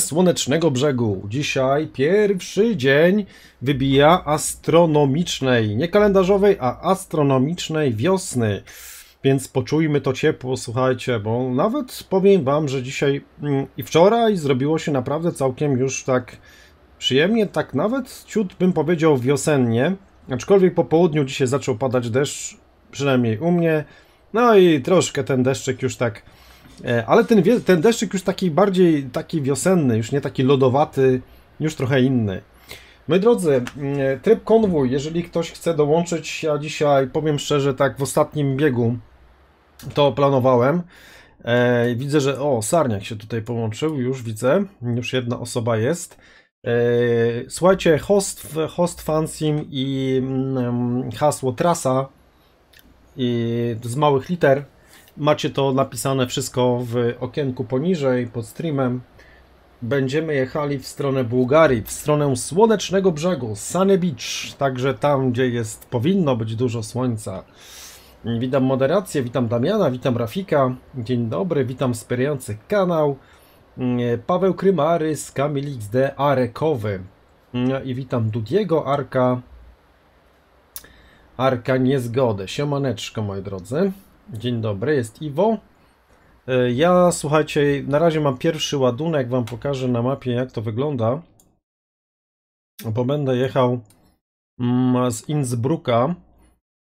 Słonecznego Brzegu. Dzisiaj pierwszy dzień wybija astronomicznej, nie kalendarzowej, a astronomicznej wiosny. Więc poczujmy to ciepło, słuchajcie, bo nawet powiem Wam, że dzisiaj mm, i wczoraj zrobiło się naprawdę całkiem już tak przyjemnie, tak nawet ciut bym powiedział wiosennie. Aczkolwiek po południu dzisiaj zaczął padać deszcz, przynajmniej u mnie. No i troszkę ten deszczek już tak ale ten, ten deszczyk już taki bardziej taki wiosenny, już nie taki lodowaty, już trochę inny. Moi drodzy, mm, tryb konwój, jeżeli ktoś chce dołączyć, ja dzisiaj powiem szczerze, tak w ostatnim biegu to planowałem. E, widzę, że o, Sarniak się tutaj połączył, już widzę, już jedna osoba jest. E, słuchajcie, host, host fansim i mm, hasło trasa i z małych liter Macie to napisane wszystko w okienku poniżej, pod streamem. Będziemy jechali w stronę Bułgarii, w stronę słonecznego brzegu, Sunny Beach, także tam, gdzie jest, powinno być dużo słońca. Witam moderację, witam Damiana, witam Rafika, dzień dobry, witam wspierający kanał. Paweł Krymarys, Kamil XD, Arekowy i witam Dudiego, Arka, Arka Niezgody. Siemaneczko, moi drodzy. Dzień dobry, jest Iwo. E, ja, słuchajcie, na razie mam pierwszy ładunek, wam pokażę na mapie jak to wygląda. Bo będę jechał mm, z Innsbrucka.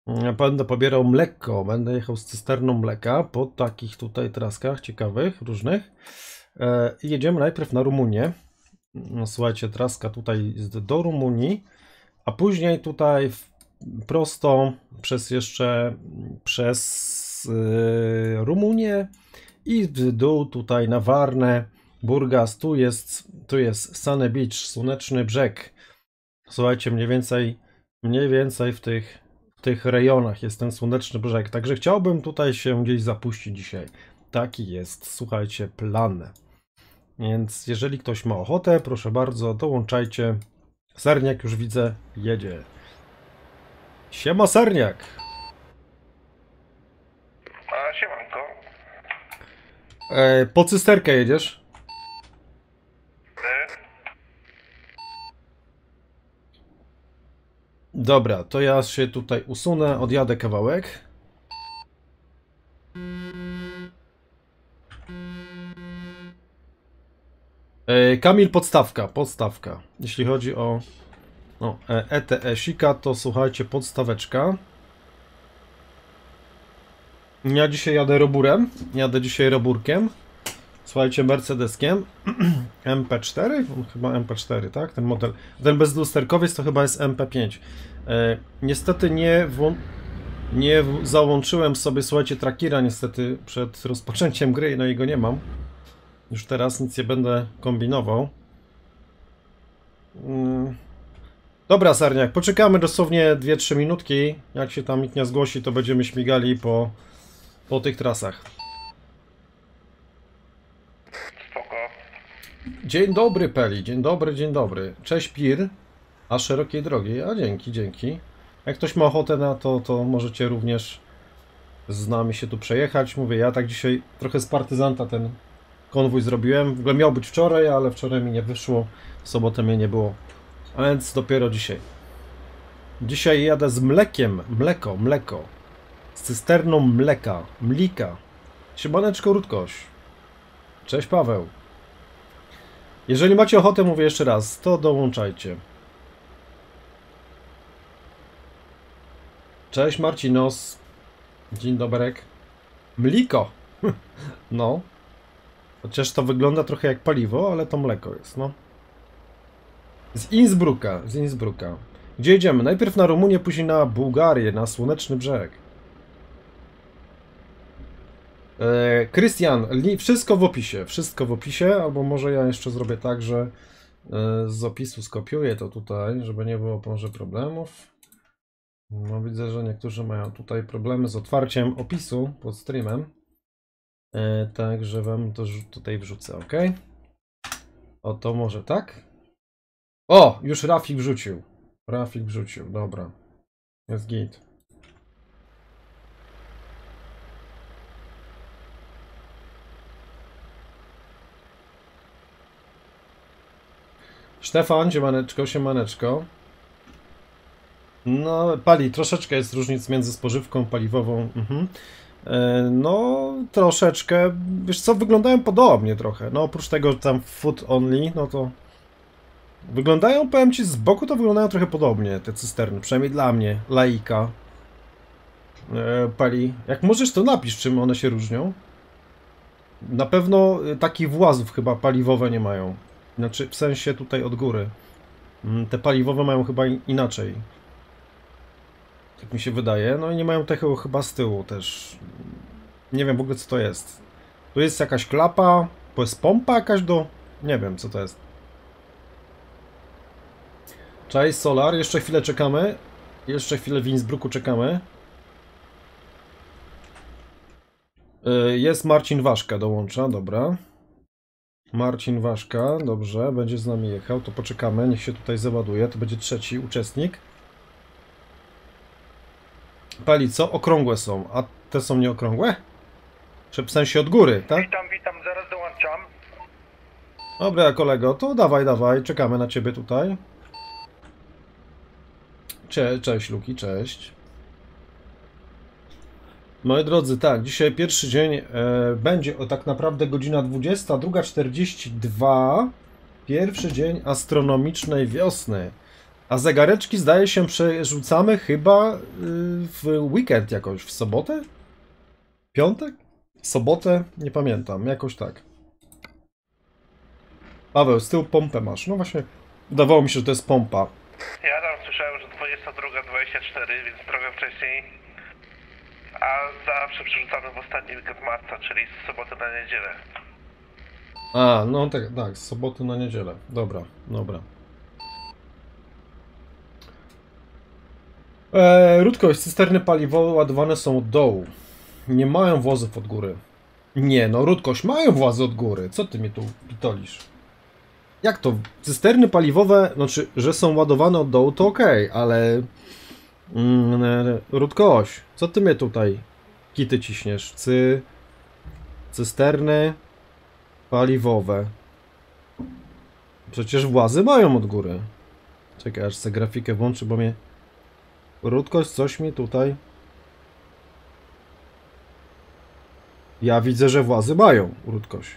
Mm, będę pobierał mleko, będę jechał z cysterną mleka po takich tutaj traskach ciekawych, różnych. E, jedziemy najpierw na Rumunię. No, słuchajcie, traska tutaj do Rumunii, a później tutaj prosto przez jeszcze przez Rumunię i w dół tutaj na Warnę, Burgas, tu jest, tu jest Sunny Beach, Słoneczny Brzeg. Słuchajcie, mniej więcej, mniej więcej w tych, w tych rejonach jest ten Słoneczny Brzeg, także chciałbym tutaj się gdzieś zapuścić dzisiaj. Taki jest, słuchajcie, plan. Więc jeżeli ktoś ma ochotę, proszę bardzo, dołączajcie. Serniak już widzę, jedzie. Siema Serniak! E, po cysterkę jedziesz? Dobra, to ja się tutaj usunę, odjadę kawałek. E, Kamil, podstawka, podstawka. Jeśli chodzi o no, ETE-sika, to słuchajcie, podstaweczka. Ja dzisiaj jadę roburem. Jadę dzisiaj roburkiem. Słuchajcie, Mercedeskiem. MP4? On chyba MP4, tak? Ten model. Ten bezlusterkowiec to chyba jest MP5. E, niestety nie, nie załączyłem sobie, słuchajcie, trackera niestety przed rozpoczęciem gry, no i go nie mam. Już teraz nic nie będę kombinował. Mm. Dobra, Sarniak, poczekamy dosłownie 2-3 minutki. Jak się tam nikt nie zgłosi, to będziemy śmigali po po tych trasach. Spoko. Dzień dobry, Peli. Dzień dobry, dzień dobry. Cześć, Pir. A szerokiej drogi. A dzięki, dzięki. Jak ktoś ma ochotę na to, to możecie również z nami się tu przejechać. Mówię, ja tak dzisiaj trochę z partyzanta ten konwój zrobiłem. W ogóle miał być wczoraj, ale wczoraj mi nie wyszło. W sobotę mnie nie było. A więc dopiero dzisiaj. Dzisiaj jadę z mlekiem. Mleko, mleko z cysterną mleka, mlika. Siemaneczko Rudkoś. Cześć Paweł. Jeżeli macie ochotę, mówię jeszcze raz, to dołączajcie. Cześć Marcinos. Dzień dobry. Mliko. No. Chociaż to wygląda trochę jak paliwo, ale to mleko jest, no. Z Innsbrucka, z Innsbrucka. Gdzie jedziemy? Najpierw na Rumunię, później na Bułgarię, na Słoneczny Brzeg. E, Krystian, wszystko w opisie, wszystko w opisie, albo może ja jeszcze zrobię tak, że e, z opisu skopiuję to tutaj, żeby nie było może problemów. No widzę, że niektórzy mają tutaj problemy z otwarciem opisu pod streamem. E, także wam to tutaj wrzucę, ok? O to może tak? O, już Rafik wrzucił. Rafik wrzucił, dobra. Jest git. Stefan, siemaneczko, siemaneczko. No, pali, troszeczkę jest różnic między spożywką paliwową. Mhm. E, No, troszeczkę. Wiesz co, wyglądają podobnie trochę. No, oprócz tego, że tam food only, no to. Wyglądają, powiem ci, z boku to wyglądają trochę podobnie, te cysterny. Przynajmniej dla mnie, laika. E, Pali, jak możesz, to napisz, czym one się różnią. Na pewno e, takich włazów chyba paliwowe nie mają. Znaczy, w sensie tutaj od góry. Mm, Te paliwowe mają chyba in- inaczej. Tak mi się wydaje. No i nie mają tego chyba z tyłu też. Nie wiem w ogóle co to jest. Tu jest jakaś klapa. To jest pompa jakaś do... Nie wiem co to jest. Cześć Solar, jeszcze chwilę czekamy. Jeszcze chwilę w Innsbrucku czekamy. Y, Jest Marcin Waszka, dołącza, dobra. Marcin Waszka, dobrze, będzie z nami jechał, to poczekamy, niech się tutaj załaduje, to będzie trzeci uczestnik. Pali, co? Okrągłe są, a te są nieokrągłe? Czy w sensie od góry, tak? Witam, witam, zaraz dołączam. Dobra, kolego, to dawaj, dawaj, czekamy na ciebie tutaj. Cze cześć, Luki, cześć. Moi drodzy, tak, dzisiaj pierwszy dzień e, będzie o tak naprawdę godzina 22.42. Pierwszy dzień astronomicznej wiosny. A zegareczki zdaje się przerzucamy chyba y, w weekend jakoś, w sobotę? Piątek? Sobotę? Nie pamiętam, jakoś tak. Paweł, z tyłu pompę masz. No właśnie, wydawało mi się, że to jest pompa. Ja tam słyszałem, że 22.24, więc trochę wcześniej. A zawsze przerzucamy w ostatni weekend marca, czyli z soboty na niedzielę. A, no tak, tak, z soboty na niedzielę. Dobra, dobra. E, Rudkość, cysterny paliwowe ładowane są od dołu. Nie mają wozów od góry. Nie, no Rudkość, mają włazy od góry. Co ty mi tu pitolisz? Jak to? Cysterny paliwowe, znaczy, że są ładowane od dołu, to okej, ale... Mm, e, Rudkoś, co ty mnie tutaj kity ciśniesz? Cy... Cysterny paliwowe. Przecież włazy mają od góry. Czekaj, aż sobie grafikę włączę, bo mnie... Rudkość, coś mi tutaj... Ja widzę, że włazy mają, Rudkość.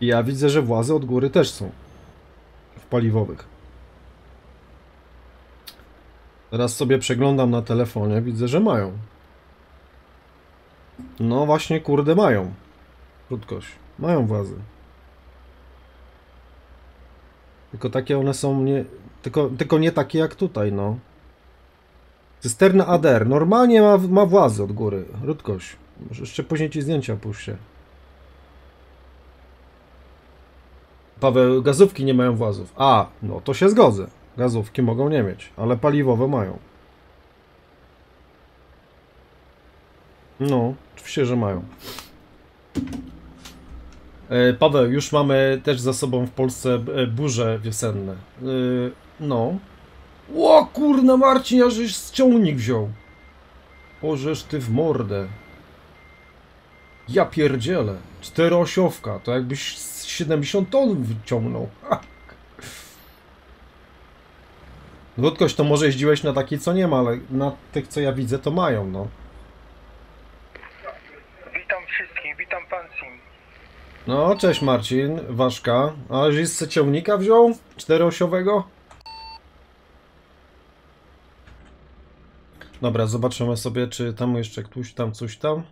I ja widzę, że włazy od góry też są. W paliwowych. Teraz sobie przeglądam na telefonie, widzę, że mają. No właśnie, kurde, mają. Krótkość. Mają włazy. Tylko takie one są nie... Tylko, tylko nie takie jak tutaj, no. Cysterna ADR. Normalnie ma, ma włazy od góry. Rudkość. Może jeszcze później ci zdjęcia puszczę. Paweł, gazówki nie mają włazów. A, no to się zgodzę. Gazówki mogą nie mieć, ale paliwowe mają. No, oczywiście, że mają. E, Paweł, już mamy też za sobą w Polsce e, burze wiosenne. E, No. O kurna Marcin, ja żeś ciągnik wziął. Ożeż ty w mordę. Ja pierdzielę. Czteroosiowka, to jakbyś z 70 ton wyciągnął. Ha. Ludkoś, to może jeździłeś na takiej, co nie ma, ale na tych, co ja widzę, to mają, no. Witam wszystkich, witam Pansim. No, cześć Marcin, Waszka. A żeś ciągnika wziął? Czteroosiowego? Dobra, zobaczymy sobie, czy tam jeszcze ktoś tam, coś tam.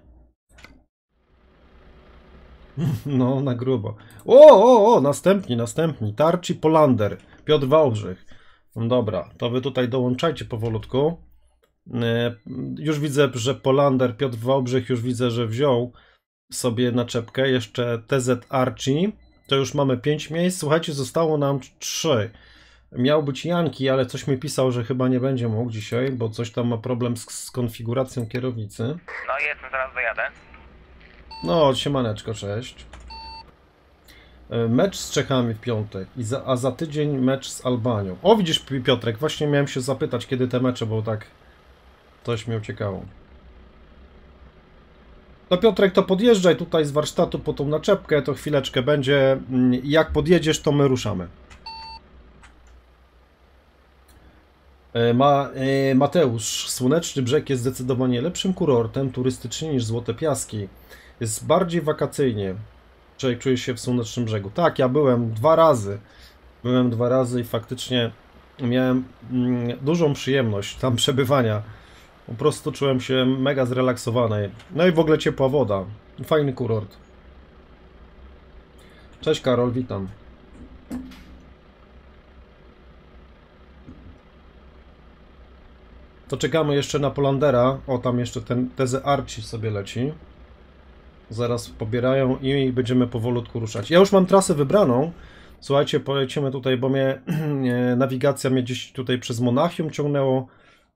No, na grubo. O, o, o, następni, następni. Tarci Polander, Piotr Wałbrzych. No Dobra, to wy tutaj dołączajcie powolutku. E, Już widzę, że Polander, Piotr Wałbrzych już widzę, że wziął sobie naczepkę. Jeszcze TZ Archie. To już mamy 5 miejsc. Słuchajcie, zostało nam 3. Miał być Janki, ale coś mi pisał, że chyba nie będzie mógł dzisiaj, bo coś tam ma problem z, z konfiguracją kierownicy. No jestem, zaraz dojadę. No, siemaneczko, cześć. E, mecz z Czechami w piątek, i za, a za tydzień mecz z Albanią. O, widzisz Piotrek, właśnie miałem się zapytać, kiedy te mecze, bo tak coś mnie uciekało. No Piotrek, to podjeżdżaj tutaj z warsztatu po tą naczepkę, to chwileczkę będzie. Mm, jak podjedziesz, to my ruszamy. E, ma, e, Mateusz, Słoneczny Brzeg jest zdecydowanie lepszym kurortem turystycznie niż Złote Piaski. Jest bardziej wakacyjnie. Człowiek czuje się w Słonecznym Brzegu. Tak, ja byłem dwa razy. Byłem dwa razy i faktycznie miałem mm, dużą przyjemność tam przebywania. Po prostu czułem się mega zrelaksowany. No i w ogóle ciepła woda. Fajny kurort. Cześć Karol, witam. To czekamy jeszcze na Polandera. O, tam jeszcze ten tezę Arci sobie leci. Zaraz pobierają i będziemy powolutku ruszać. Ja już mam trasę wybraną. Słuchajcie, polecimy tutaj, bo mnie e, nawigacja mnie gdzieś tutaj przez Monachium ciągnęło.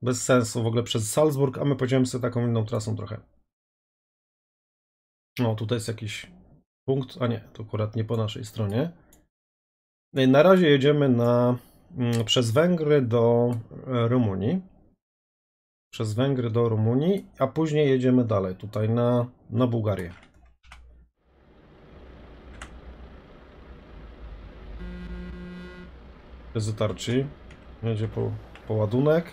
Bez sensu, w ogóle przez Salzburg, a my pojedziemy sobie taką inną trasą trochę. No, tutaj jest jakiś punkt, a nie, to akurat nie po naszej stronie. I Na razie jedziemy na, mm, przez Węgry do e, Rumunii. Przez Węgry do Rumunii, a później jedziemy dalej, tutaj na, na Bułgarię. Zetarci. Jedzie po, po ładunek.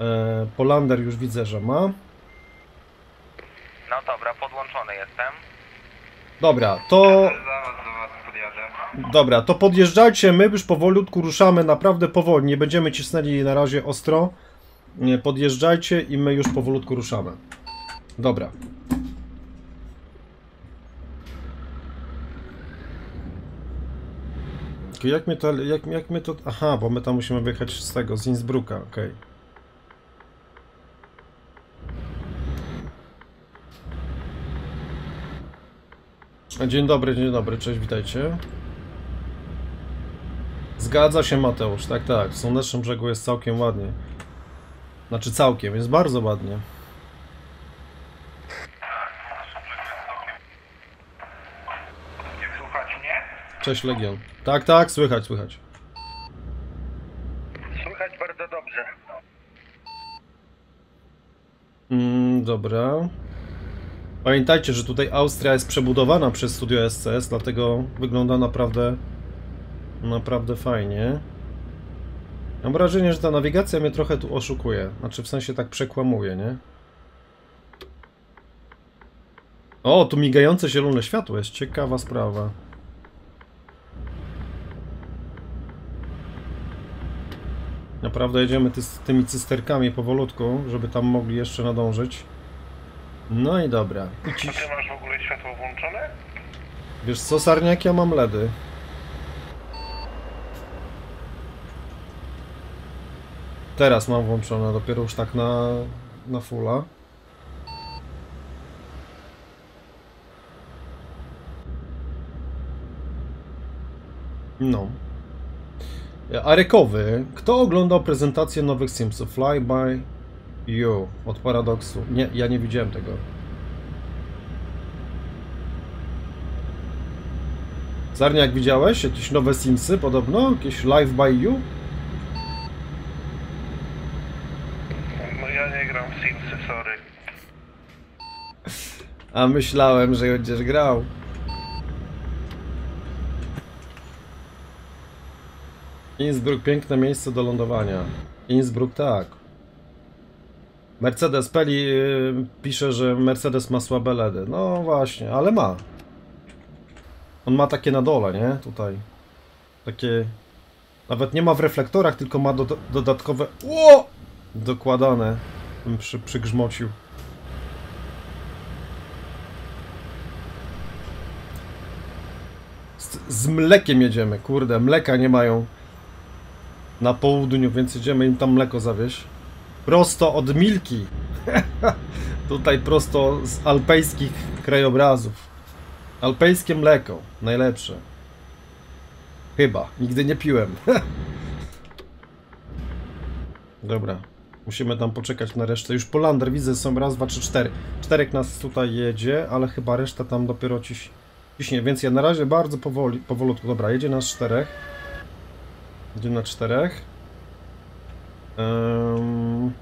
E, Polander już widzę, że ma. No dobra, podłączony jestem. Dobra, to. Dobra, to podjeżdżajcie, my już powolutku ruszamy, naprawdę powoli, nie będziemy cisnęli na razie ostro. Podjeżdżajcie i my już powolutku ruszamy. Dobra. Jak mnie to, jak, jak to, aha, bo my tam musimy wyjechać z tego, z Innsbrucka, okej. Dzień dobry, dzień dobry, cześć, witajcie. Zgadza się Mateusz, tak, tak. W Słonecznym Brzegu jest całkiem ładnie. Znaczy całkiem, jest bardzo ładnie. Cześć Legion. Tak, tak, słychać, słychać. Słychać bardzo dobrze. Mm, dobra. Pamiętajcie, że tutaj Austria jest przebudowana przez studio SCS, dlatego wygląda naprawdę naprawdę fajnie. Mam wrażenie, że ta nawigacja mnie trochę tu oszukuje. Znaczy w sensie tak przekłamuje, nie? O, tu migające zielone światło jest ciekawa sprawa. Naprawdę jedziemy ty, z tymi cysterkami powolutku, żeby tam mogli jeszcze nadążyć. No i dobra. I A ty masz w ogóle światło włączone? Wiesz co, Sarniak, ja mam LEDy. Teraz mam włączone, dopiero już tak na, na fulla. No. Arekowy, kto oglądał prezentację nowych Simsów? Fly by You od Paradoksu. Nie, ja nie widziałem tego. Zarniak, widziałeś jakieś nowe Simsy podobno? Jakieś Live by You? No sorry. A myślałem, że będziesz grał. Innsbruck, piękne miejsce do lądowania. Innsbruck, tak. Mercedes Peli yy, pisze, że Mercedes ma słabe LEDy. No właśnie, ale ma. On ma takie na dole, nie? Tutaj. Takie... Nawet nie ma w reflektorach, tylko ma do, dodatkowe... Ło! Dokładane. Bym przy, przygrzmocił. Z, z mlekiem jedziemy, kurde, mleka nie mają na południu, więc jedziemy im tam mleko zawieźć. Prosto od Milki. Tutaj prosto z alpejskich krajobrazów. Alpejskie mleko, najlepsze. Chyba, nigdy nie piłem. Dobra, musimy tam poczekać na resztę. Już Polander widzę, są raz, dwa, trzy, cztery. Czterech nas tutaj jedzie, ale chyba reszta tam dopiero ciś, ciśnie, więc ja na razie bardzo powoli, powolutku. Dobra, jedzie nas czterech. Jedzie na czterech. Um,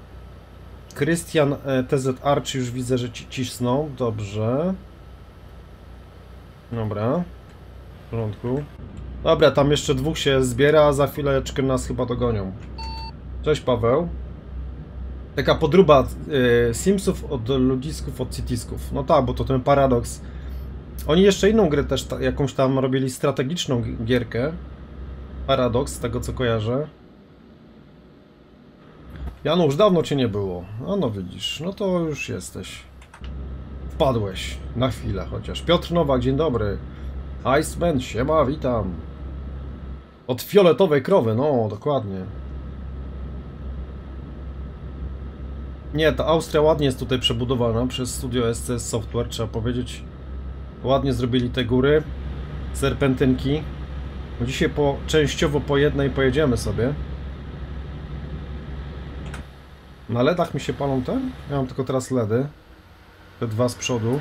Christian e, TZ Archie już widzę, że ci cisnął. Dobrze. Dobra. W porządku. Dobra, tam jeszcze dwóch się zbiera, a za chwileczkę nas chyba dogonią. Cześć Paweł. Taka podróba y, Simsów od ludzisków, od Citysków. No tak, bo to ten paradoks. Oni jeszcze inną grę też, ta, jakąś tam robili strategiczną gi- gierkę. Paradoks, z tego co kojarzę. Janusz, dawno cię nie było. A no widzisz, no to już jesteś. Wpadłeś. Na chwilę chociaż. Piotr Nowak, dzień dobry. Iceman, siema, witam. Od fioletowej krowy, no, dokładnie. Nie, ta Austria ładnie jest tutaj przebudowana przez studio SCS Software, trzeba powiedzieć. Ładnie zrobili te góry, serpentynki. No Dzisiaj po, częściowo po jednej pojedziemy sobie. Na LEDach mi się palą te? Ja mam tylko teraz LEDy. Te dwa z przodu.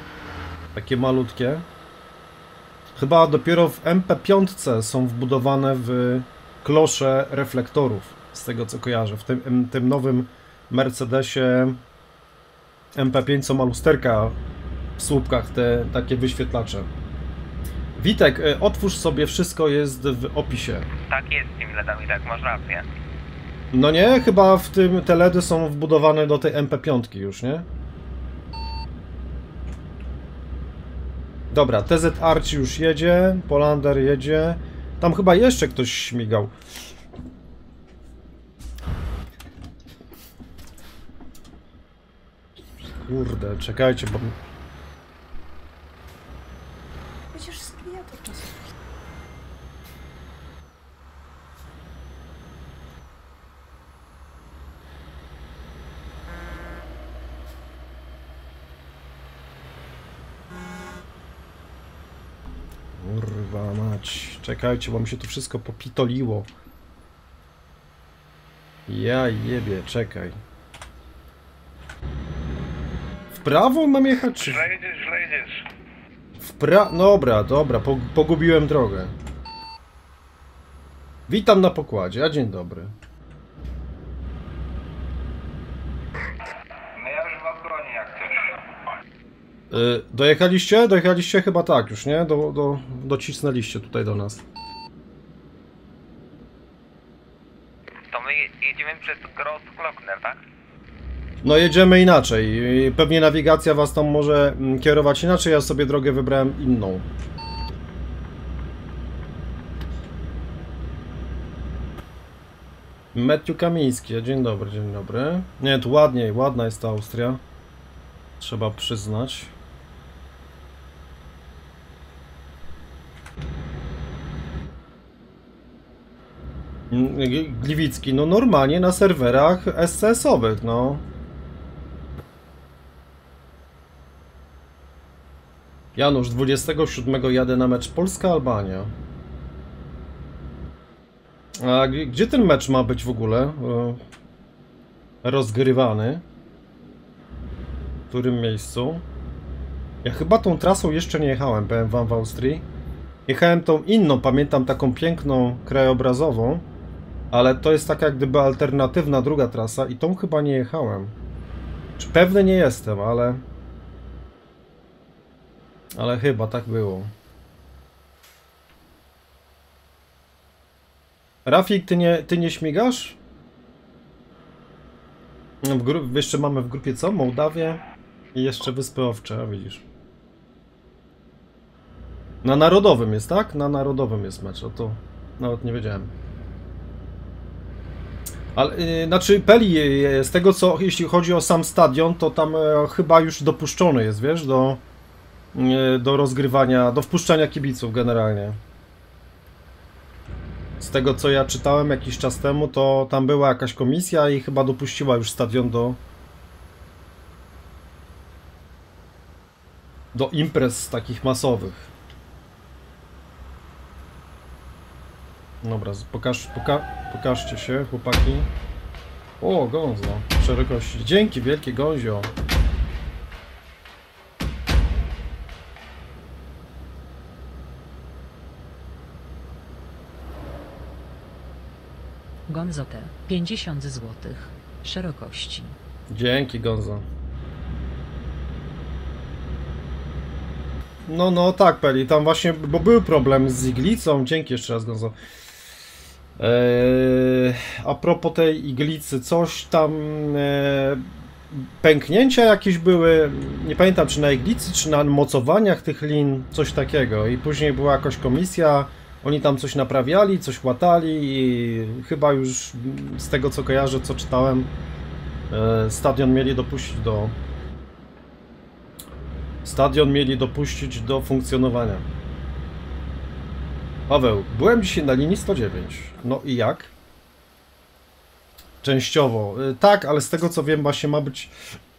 Takie malutkie. Chyba dopiero w MP5 są wbudowane w klosze reflektorów, z tego co kojarzę. W tym, tym nowym Mercedesie MP5 co ma lusterka w słupkach, te takie wyświetlacze. Witek, e, otwórz sobie, wszystko jest w opisie. Tak jest z tymi ledami, tak, masz rację. No nie, chyba w tym te LEDy są wbudowane do tej MP5 już, nie? Dobra, TZ Arch już jedzie, Polander jedzie. Tam chyba jeszcze ktoś śmigał. Kurde, czekajcie, bo... Przecież skija to czasem. Kurwa mać. Czekajcie, bo mi się tu wszystko popitoliło. Ja jebie, czekaj. W prawo mam jechać, czy... Źle jedziesz, źle jedziesz. W pra... Dobra, dobra, po, pogubiłem drogę. Witam na pokładzie, a dzień dobry. No ja już was bronię jak coś. Y, dojechaliście? Dojechaliście chyba tak już, nie? Do, do, docisnęliście tutaj do nas. To my je- jedziemy przez Gross Glockner, tak? No jedziemy inaczej. Pewnie nawigacja was tam może mm, kierować inaczej, ja sobie drogę wybrałem inną. Matthew Kamiński, dzień dobry, dzień dobry. Nie, tu ładniej, ładna jest ta Austria. Trzeba przyznać. Mm, Gliwicki, no normalnie na serwerach SCS-owych, no. Janusz, 27 jadę na mecz Polska-Albania. A gdzie ten mecz ma być w ogóle e, rozgrywany? W którym miejscu? Ja chyba tą trasą jeszcze nie jechałem, powiem wam w Austrii. Jechałem tą inną, pamiętam taką piękną, krajobrazową, ale to jest taka jak gdyby alternatywna druga trasa i tą chyba nie jechałem. Czy pewny nie jestem, ale... Ale chyba tak było. Rafik, ty nie, ty nie śmigasz? W gru- jeszcze mamy w grupie co? Mołdawię i jeszcze Wyspy Owcze, widzisz. Na Narodowym jest, tak? Na Narodowym jest mecz, o to nawet nie wiedziałem. Ale, yy, znaczy Peli, yy, z tego co, jeśli chodzi o sam stadion, to tam e, chyba już dopuszczony jest, wiesz, do, yy, do rozgrywania, do wpuszczania kibiców generalnie. Z tego co ja czytałem jakiś czas temu, to tam była jakaś komisja i chyba dopuściła już stadion do do imprez takich masowych. Dobra, pokaż, poka pokażcie się, chłopaki. O, Gonzo, szerokości. Dzięki wielkie, Gonzio. Gonzote 50 zł. Szerokości. Dzięki, Gonzo. No, no, tak, Peli, tam właśnie, bo był problem z iglicą. Dzięki jeszcze raz, Gonzo. Eee, a propos tej iglicy, coś tam e, pęknięcia jakieś były, nie pamiętam czy na iglicy, czy na mocowaniach tych lin, coś takiego. I później była jakaś komisja, oni tam coś naprawiali, coś łatali i chyba już z tego co kojarzę, co czytałem, e, stadion mieli dopuścić do... Stadion mieli dopuścić do funkcjonowania. Paweł, byłem dzisiaj na linii 109. No i jak? Częściowo. Y, Tak, ale z tego co wiem, właśnie ma być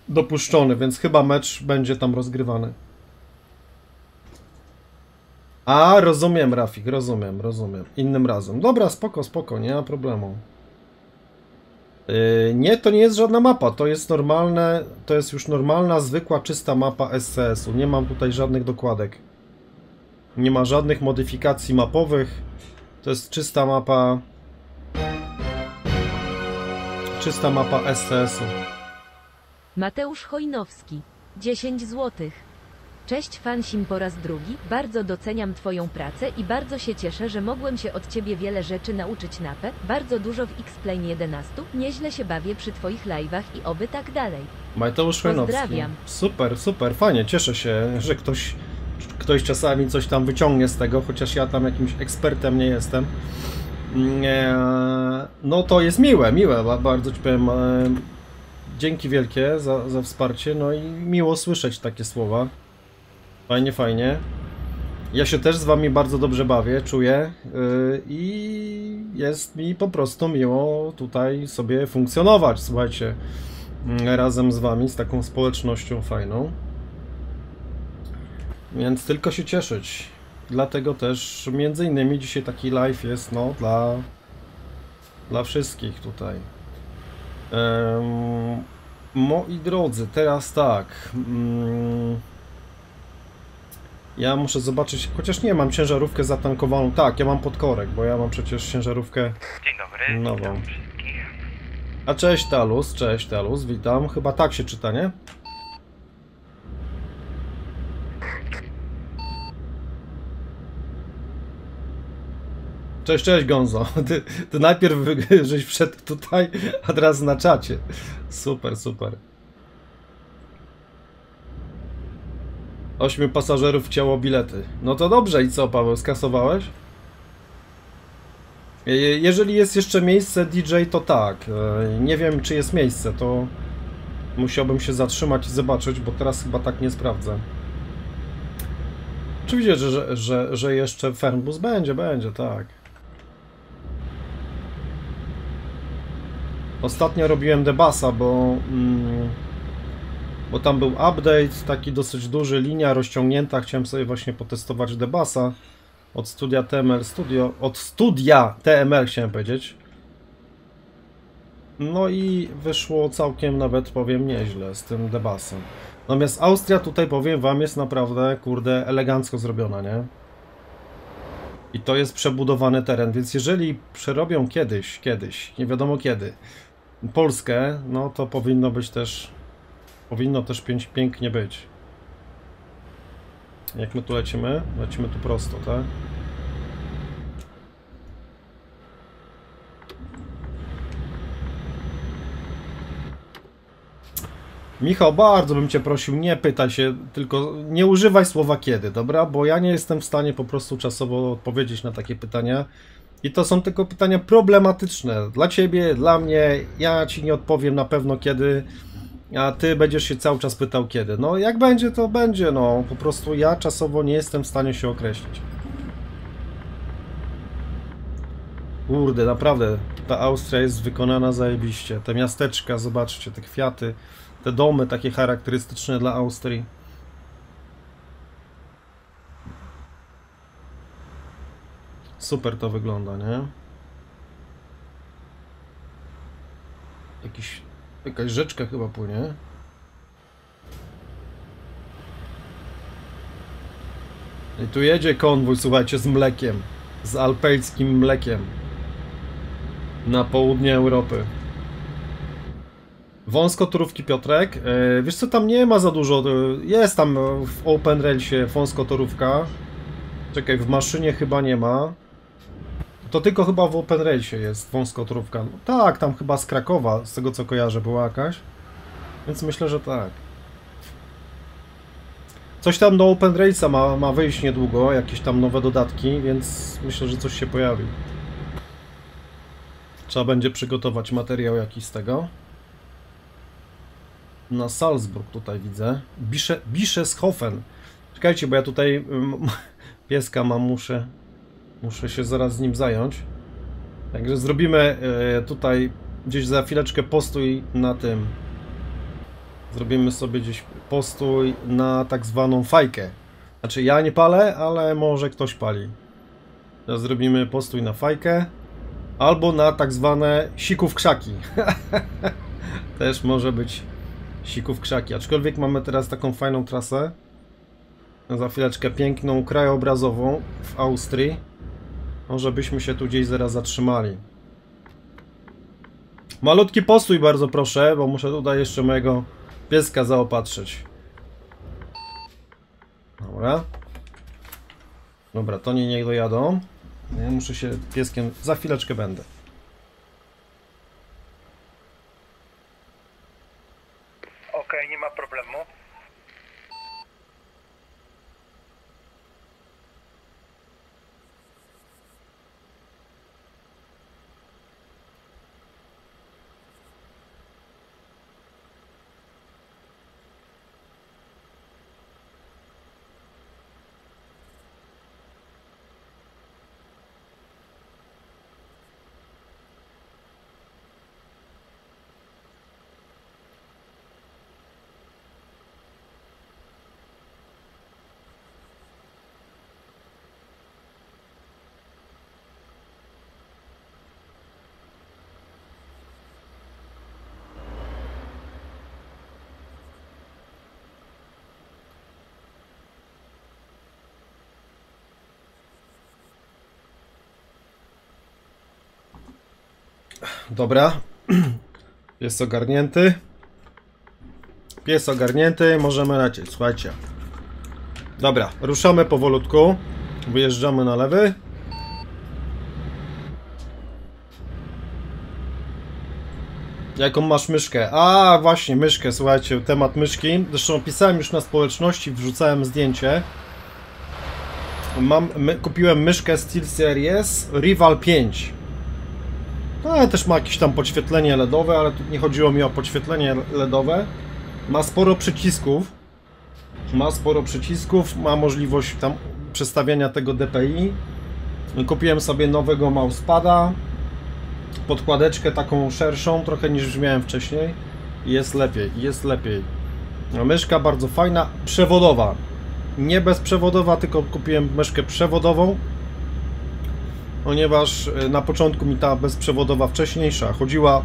dopuszczony, więc chyba mecz będzie tam rozgrywany. A, rozumiem, Rafik, rozumiem, rozumiem. Innym razem. Dobra, spoko, spoko, nie ma problemu. Yy, nie, to nie jest żadna mapa, to jest normalne, to jest już normalna, zwykła, czysta mapa SCS-u. Nie mam tutaj żadnych dokładek. Nie ma żadnych modyfikacji mapowych. To jest czysta mapa. Czysta mapa SCS-u. Mateusz Chojnowski. 10 zł. Cześć fansim po raz drugi, bardzo doceniam Twoją pracę i bardzo się cieszę, że mogłem się od Ciebie wiele rzeczy nauczyć na P, bardzo dużo w X-Plane 11, nieźle się bawię przy Twoich live'ach i oby tak dalej. Mateusz. Pozdrawiam. Super, super, fajnie, cieszę się, że ktoś, ktoś czasami coś tam wyciągnie z tego, chociaż ja tam jakimś ekspertem nie jestem. Nie, no to jest miłe, miłe, ba- bardzo Ci powiem. e, Dzięki wielkie za, za wsparcie, no i miło słyszeć takie słowa. Fajnie, fajnie. Ja się też z Wami bardzo dobrze bawię, czuję yy, i jest mi po prostu miło tutaj sobie funkcjonować, słuchajcie, mm, razem z Wami, z taką społecznością fajną. Więc tylko się cieszyć. Dlatego też między innymi dzisiaj taki live jest no dla, dla wszystkich tutaj. Em, moi drodzy, teraz tak. Mm, ja muszę zobaczyć, chociaż nie mam ciężarówkę zatankowaną. Tak, ja mam podkorek, bo ja mam przecież ciężarówkę. Dzień dobry, Nową. witam wszystkich. A cześć Talus, cześć Talus, witam. Chyba tak się czyta, nie? Cześć, cześć Gonzo. Ty, ty najpierw wy- żeś wszedł tutaj, a teraz na czacie. Super, super. Ośmiu pasażerów chciało bilety. No to dobrze, i co Paweł, skasowałeś? Je- Jeżeli jest jeszcze miejsce DJ, to tak. E, Nie wiem, czy jest miejsce, to musiałbym się zatrzymać i zobaczyć, bo teraz chyba tak nie sprawdzę. Oczywiście, że, że, że, że jeszcze Fernbus będzie, będzie, tak. Ostatnio robiłem debasa, bo, mm, bo tam był update, taki dosyć duży, linia rozciągnięta. Chciałem sobie właśnie potestować debasa od studia TML Studio, od studia TML chciałem powiedzieć. No i wyszło całkiem nawet powiem nieźle z tym debasem. Natomiast Austria tutaj powiem wam jest naprawdę kurde elegancko zrobiona, nie? I to jest przebudowany teren, więc jeżeli przerobią kiedyś, kiedyś, nie wiadomo kiedy, Polskę, no to powinno być też powinno też pięć, pięknie być. Jak my tu lecimy? Lecimy tu prosto, tak? Michał, bardzo bym cię prosił, nie pytaj się, tylko nie używaj słowa kiedy, dobra? Bo ja nie jestem w stanie po prostu czasowo odpowiedzieć na takie pytania. I to są tylko pytania problematyczne. Dla ciebie, dla mnie, ja ci nie odpowiem na pewno kiedy, a ty będziesz się cały czas pytał kiedy. No jak będzie, to będzie, no. Po prostu ja czasowo nie jestem w stanie się określić. Kurde, naprawdę, ta Austria jest wykonana zajebiście. Te miasteczka, zobaczcie, te kwiaty, te domy takie charakterystyczne dla Austrii. Super to wygląda, nie? Jakiś, jakaś rzeczka chyba płynie. I tu jedzie konwój, słuchajcie, z mlekiem. Z alpejskim mlekiem. Na południe Europy. Wąskotorówki Piotrek. E, wiesz co, tam nie ma za dużo. e, Jest tam w Open Railsie wąskotorówka. Czekaj, w maszynie chyba nie ma. To tylko chyba w Open Race jest wąskotrówka. No, tak, tam chyba z Krakowa, z tego co kojarzę, była jakaś. Więc myślę, że tak. Coś tam do Open Race'a ma, ma wyjść niedługo, jakieś tam nowe dodatki, więc myślę, że coś się pojawi. Trzeba będzie przygotować materiał jakiś z tego. Na Salzburg tutaj widzę. Bische, Bischeshofen. Czekajcie, bo ja tutaj ym, pieska mam, muszę, muszę się zaraz nim zająć. Także zrobimy y, tutaj gdzieś za chwileczkę postój na tym. Zrobimy sobie gdzieś postój na tak zwaną fajkę. Znaczy ja nie palę, ale może ktoś pali. Teraz zrobimy postój na fajkę. Albo na tak zwane sików krzaki. Też może być sików krzaki. Aczkolwiek mamy teraz taką fajną trasę. Za chwileczkę piękną, krajobrazową w Austrii. Może byśmy się tu gdzieś zaraz zatrzymali. Malutki postój bardzo proszę, bo muszę tutaj jeszcze mojego pieska zaopatrzyć. Dobra. Dobra, to nie niech dojadą. Ja muszę się pieskiem... Za chwileczkę będę. Okej, nie ma problemu. Dobra. Pies ogarnięty. Pies ogarnięty, możemy lecieć, słuchajcie. Dobra, ruszamy powolutku. Wyjeżdżamy na lewy. Jaką masz myszkę? A, właśnie, myszkę, słuchajcie, temat myszki. Zresztą pisałem już na społeczności, wrzucałem zdjęcie. Mam, my, kupiłem myszkę SteelSeries Rival 5. No, też ma jakieś tam podświetlenie LEDowe, ale tu nie chodziło mi o podświetlenie LEDowe. Ma sporo przycisków. Ma sporo przycisków, ma możliwość tam przestawiania tego DPI. Kupiłem sobie nowego mousepada. Podkładeczkę taką szerszą, trochę niż miałem wcześniej. Jest lepiej, jest lepiej. Myszka bardzo fajna, przewodowa. Nie bezprzewodowa, tylko kupiłem myszkę przewodową ponieważ e, na początku mi ta bezprzewodowa wcześniejsza chodziła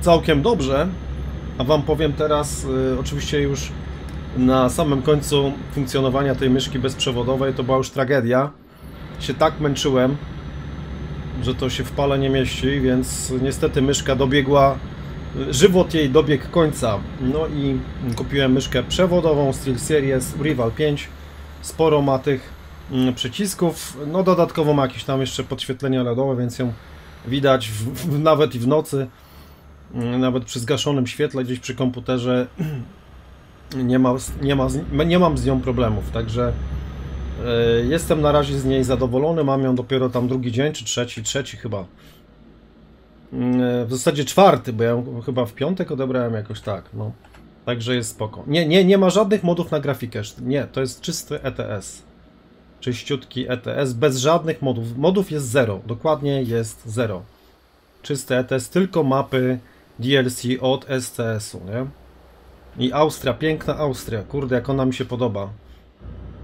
całkiem dobrze, a Wam powiem teraz, y, oczywiście już na samym końcu funkcjonowania tej myszki bezprzewodowej to była już tragedia. Się tak męczyłem, że to się w pale nie mieści, więc niestety myszka dobiegła, y, żywot jej dobiegł końca. No i kupiłem myszkę przewodową SteelSeries Rival 5. Sporo ma tych przycisków. No dodatkowo ma jakieś tam jeszcze podświetlenia LEDowe, więc ją widać w, w, nawet i w nocy. Mm, Nawet przy zgaszonym świetle gdzieś przy komputerze nie, ma, nie, ma, nie mam z nią problemów, także e, jestem na razie z niej zadowolony. Mam ją dopiero tam drugi dzień, czy trzeci, trzeci chyba. Mm, e, W zasadzie czwarty, bo ja ją chyba w piątek odebrałem jakoś tak, no. Także jest spoko. Nie, nie, nie ma żadnych modów na grafikę. Nie, to jest czysty ETS. Czyściutki ETS, bez żadnych modów. Modów jest zero, dokładnie jest zero. Czysty ETS, tylko mapy DLC od SCS-u, nie? I Austria, piękna Austria, kurde, jak ona mi się podoba.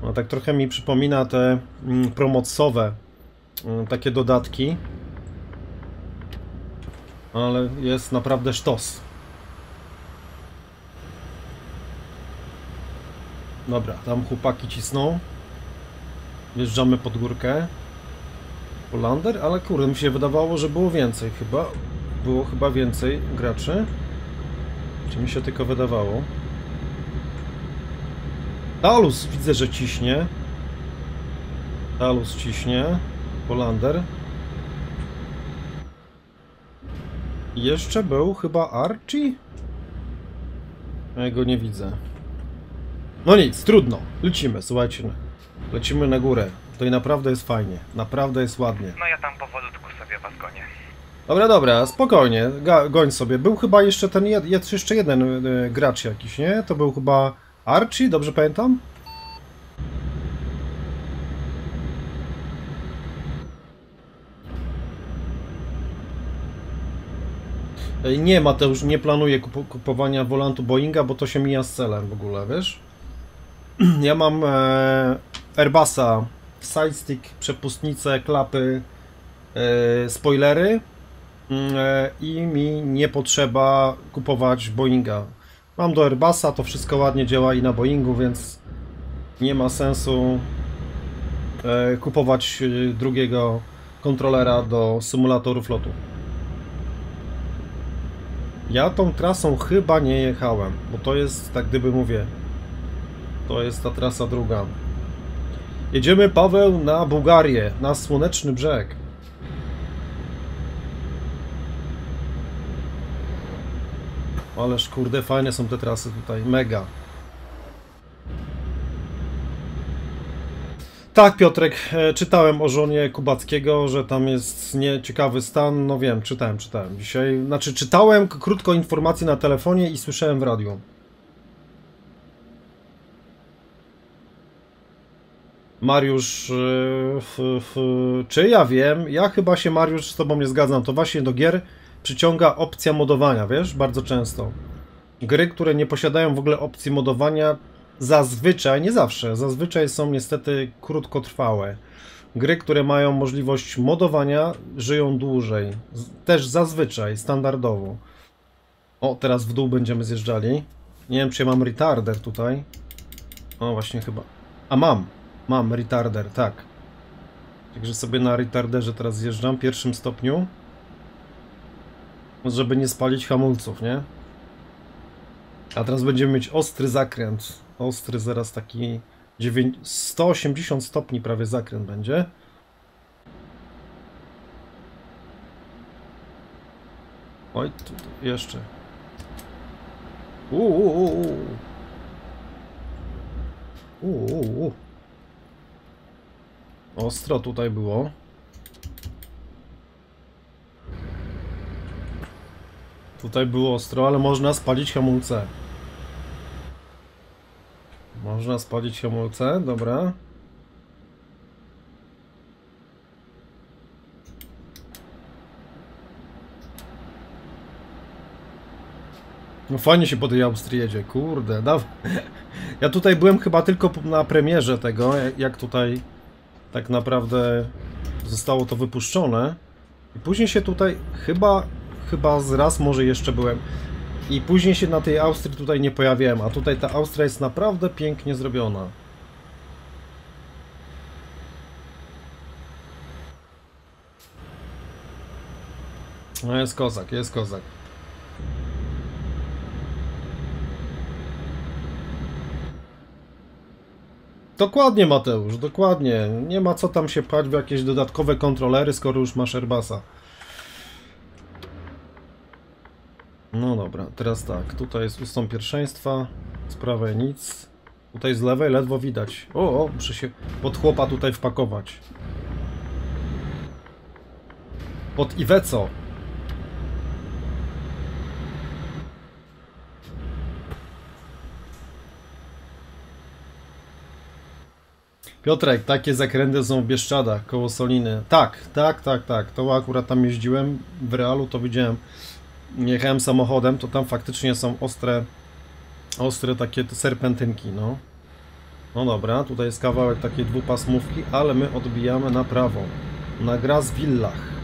No, tak trochę mi przypomina te mm, promocowe mm, takie dodatki. Ale jest naprawdę sztos. Dobra, tam chłopaki cisną. Wjeżdżamy pod górkę. Polander, ale kurde, mi się wydawało, że było więcej chyba. Było chyba więcej graczy. Czy mi się tylko wydawało? Talus widzę, że ciśnie. Talus ciśnie. Polander. Jeszcze był chyba Archie? Ja go nie widzę. No nic, trudno. Lecimy, słuchajcie. Lecimy na górę. To i naprawdę jest fajnie. Naprawdę jest ładnie. No ja tam powolutku sobie was gonię. Dobra, dobra, spokojnie. Ga goń sobie. Był chyba jeszcze ten jed jeszcze jeden y, gracz jakiś, nie? To był chyba Archie, dobrze pamiętam? Nie, Mateusz, nie planuję kupo kupowania wolantu Boeinga, bo to się mija z celem w ogóle, wiesz? Ja mam e, Airbusa, sidestick, przepustnice, klapy, e, spoilery mm, e, i mi nie potrzeba kupować Boeinga. Mam do Airbusa, to wszystko ładnie działa i na Boeingu, więc nie ma sensu e, kupować drugiego kontrolera do symulatorów lotu. Ja tą trasą chyba nie jechałem, bo to jest, tak gdyby mówię, to jest ta trasa druga. Jedziemy, Paweł, na Bułgarię, na Słoneczny Brzeg. Ależ kurde, fajne są te trasy tutaj, mega. Tak, Piotrek, e, czytałem o żonie Kubackiego, że tam jest nieciekawy stan. No wiem, czytałem, czytałem dzisiaj. Znaczy, czytałem krótko informacje na telefonie i słyszałem w radiu. Mariusz, e, f, f, czy ja wiem? Ja chyba się, Mariusz, z tobą nie zgadzam. To właśnie do gier przyciąga opcja modowania, wiesz? Bardzo często. Gry, które nie posiadają w ogóle opcji modowania, zazwyczaj, nie zawsze, zazwyczaj są niestety krótkotrwałe. Gry, które mają możliwość modowania, żyją dłużej. Też zazwyczaj, standardowo. O, teraz w dół będziemy zjeżdżali. Nie wiem, czy ja mam retarder tutaj. O, właśnie chyba. A mam, mam retarder, tak. Także sobie na retarderze teraz zjeżdżam, pierwszym stopniu. Żeby nie spalić hamulców, nie? A teraz będziemy mieć ostry zakręt. Ostry, zaraz taki 9, 180 stopni prawie zakręt będzie. Oj, tu, tu, jeszcze. Uuu. Uuu. Ostro tutaj było. Tutaj było ostro, ale można spalić hamulce. Można spalić hamulce, dobra. No fajnie się po tej Austrii jedzie, kurde, daw... Ja tutaj byłem chyba tylko na premierze tego, jak tutaj tak naprawdę zostało to wypuszczone. I później się tutaj chyba, chyba z raz może jeszcze byłem. I później się na tej Austrii tutaj nie pojawiłem, a tutaj ta Austria jest naprawdę pięknie zrobiona. No jest kozak, jest kozak. Dokładnie Mateusz, dokładnie. Nie ma co tam się pchać w jakieś dodatkowe kontrolery, skoro już masz Airbusa. No dobra, teraz tak, tutaj jest ustąp pierwszeństwa, z prawej nic, tutaj z lewej ledwo widać. O, o, muszę się pod chłopa tutaj wpakować. Pod Iweco. Piotrek, takie zakręty są w Bieszczadach, koło Soliny. Tak, tak, tak, tak. To akurat tam jeździłem w realu, to widziałem. Jechałem samochodem, to tam faktycznie są ostre, ostre takie serpentynki, no. No dobra, tutaj jest kawałek takiej dwupasmówki, ale my odbijamy na prawo. Na Gras Villach.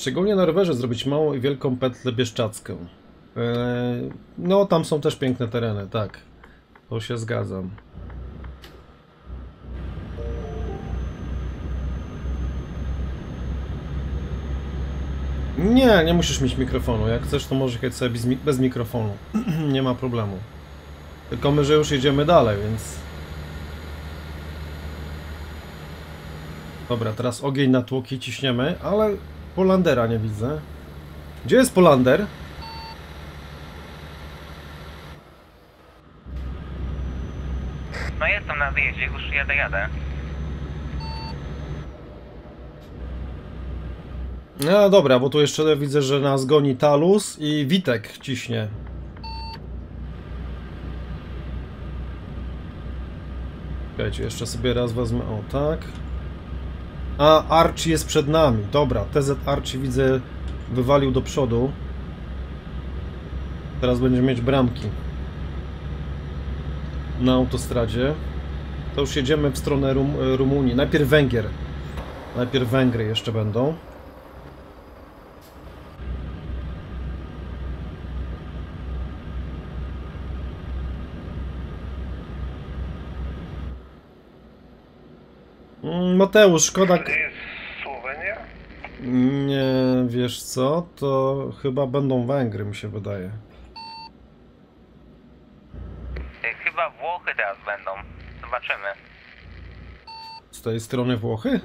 Szczególnie na rowerze zrobić małą i wielką petlę bieszczacką. Eee, no, tam są też piękne tereny, tak. To się zgadzam. Nie, nie musisz mieć mikrofonu. Jak chcesz, to możesz jechać sobie bez mikrofonu. nie ma problemu. Tylko my, że już jedziemy dalej, więc... Dobra, teraz ogień na tłoki ciśniemy, ale Polandera nie widzę. Gdzie jest Polander? No jestem na zjeździe, już jadę, jadę. No dobra, bo tu jeszcze widzę, że nas goni Talus i Witek ciśnie. Czekajcie, jeszcze sobie raz wezmę, o tak. A, Archie jest przed nami, dobra, TZ Archie widzę wywalił do przodu. Teraz będziemy mieć bramki. Na autostradzie. To już jedziemy w stronę Rum Rumunii. Najpierw Węgier. Najpierw Węgry jeszcze będą. Mateusz, szkoda. Gdzie jest Słowenia? Nie wiesz co? To chyba będą Węgry, mi się wydaje. Y, Chyba Włochy teraz będą. Zobaczymy. Z tej strony Włochy?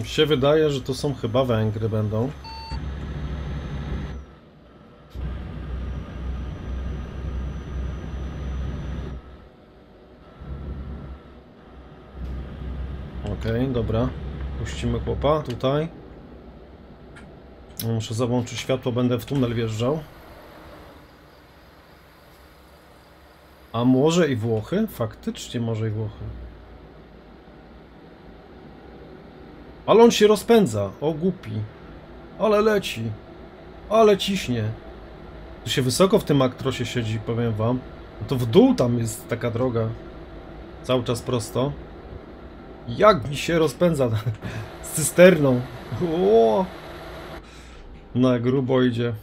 Mi się wydaje, że to są chyba Węgry będą. Okej, dobra. Puścimy chłopa tutaj. Muszę załączyć światło, będę w tunel wjeżdżał. A może i Włochy? Faktycznie może i Włochy. Ale on się rozpędza. O głupi. Ale leci. Ale ciśnie. Tu się wysoko w tym aktrosie siedzi, powiem wam. No to w dół tam jest taka droga. Cały czas prosto. Jak mi się rozpędza z cysterną. O! Na grubo idzie.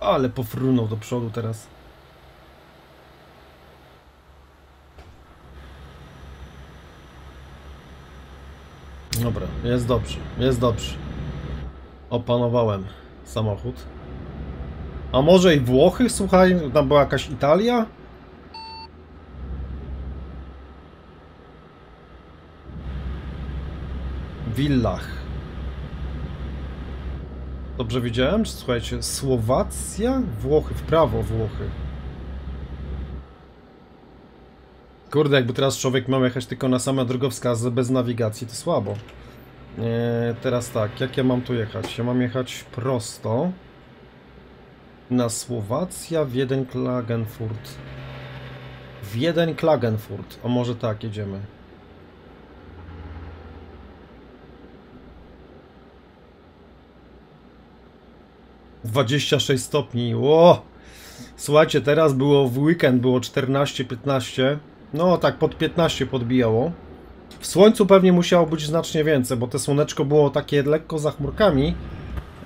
Ale pofrunął do przodu teraz. Dobra, jest dobrze, jest dobrze. Opanowałem samochód. A może i Włochy? Słuchaj, tam była jakaś Italia? Villach. Dobrze widziałem? Słuchajcie, Słowacja? Włochy, w prawo Włochy. Kurde, jakby teraz człowiek miał jechać tylko na same drogowskazy bez nawigacji, to słabo. Eee, teraz tak, jak ja mam tu jechać? Ja mam jechać prosto. Na Słowacja, Wiedeń, Klagenfurt. Wiedeń, Klagenfurt. O może tak, jedziemy. Dwadzieścia sześć stopni. Ło! Słuchajcie, teraz było w weekend było 14-15. No tak, pod 15 podbijało. W słońcu pewnie musiało być znacznie więcej, bo te słoneczko było takie lekko za chmurkami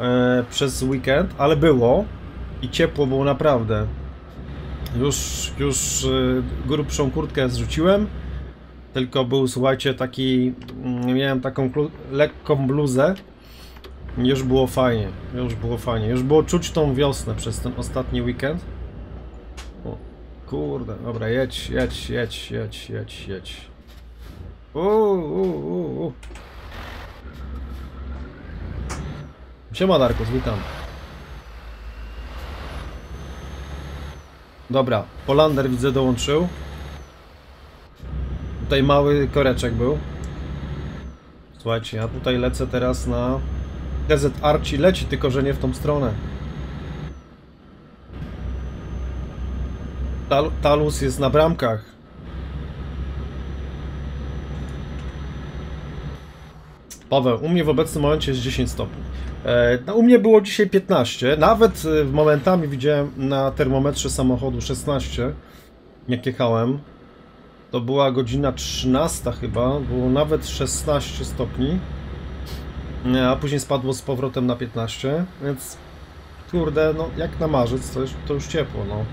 e, przez weekend, ale było i ciepło było naprawdę. Już, już e, grubszą kurtkę zrzuciłem, tylko był, słuchajcie, taki, mm, miałem taką lekką bluzę. Już było fajnie, już było fajnie. Już było czuć tą wiosnę przez ten ostatni weekend. O, kurde, dobra, jedź, jedź, jedź, jedź, jedź, jedź. Uuu, uuu, uuu. Siema Darkus, witam. Dobra, Polander widzę dołączył. Tutaj mały koreczek był. Słuchajcie, ja tutaj lecę teraz na... DZ Archie leci, tylko że nie w tą stronę. Tal Talus jest na bramkach. Paweł, u mnie w obecnym momencie jest 10 stopni. E, no, u mnie było dzisiaj 15. Nawet e, momentami widziałem na termometrze samochodu 16, jak jechałem. To była godzina 13 chyba, było nawet 16 stopni. A później spadło z powrotem na 15, więc kurde, no jak na marzec to już, to już ciepło, no.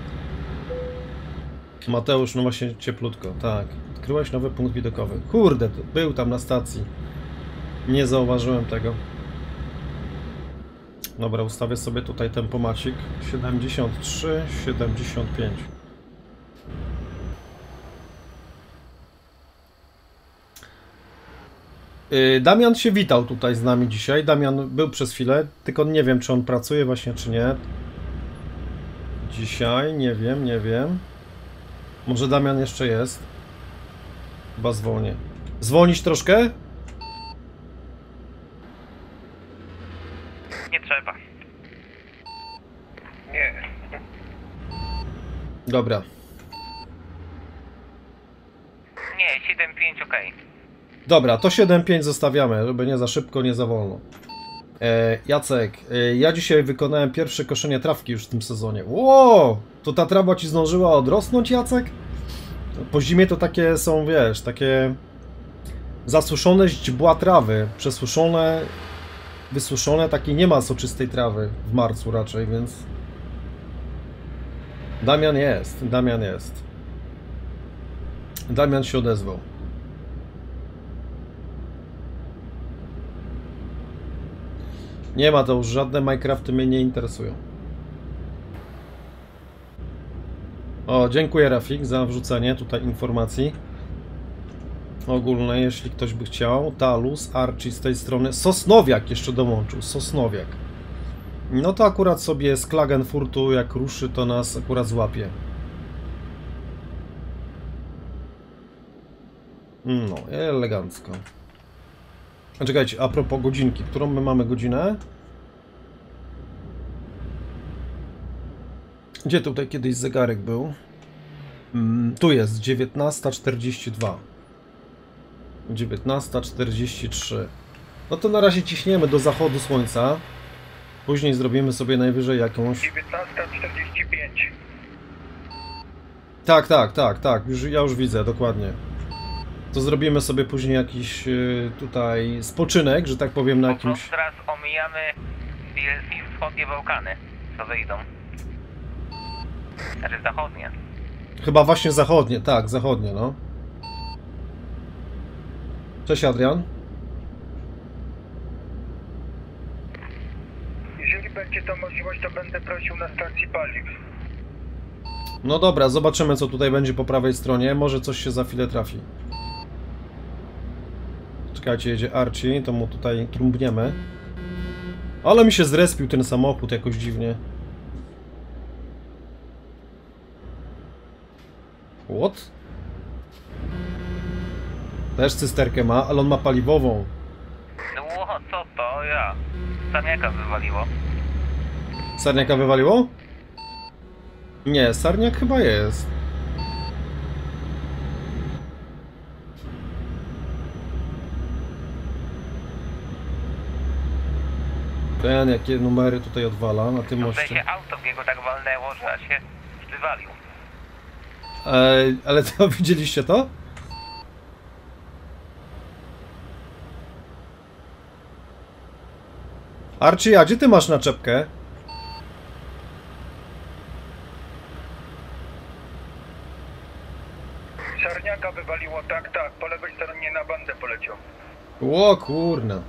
Mateusz, no właśnie cieplutko, tak. Odkryłeś nowy punkt widokowy. Kurde, był tam na stacji. Nie zauważyłem tego. Dobra, ustawię sobie tutaj tempomacik. 73, 75. Damian się witał tutaj z nami dzisiaj. Damian był przez chwilę, tylko nie wiem, czy on pracuje właśnie, czy nie. Dzisiaj, nie wiem, nie wiem. Może Damian jeszcze jest. Chyba zwolnię. Zwolnić troszkę? Nie trzeba. Nie. Dobra. Nie, 7-5 okej. Dobra, to 7-5 zostawiamy, żeby nie za szybko, nie za wolno. E, Jacek, e, ja dzisiaj wykonałem pierwsze koszenie trawki już w tym sezonie. Ło! To ta trawa ci zdążyła odrosnąć, Jacek? Po zimie to takie są, wiesz, takie zasuszone źdźbła trawy, przesuszone, wysuszone, takiej nie ma soczystej trawy w marcu raczej, więc... Damian jest, Damian jest. Damian się odezwał. Nie ma to już, żadne Minecrafty mnie nie interesują. O, dziękuję Rafik za wrzucenie tutaj informacji ogólnej, jeśli ktoś by chciał. Talus, Archie z tej strony. Sosnowiak jeszcze dołączył, Sosnowiak. No to akurat sobie z Klagenfurtu, jak ruszy, to nas akurat złapie. No, elegancko. A Czekajcie, a propos godzinki, którą my mamy godzinę? Gdzie tutaj kiedyś zegarek był? Mm, tu jest 19.42. 19.43. No to na razie ciśniemy do zachodu słońca. Później zrobimy sobie najwyżej jakąś. 19.45. Tak, tak, tak, tak. Już, ja już widzę, dokładnie. To zrobimy sobie później jakiś y, tutaj spoczynek, że tak powiem, na Po jakimś. teraz omijamy wielkie wschodnie Bałkany, co wyjdą. Znaczy zachodnie. Chyba właśnie zachodnie, tak, zachodnie, no. Cześć Adrian. Jeżeli będzie to możliwość, to będę prosił na stacji paliw. No dobra, zobaczymy co tutaj będzie po prawej stronie. Może coś się za chwilę trafi. Czekajcie, jedzie Archie, to mu tutaj trumbniemy. Ale mi się zrespił ten samochód jakoś dziwnie. What? Też cysterkę ma, ale on ma paliwową. No co to? Ja. Staniaka wywaliło. Sarniaka wywaliło? Nie, sarniak chyba jest. Ten, jakie numery tutaj odwala na tym Tutaj moście. się auto w niego tak walnęło, że aż się wywalił. E, ale to widzieliście to? Archie, a gdzie ty masz naczepkę? Czarniaka wywaliło, tak, tak. Po lewej stronie na bandę poleciał. Ło kurna.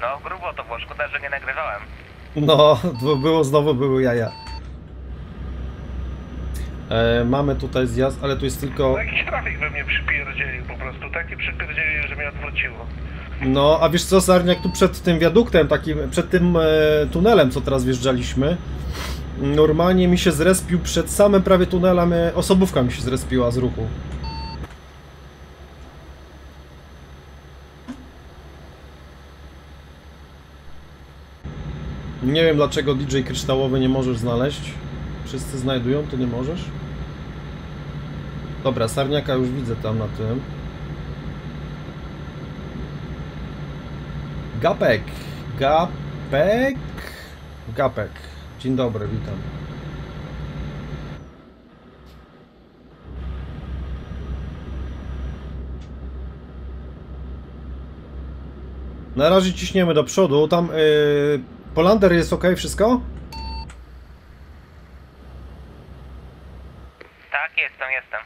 No grubo to było, szkoda, że nie nagrywałem. No, było znowu były jaja. E, mamy tutaj zjazd, ale tu jest tylko. No jakiś trafik we mnie przypierdzielił po prostu. Taki przypierdzielił, że mnie odwróciło. No, a wiesz co, Sarniak, tu przed tym wiaduktem, takim, przed tym e, tunelem, co teraz wjeżdżaliśmy, normalnie mi się zrespił przed samym prawie tunelem, e, osobówka mi się zrespiła z ruchu. Nie wiem dlaczego DJ kryształowy nie możesz znaleźć. Wszyscy znajdują, ty nie możesz? Dobra, Sarniaka już widzę tam na tym. Gapek. Gapek. Gapek. Dzień dobry, witam. Na razie ciśniemy do przodu. Tam yy, Polander jest ok, wszystko? Tak, jestem, jestem.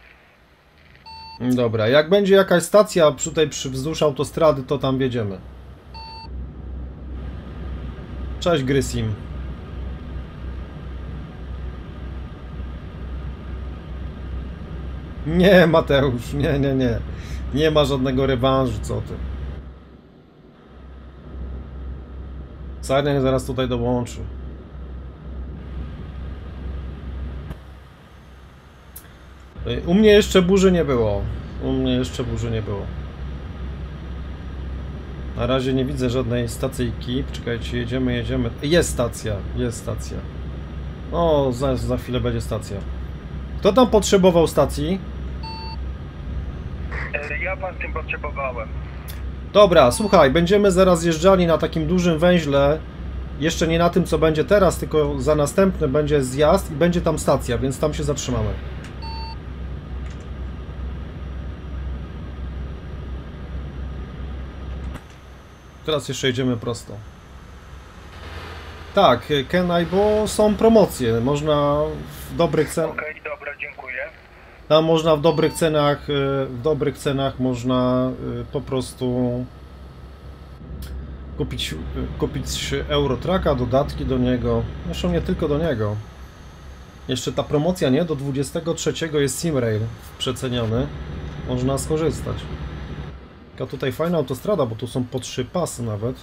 Dobra, jak będzie jakaś stacja przy- tutaj przy wzdłuż autostrady, to tam wjedziemy. Cześć Grysim. Nie, Mateusz, nie, nie, nie. Nie ma żadnego rewanżu, co ty. Zaraz tutaj dołączy. U mnie jeszcze burzy nie było. U mnie jeszcze burzy nie było. Na razie nie widzę żadnej stacyjki. Czekajcie, jedziemy, jedziemy. Jest stacja, jest stacja. O, za, za chwilę będzie stacja. Kto tam potrzebował stacji? Ja pan tym potrzebowałem. Dobra, słuchaj, będziemy zaraz zjeżdżali na takim dużym węźle. Jeszcze nie na tym, co będzie teraz, tylko za następny będzie zjazd i będzie tam stacja, więc tam się zatrzymamy. Teraz jeszcze jedziemy prosto. Tak, Kenai, bo są promocje. Można w dobrych cenach. Dziękuję. Tam można w dobrych cenach, y, w dobrych cenach można y, po prostu kupić, y, kupić Eurotraka, dodatki do niego. Zresztą nie tylko do niego. Jeszcze ta promocja, nie? Do 23 jest Simrail przeceniony. Można skorzystać. Taka tutaj fajna autostrada, bo tu są po trzy pasy nawet.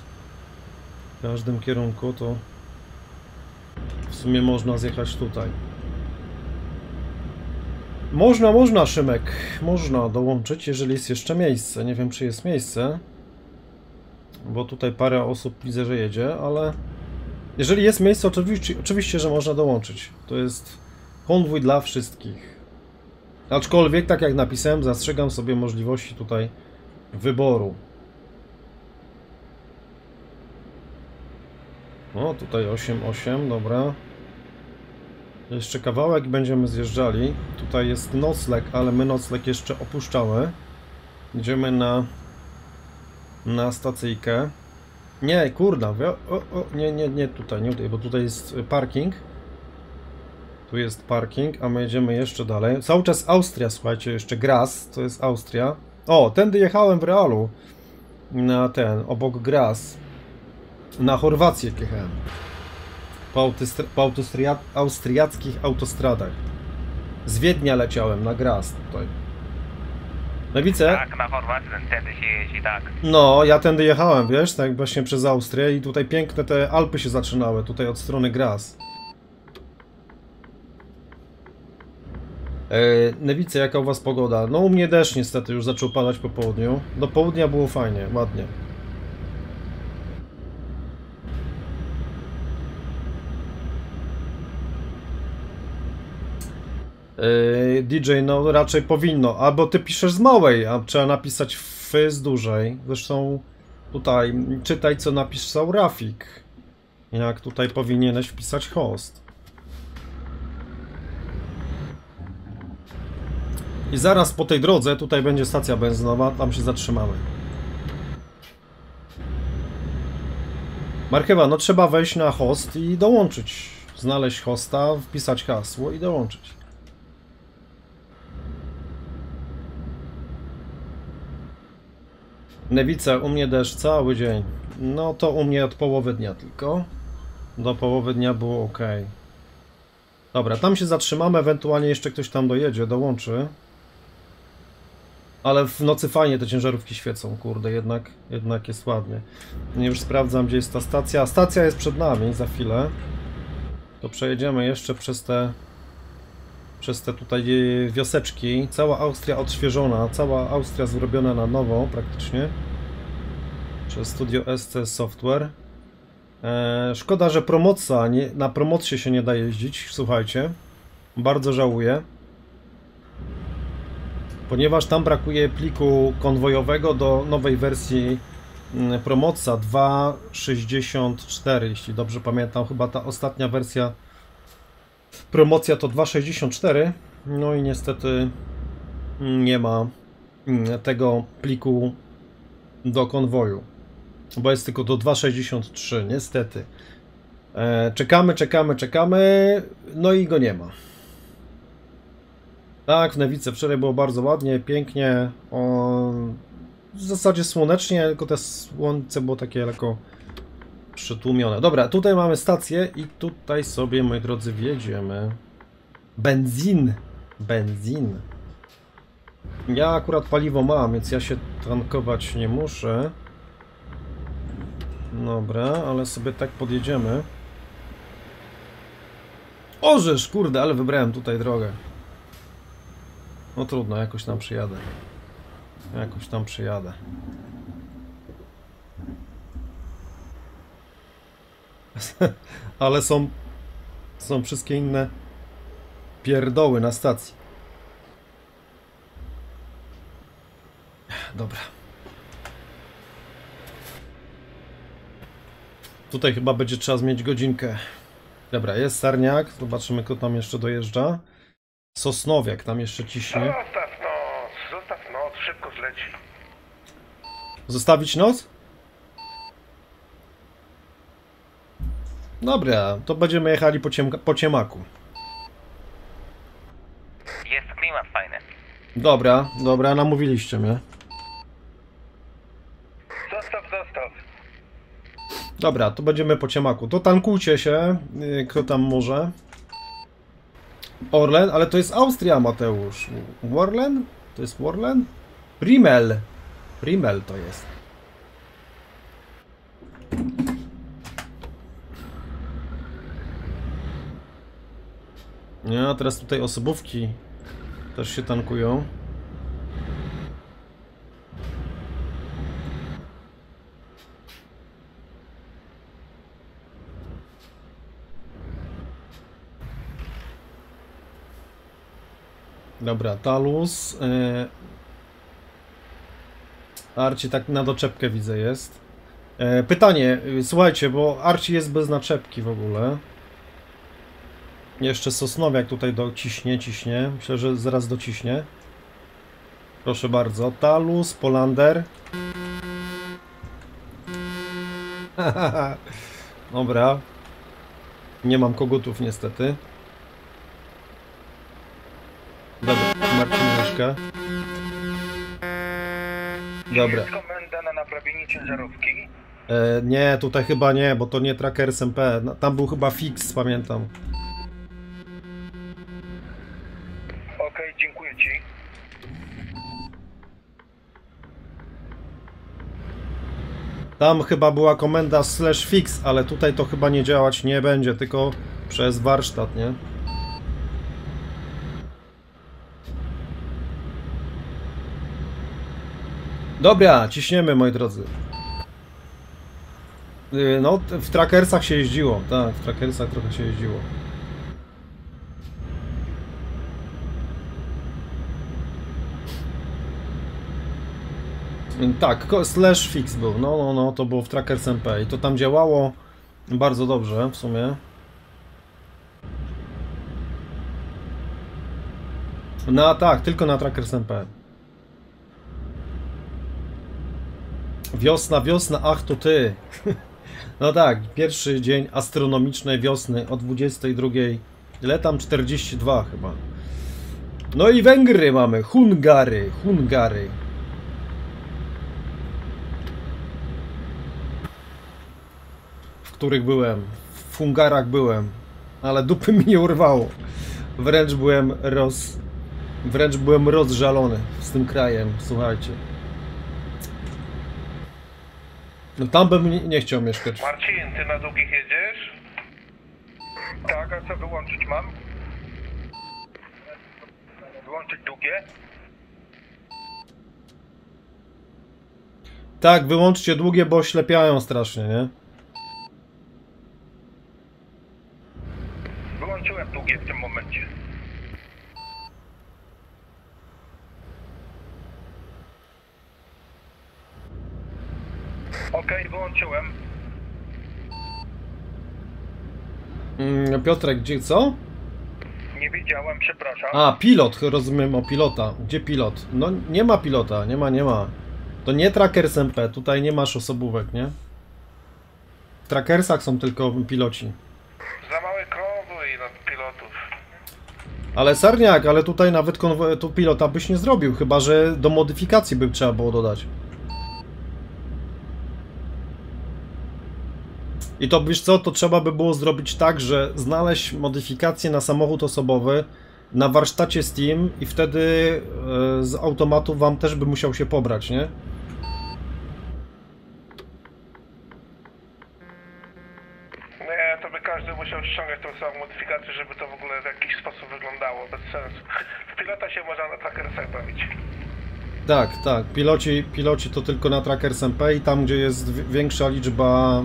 W każdym kierunku to w sumie można zjechać tutaj. Można, można, Szymek. Można dołączyć, jeżeli jest jeszcze miejsce. Nie wiem, czy jest miejsce. Bo tutaj parę osób widzę, że jedzie, ale... Jeżeli jest miejsce, oczywiście, oczywiście, że można dołączyć. To jest konwój dla wszystkich. Aczkolwiek, tak jak napisałem, zastrzegam sobie możliwości tutaj wyboru. O, tutaj 8-8, dobra. Jeszcze kawałek i będziemy zjeżdżali. Tutaj jest nocleg, ale my nocleg jeszcze opuszczamy. Idziemy na na stacyjkę. Nie, kurna, wio- o, o, nie, nie, nie tutaj, nie tutaj, bo tutaj jest parking. Tu jest parking, a my jedziemy jeszcze dalej. Cały czas Austria, słuchajcie, jeszcze Graz, to jest Austria. O, tędy jechałem w Realu. Na ten, obok Graz. Na Chorwację jechałem. Po, po austriackich autostradach. Z Wiednia leciałem na Graz tutaj. No widzę. Tak, na wtedy się jeździ, tak. No, ja tędy jechałem, wiesz, tak właśnie przez Austrię i tutaj piękne te Alpy się zaczynały, tutaj od strony Graz. Newice, jaka u was pogoda? No u mnie deszcz niestety już zaczął padać po południu. Do południa było fajnie, ładnie. DJ, no raczej powinno. Albo ty piszesz z małej, a trzeba napisać f z dużej. Zresztą tutaj czytaj, co napisał Rafik. Jak tutaj powinieneś wpisać host. I zaraz po tej drodze tutaj będzie stacja benzynowa, tam się zatrzymamy. Marchewa, no trzeba wejść na host i dołączyć. Znaleźć hosta, wpisać hasło i dołączyć. Newice, u mnie deszcz cały dzień. No to u mnie od połowy dnia tylko. Do połowy dnia było ok. Dobra, tam się zatrzymamy, ewentualnie jeszcze ktoś tam dojedzie, dołączy. Ale w nocy fajnie te ciężarówki świecą, kurde, jednak, jednak jest ładnie. Już sprawdzam, gdzie jest ta stacja. Stacja jest przed nami, za chwilę. To przejedziemy jeszcze przez te przez te tutaj e, wioseczki. Cała Austria odświeżona, cała Austria zrobiona na nowo praktycznie. Przez studio SC Software. E, szkoda, że promocja, nie, na promocję się nie da jeździć, słuchajcie. Bardzo żałuję. Ponieważ tam brakuje pliku konwojowego do nowej wersji mm, Promoca 2.64, jeśli dobrze pamiętam. Chyba ta ostatnia wersja Promocja to 2.64. No i niestety nie ma mm, tego pliku do konwoju. Bo jest tylko do 2.63, niestety. E, czekamy, czekamy, czekamy. No i go nie ma. Tak, w Newice wczoraj było bardzo ładnie, pięknie. O, w zasadzie słonecznie, tylko te słońce było takie lekko przytłumione. Dobra, tutaj mamy stację i tutaj sobie, moi drodzy, wjedziemy. Benzin. Benzin. Ja akurat paliwo mam, więc ja się tankować nie muszę. Dobra, ale sobie tak podjedziemy. Orzesz, kurde, ale wybrałem tutaj drogę. No trudno, jakoś tam przyjadę. Jakoś tam przyjadę. Ale są są wszystkie inne pierdoły na stacji. Dobra. Tutaj chyba będzie trzeba zmienić godzinkę. Dobra, jest Sarniak. Zobaczymy, kto tam jeszcze dojeżdża. Sosnowiak tam jeszcze ciśnie. Zostaw noc, zostaw noc, szybko zleci. Zostawić noc? Dobra, to będziemy jechali po, ciem po ciemaku. Jest klimat fajny. Dobra, dobra, namówiliście mnie. Zostaw, zostaw. Dobra, to będziemy po ciemaku. To tankujcie się, yy, kto tam może. Orlen, ale to jest Austria, Mateusz. Warlen? To jest Warlen? Rimmel. Rimmel to jest. Nie, a teraz tutaj osobówki też się tankują. Dobra, Talus. Yy... Arci tak na doczepkę widzę jest. E, pytanie, y, słuchajcie, bo Arci jest bez naczepki w ogóle. Jeszcze Sosnowiak tutaj dociśnie, ciśnie. Myślę, że zaraz dociśnie. Proszę bardzo. Talus, Polander. Dobra. Nie mam kogutów niestety. Dobra, Marcin Mieszka. Dobra. Jest komenda na naprawienie ciężarówki. E, nie, tutaj chyba nie, bo to nie tracker SMP. No, Tam był chyba fix, pamiętam. Tam chyba była komenda slash fix, ale tutaj to chyba nie działać nie będzie, tylko przez warsztat, nie? Dobra, ciśniemy, moi drodzy. Yy, No, w trackersach się jeździło, tak, w trackersach trochę się jeździło. Tak, slash fix był, no, no, no, to było w Trackers MP i to tam działało bardzo dobrze w sumie. No tak, tylko na Trackers MP. Wiosna, wiosna, ach to ty. No tak, pierwszy dzień astronomicznej wiosny o 22. Ile tam? 42 chyba. No i Węgry mamy, Hungary, Hungary. Których byłem. W Hungarach byłem, ale dupy mi nie urwało. Wręcz byłem roz... Wręcz byłem rozżalony z tym krajem, słuchajcie. No tam bym nie, nie chciał mieszkać. Marcin, ty na długich jedziesz? Tak, a co wyłączyć mam? Wyłączyć długie? Tak, wyłączcie długie, bo oślepiają strasznie, nie? Wyłączyłem długie w tym momencie. Okej, wyłączyłem. Mm, Piotrek, gdzie co? Nie wiedziałem, przepraszam. A, pilot, rozumiem o pilota. Gdzie pilot? No nie ma pilota, nie ma, nie ma. To nie Trackers MP, tutaj nie masz osobówek, nie? W Trackersach są tylko piloci. Za mały pilotów. Ale Sarniak, ale tutaj nawet tu pilota byś nie zrobił, chyba że do modyfikacji by trzeba było dodać. I to wiesz co, to trzeba by było zrobić tak, że znaleźć modyfikację na samochód osobowy na warsztacie Steam i wtedy e, z automatu wam też by musiał się pobrać, nie? Nie, to by każdy musiał ściągać tą samą modyfikację, żeby to w ogóle w jakiś sposób wyglądało, bez sensu. W pilota się można na trackersach bawić. Tak, tak. Piloci, piloci to tylko na Trackers MP i tam, gdzie jest wi- większa liczba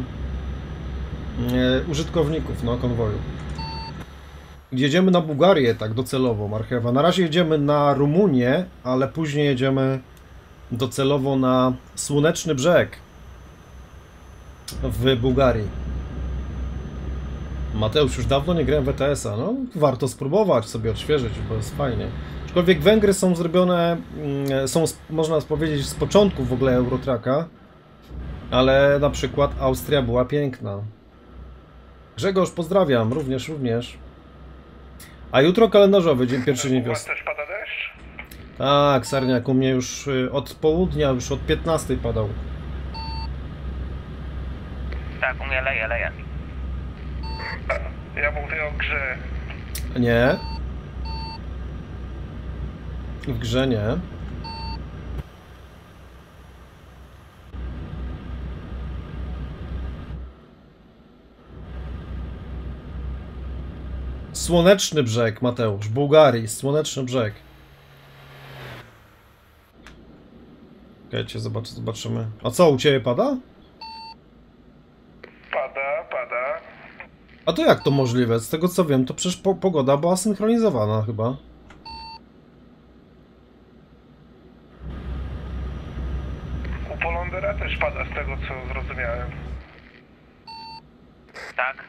e, użytkowników no, konwoju. Jedziemy na Bułgarię, tak docelowo, Marchewa. Na razie jedziemy na Rumunię, ale później jedziemy docelowo na Słoneczny Brzeg w Bułgarii. Mateusz, już dawno nie grałem w ETS-a. No, warto spróbować sobie odświeżyć, bo jest fajnie. Aczkolwiek Węgry są zrobione, mm, są, można powiedzieć, z początku w ogóle Eurotraka, ale na przykład Austria była piękna. Grzegorz, pozdrawiam, również, również. A jutro kalendarzowy, dzień pierwszy dzień wiosny. też pada deszcz? Tak, Sarniak, u mnie już y, od południa, już od 15 padał. Tak, u mnie leje, leje. Ja mówię o grze. Nie. W grze nie. Słoneczny brzeg, Mateusz. Bułgarii, słoneczny brzeg. Czekajcie, zobacz, zobaczymy. A co, u Ciebie pada? Pada, pada. A to jak to możliwe? Z tego co wiem, to przecież po pogoda była synchronizowana chyba. U Polondera też pada, z tego co zrozumiałem. Tak.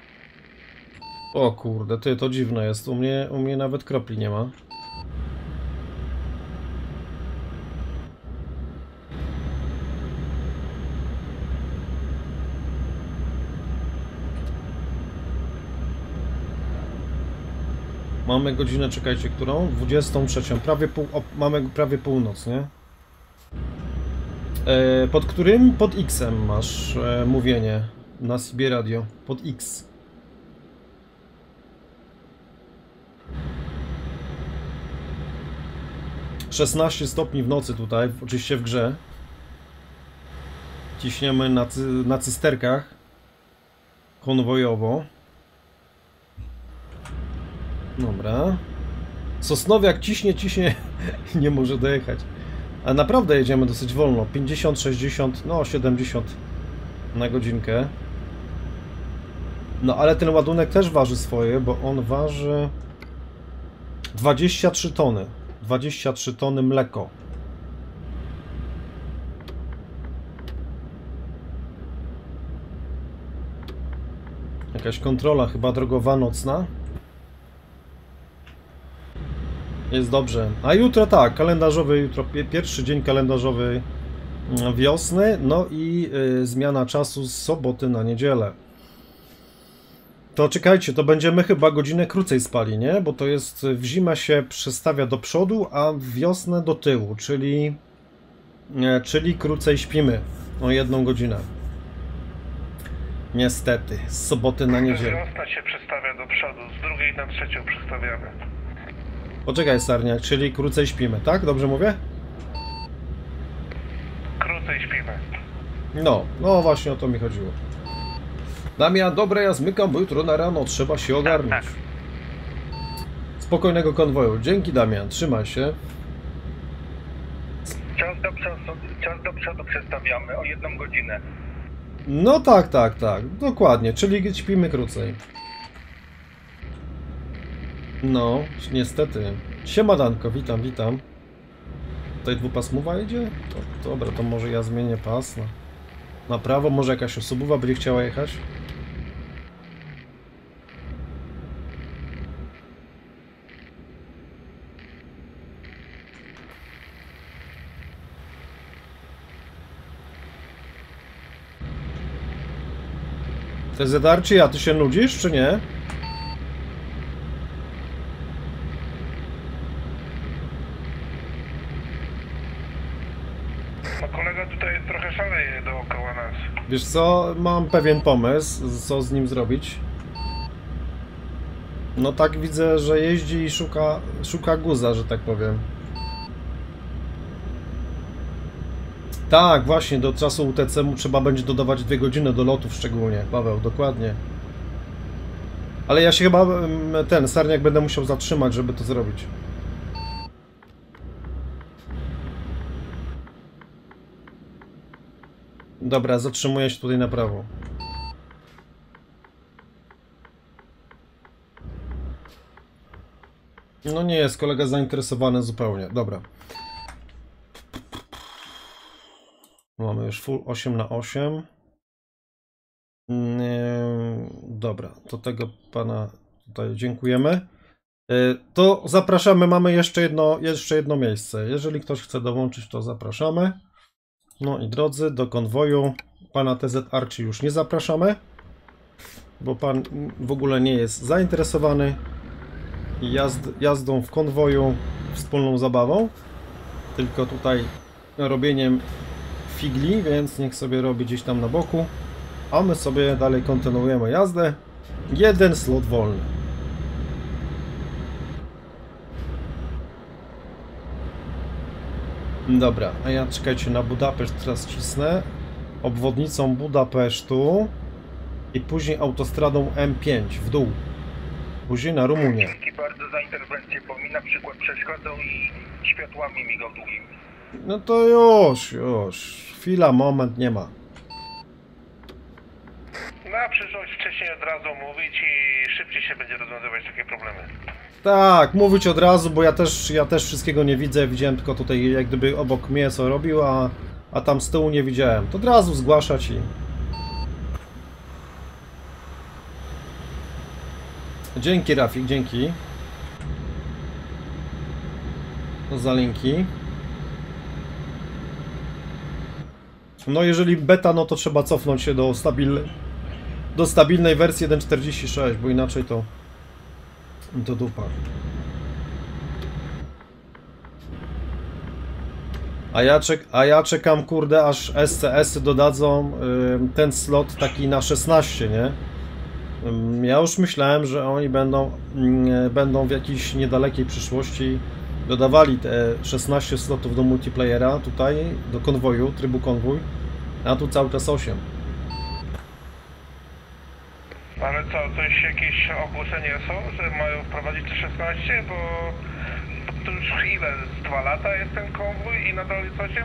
O kurde, ty, to dziwne jest. U mnie, u mnie nawet kropli nie ma. Mamy godzinę, czekajcie, którą? 23. Prawie pół, o, mamy prawie północ, nie? E, pod którym? Pod X-em masz e, mówienie na CB Radio. Pod X. Szesnaście stopni w nocy tutaj, oczywiście w grze. Ciśniemy na, cy na cysterkach konwojowo. Dobra. Sosnowiak ciśnie, ciśnie, nie może dojechać. A naprawdę jedziemy dosyć wolno. 50, 60, no 70 na godzinkę. No ale ten ładunek też waży swoje, bo on waży 23 tony. 23 tony mleko. Jakaś kontrola chyba drogowa nocna. Jest dobrze. A jutro tak, kalendarzowy, jutro pie- pierwszy dzień kalendarzowy mm, wiosny, no i y, zmiana czasu z soboty na niedzielę. To czekajcie, to będziemy chyba godzinę krócej spali, nie? Bo to jest w zimę się przestawia do przodu, a w wiosnę do tyłu, czyli, e, czyli krócej śpimy o jedną godzinę. Niestety, z soboty na niedzielę. Wiosna się przestawia do przodu, z drugiej na trzecią przestawiamy. Poczekaj, Sarniak, czyli krócej śpimy, tak? Dobrze mówię? Krócej śpimy. No, no właśnie o to mi chodziło. Damian, dobre, ja zmykam, bo jutro na rano trzeba się ogarnąć. tak. Spokojnego konwoju. Dzięki, Damian, trzymaj się. Czas do, przodu, czas do przodu przestawiamy o jedną godzinę. No tak, tak, tak, dokładnie, czyli śpimy krócej. No, niestety. Siema Danko, witam, witam. Tutaj dwupasmowa idzie? To, dobra, to może ja zmienię pas na, na prawo, może jakaś osobowa będzie chciała jechać? Jest Zedarczy, a ty się nudzisz, czy nie? No kolega tutaj trochę szaleje dookoła nas. Wiesz co, mam pewien pomysł, co z nim zrobić. No tak widzę, że jeździ i szuka, szuka guza, że tak powiem. Tak, właśnie, do czasu UTC mu trzeba będzie dodawać dwie godziny do lotów szczególnie, Paweł, dokładnie. Ale ja się chyba, mm, ten, Sarniak będę musiał zatrzymać, żeby to zrobić. Dobra, zatrzymuję się tutaj na prawo. No nie jest kolega zainteresowany zupełnie. Dobra. Mamy już full 8 na 8. Nie, dobra, to tego pana tutaj dziękujemy. Y, To zapraszamy, mamy jeszcze jedno, jeszcze jedno miejsce. Jeżeli ktoś chce dołączyć, to zapraszamy. No i drodzy, do konwoju pana TZ Archie już nie zapraszamy, bo pan w ogóle nie jest zainteresowany jazd, jazdą w konwoju, wspólną zabawą, tylko tutaj robieniem figli, więc niech sobie robi gdzieś tam na boku, a my sobie dalej kontynuujemy jazdę. Jeden slot wolny. Dobra, a ja czekajcie na Budapeszt teraz cisnę. Obwodnicą Budapesztu i później autostradą M5 w dół. Później na Rumunię. Dzięki bardzo za interwencję, bo mi na przykład przeszkadzał i światłami migał. No to już, już. Chwila, moment, nie ma. Na przyszłość wcześniej od razu mówić i szybciej się będzie rozwiązywać takie problemy. Tak, mówić od razu, bo ja też, ja też wszystkiego nie widzę. Widziałem tylko tutaj jak gdyby obok mnie co robił, a, a tam z tyłu nie widziałem. To od razu zgłaszać i... Dzięki Rafik, dzięki. Za linki. No jeżeli beta, no to trzeba cofnąć się do stabilnej, do stabilnej wersji 1.46, bo inaczej to... To dupa. A ja, czek a ja czekam, kurde, aż SCS-y dodadzą ten slot taki na 16, nie? Ja już myślałem, że oni będą, będą w jakiejś niedalekiej przyszłości dodawali te 16 slotów do multiplayera tutaj, do konwoju, trybu konwój, a tu cały czas 8. Ale co, coś, jakieś ogłoszenia są, że mają wprowadzić te 16, bo to już ile, z dwa lata jest ten konwój i nadal jest 8?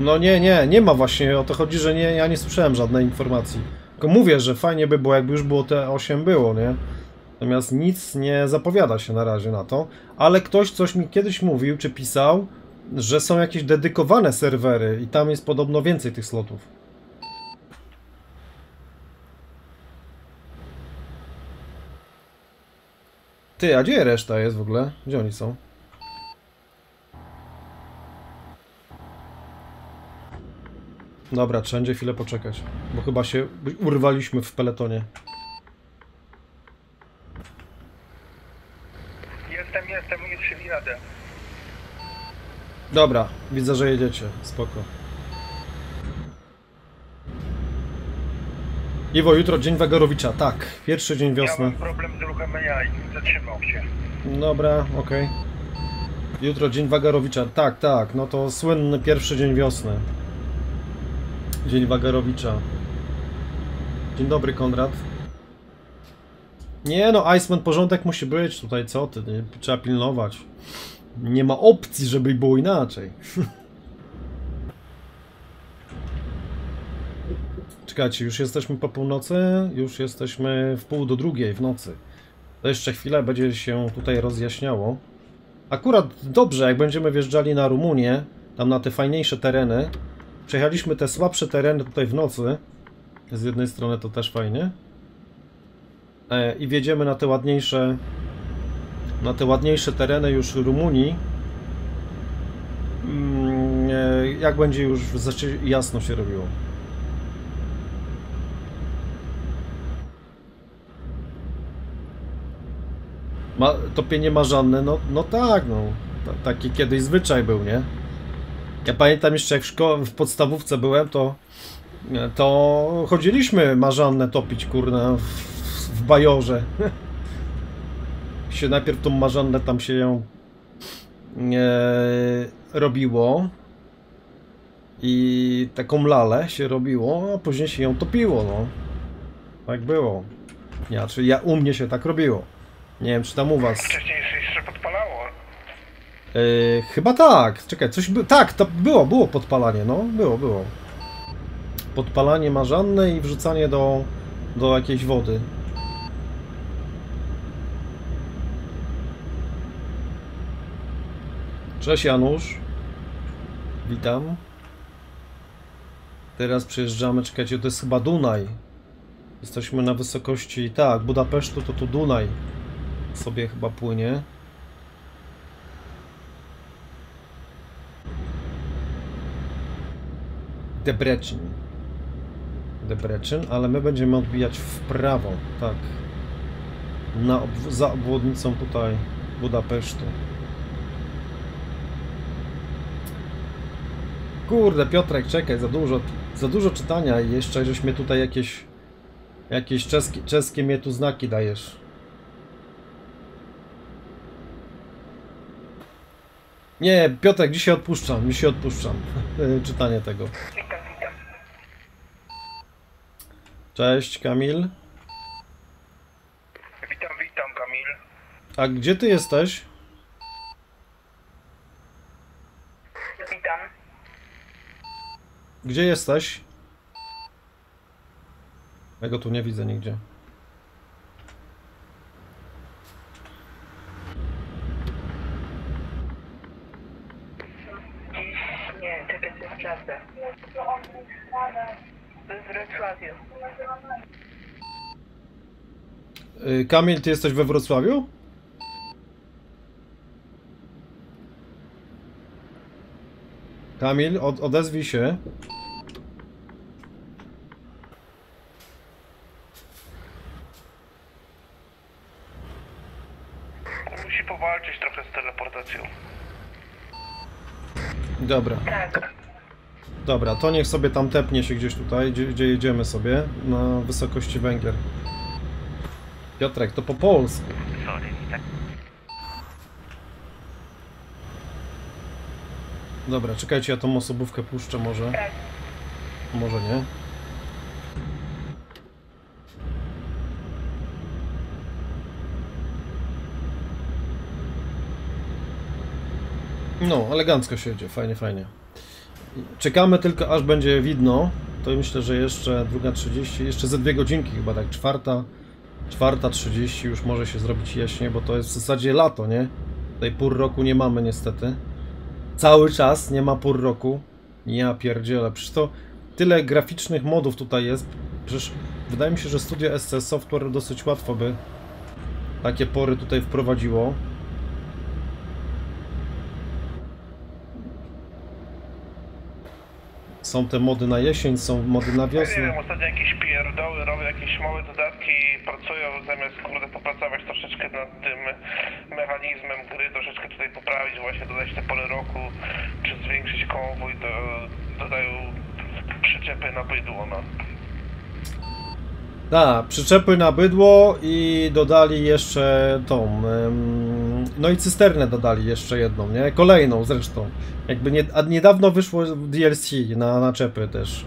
No nie, nie, nie ma właśnie, o to chodzi, że nie, ja nie słyszałem żadnej informacji. Tylko mówię, że fajnie by było, jakby już było te 8 było, nie? Natomiast nic nie zapowiada się na razie na to, ale ktoś coś mi kiedyś mówił, czy pisał, że są jakieś dedykowane serwery i tam jest podobno więcej tych slotów. Ty, a gdzie reszta jest w ogóle? Gdzie oni są? Dobra, trzeba będzie chwilę poczekać, bo chyba się urwaliśmy w peletonie. Jestem, jestem, już jadę. Dobra, widzę, że jedziecie. Spoko. Iwo, jutro dzień Wagarowicza. Tak, pierwszy dzień wiosny. Miałem problem z ruchem ja i zatrzymał się. Dobra, okej. Jutro dzień Wagarowicza. Tak, tak, no to słynny pierwszy dzień wiosny. Dzień Wagarowicza. Dzień dobry, Konrad. Nie no, Iceman porządek musi być tutaj, co ty, nie? trzeba pilnować. Nie ma opcji, żeby było inaczej. Czekajcie, już jesteśmy po północy, już jesteśmy w pół do drugiej w nocy. To jeszcze chwilę będzie się tutaj rozjaśniało. Akurat dobrze, jak będziemy wjeżdżali na Rumunię, tam na te fajniejsze tereny. Przejechaliśmy te słabsze tereny tutaj w nocy. Z jednej strony to też fajnie. E, I wjedziemy na te ładniejsze na te ładniejsze tereny już Rumunii. Mm, e, Jak będzie już jasno się robiło. Ma, topienie marzanne, no, no tak, no. Ta- Taki kiedyś zwyczaj był, nie? Ja pamiętam jeszcze jak w, szko- w podstawówce byłem, to, to chodziliśmy marzannę topić, kurna, w, w bajorze. się najpierw tą marzannę tam się ją e, robiło i taką lalę się robiło, a później się ją topiło, no. Tak było. Ja, czy ja u mnie się tak robiło. Nie wiem, czy tam u was. Wcześniej jeszcze podpalało. Yy, chyba tak. Czekaj, coś by... Tak, to było, było podpalanie, no. Było, było. Podpalanie marzanne i wrzucanie do, do jakiejś wody. Cześć Janusz. Witam. Teraz przejeżdżamy, czekajcie, to jest chyba Dunaj. Jesteśmy na wysokości, tak, Budapesztu to tu Dunaj sobie chyba płynie. Debrecen. Debrecen, ale my będziemy odbijać w prawo, tak. Na za obwodnicą tutaj Budapesztu. Kurde, Piotrek, czekaj, za dużo, za dużo czytania jeszcze żeś mnie tutaj jakieś jakieś czeskie, czeskie mnie tu znaki dajesz. Nie, Piotrek, dzisiaj odpuszczam, dzisiaj odpuszczam czytanie tego. Witam, witam. Cześć, Kamil. Witam, witam, Kamil. A gdzie ty jesteś? Witam. Gdzie jesteś? Ja go tu nie widzę nigdzie. Dziś nie, czekaj, to sprawdzę. W Wrocławiu. Y, Kamil, ty jesteś we Wrocławiu? Kamil, od, odezwij się. Musi powalczyć trochę z teleportacją. Dobra. Tak, Dobra, to niech sobie tam tepnie się gdzieś tutaj, gdzie, gdzie jedziemy sobie, na wysokości Węgier. Piotrek, to po polsku. Tak. Dobra, czekajcie, ja tą osobówkę puszczę może. Może nie. No, elegancko się jedzie, fajnie, fajnie. Czekamy tylko aż będzie widno. To myślę, że jeszcze druga 30, jeszcze ze dwie godzinki chyba tak, czwarta, czwarta 30 już może się zrobić jaśnie, bo to jest w zasadzie lato, nie? Tutaj pór roku nie mamy niestety. Cały czas nie ma pór roku. Ja pierdzielę, przecież to tyle graficznych modów tutaj jest. Przecież wydaje mi się, że studio SC Software dosyć łatwo by takie pory tutaj wprowadziło. Są te mody na jesień, są mody na Nie wiosnę. wiem, ostatnio jakieś pierdoły robią jakieś małe dodatki i pracują zamiast kurde popracować troszeczkę nad tym mechanizmem gry, troszeczkę tutaj poprawić, właśnie dodać te pory roku, czy zwiększyć konwój, do, dodają przyczepy na bydło, no. Tak, przyczepy na bydło i dodali jeszcze tą. no i cysternę dodali jeszcze jedną, nie? Kolejną zresztą. Jakby nie, a niedawno wyszło DLC na naczepy też,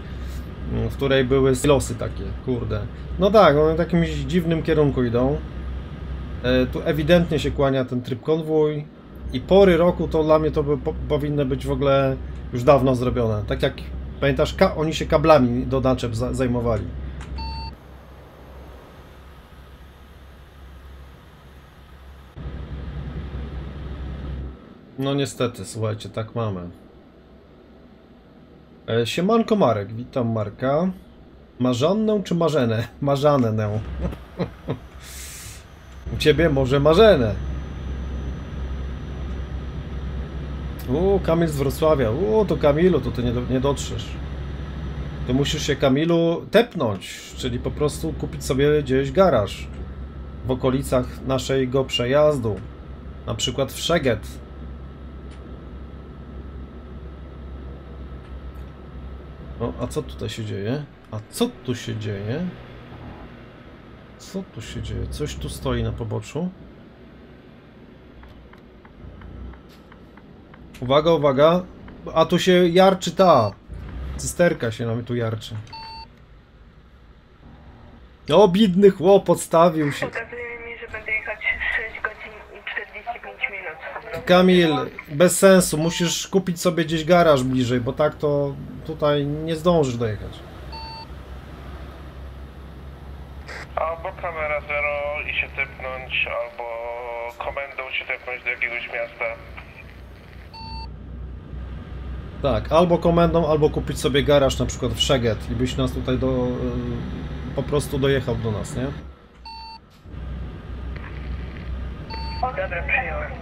m, w której były losy takie, kurde. No tak, one w jakimś dziwnym kierunku idą. E, tu ewidentnie się kłania ten tryb konwój i pory roku to dla mnie to by po, powinny być w ogóle już dawno zrobione. Tak jak pamiętasz, ka- oni się kablami do naczep za- zajmowali. No niestety, słuchajcie, tak mamy. E, Siemanko Marek, witam Marka. Marzannę czy marzenę? Marzanę. U ciebie może marzenę. U, Kamil z Wrocławia. U, to Kamilu, to ty nie, nie dotrzesz. To musisz się Kamilu tepnąć, czyli po prostu kupić sobie gdzieś garaż w okolicach naszego przejazdu. Na przykład w Szeged. O, a co tutaj się dzieje? A co tu się dzieje? Co tu się dzieje? Coś tu stoi na poboczu. Uwaga, uwaga. A tu się jarczy ta. Cysterka się nam tu jarczy. O, biedny chłop podstawił się. Pokazuje mi, że będę jechać 6 godzin i 45 minut. z powrotem. Kamil, bez sensu, musisz kupić sobie gdzieś garaż bliżej, bo tak to tutaj nie zdążysz dojechać. Albo kamera zero i się typnąć, albo komendą się typnąć do jakiegoś miasta. Tak, albo komendą, albo kupić sobie garaż na przykład w Szeged i byś nas tutaj do... y, po prostu dojechał do nas, nie? Przyjąłem.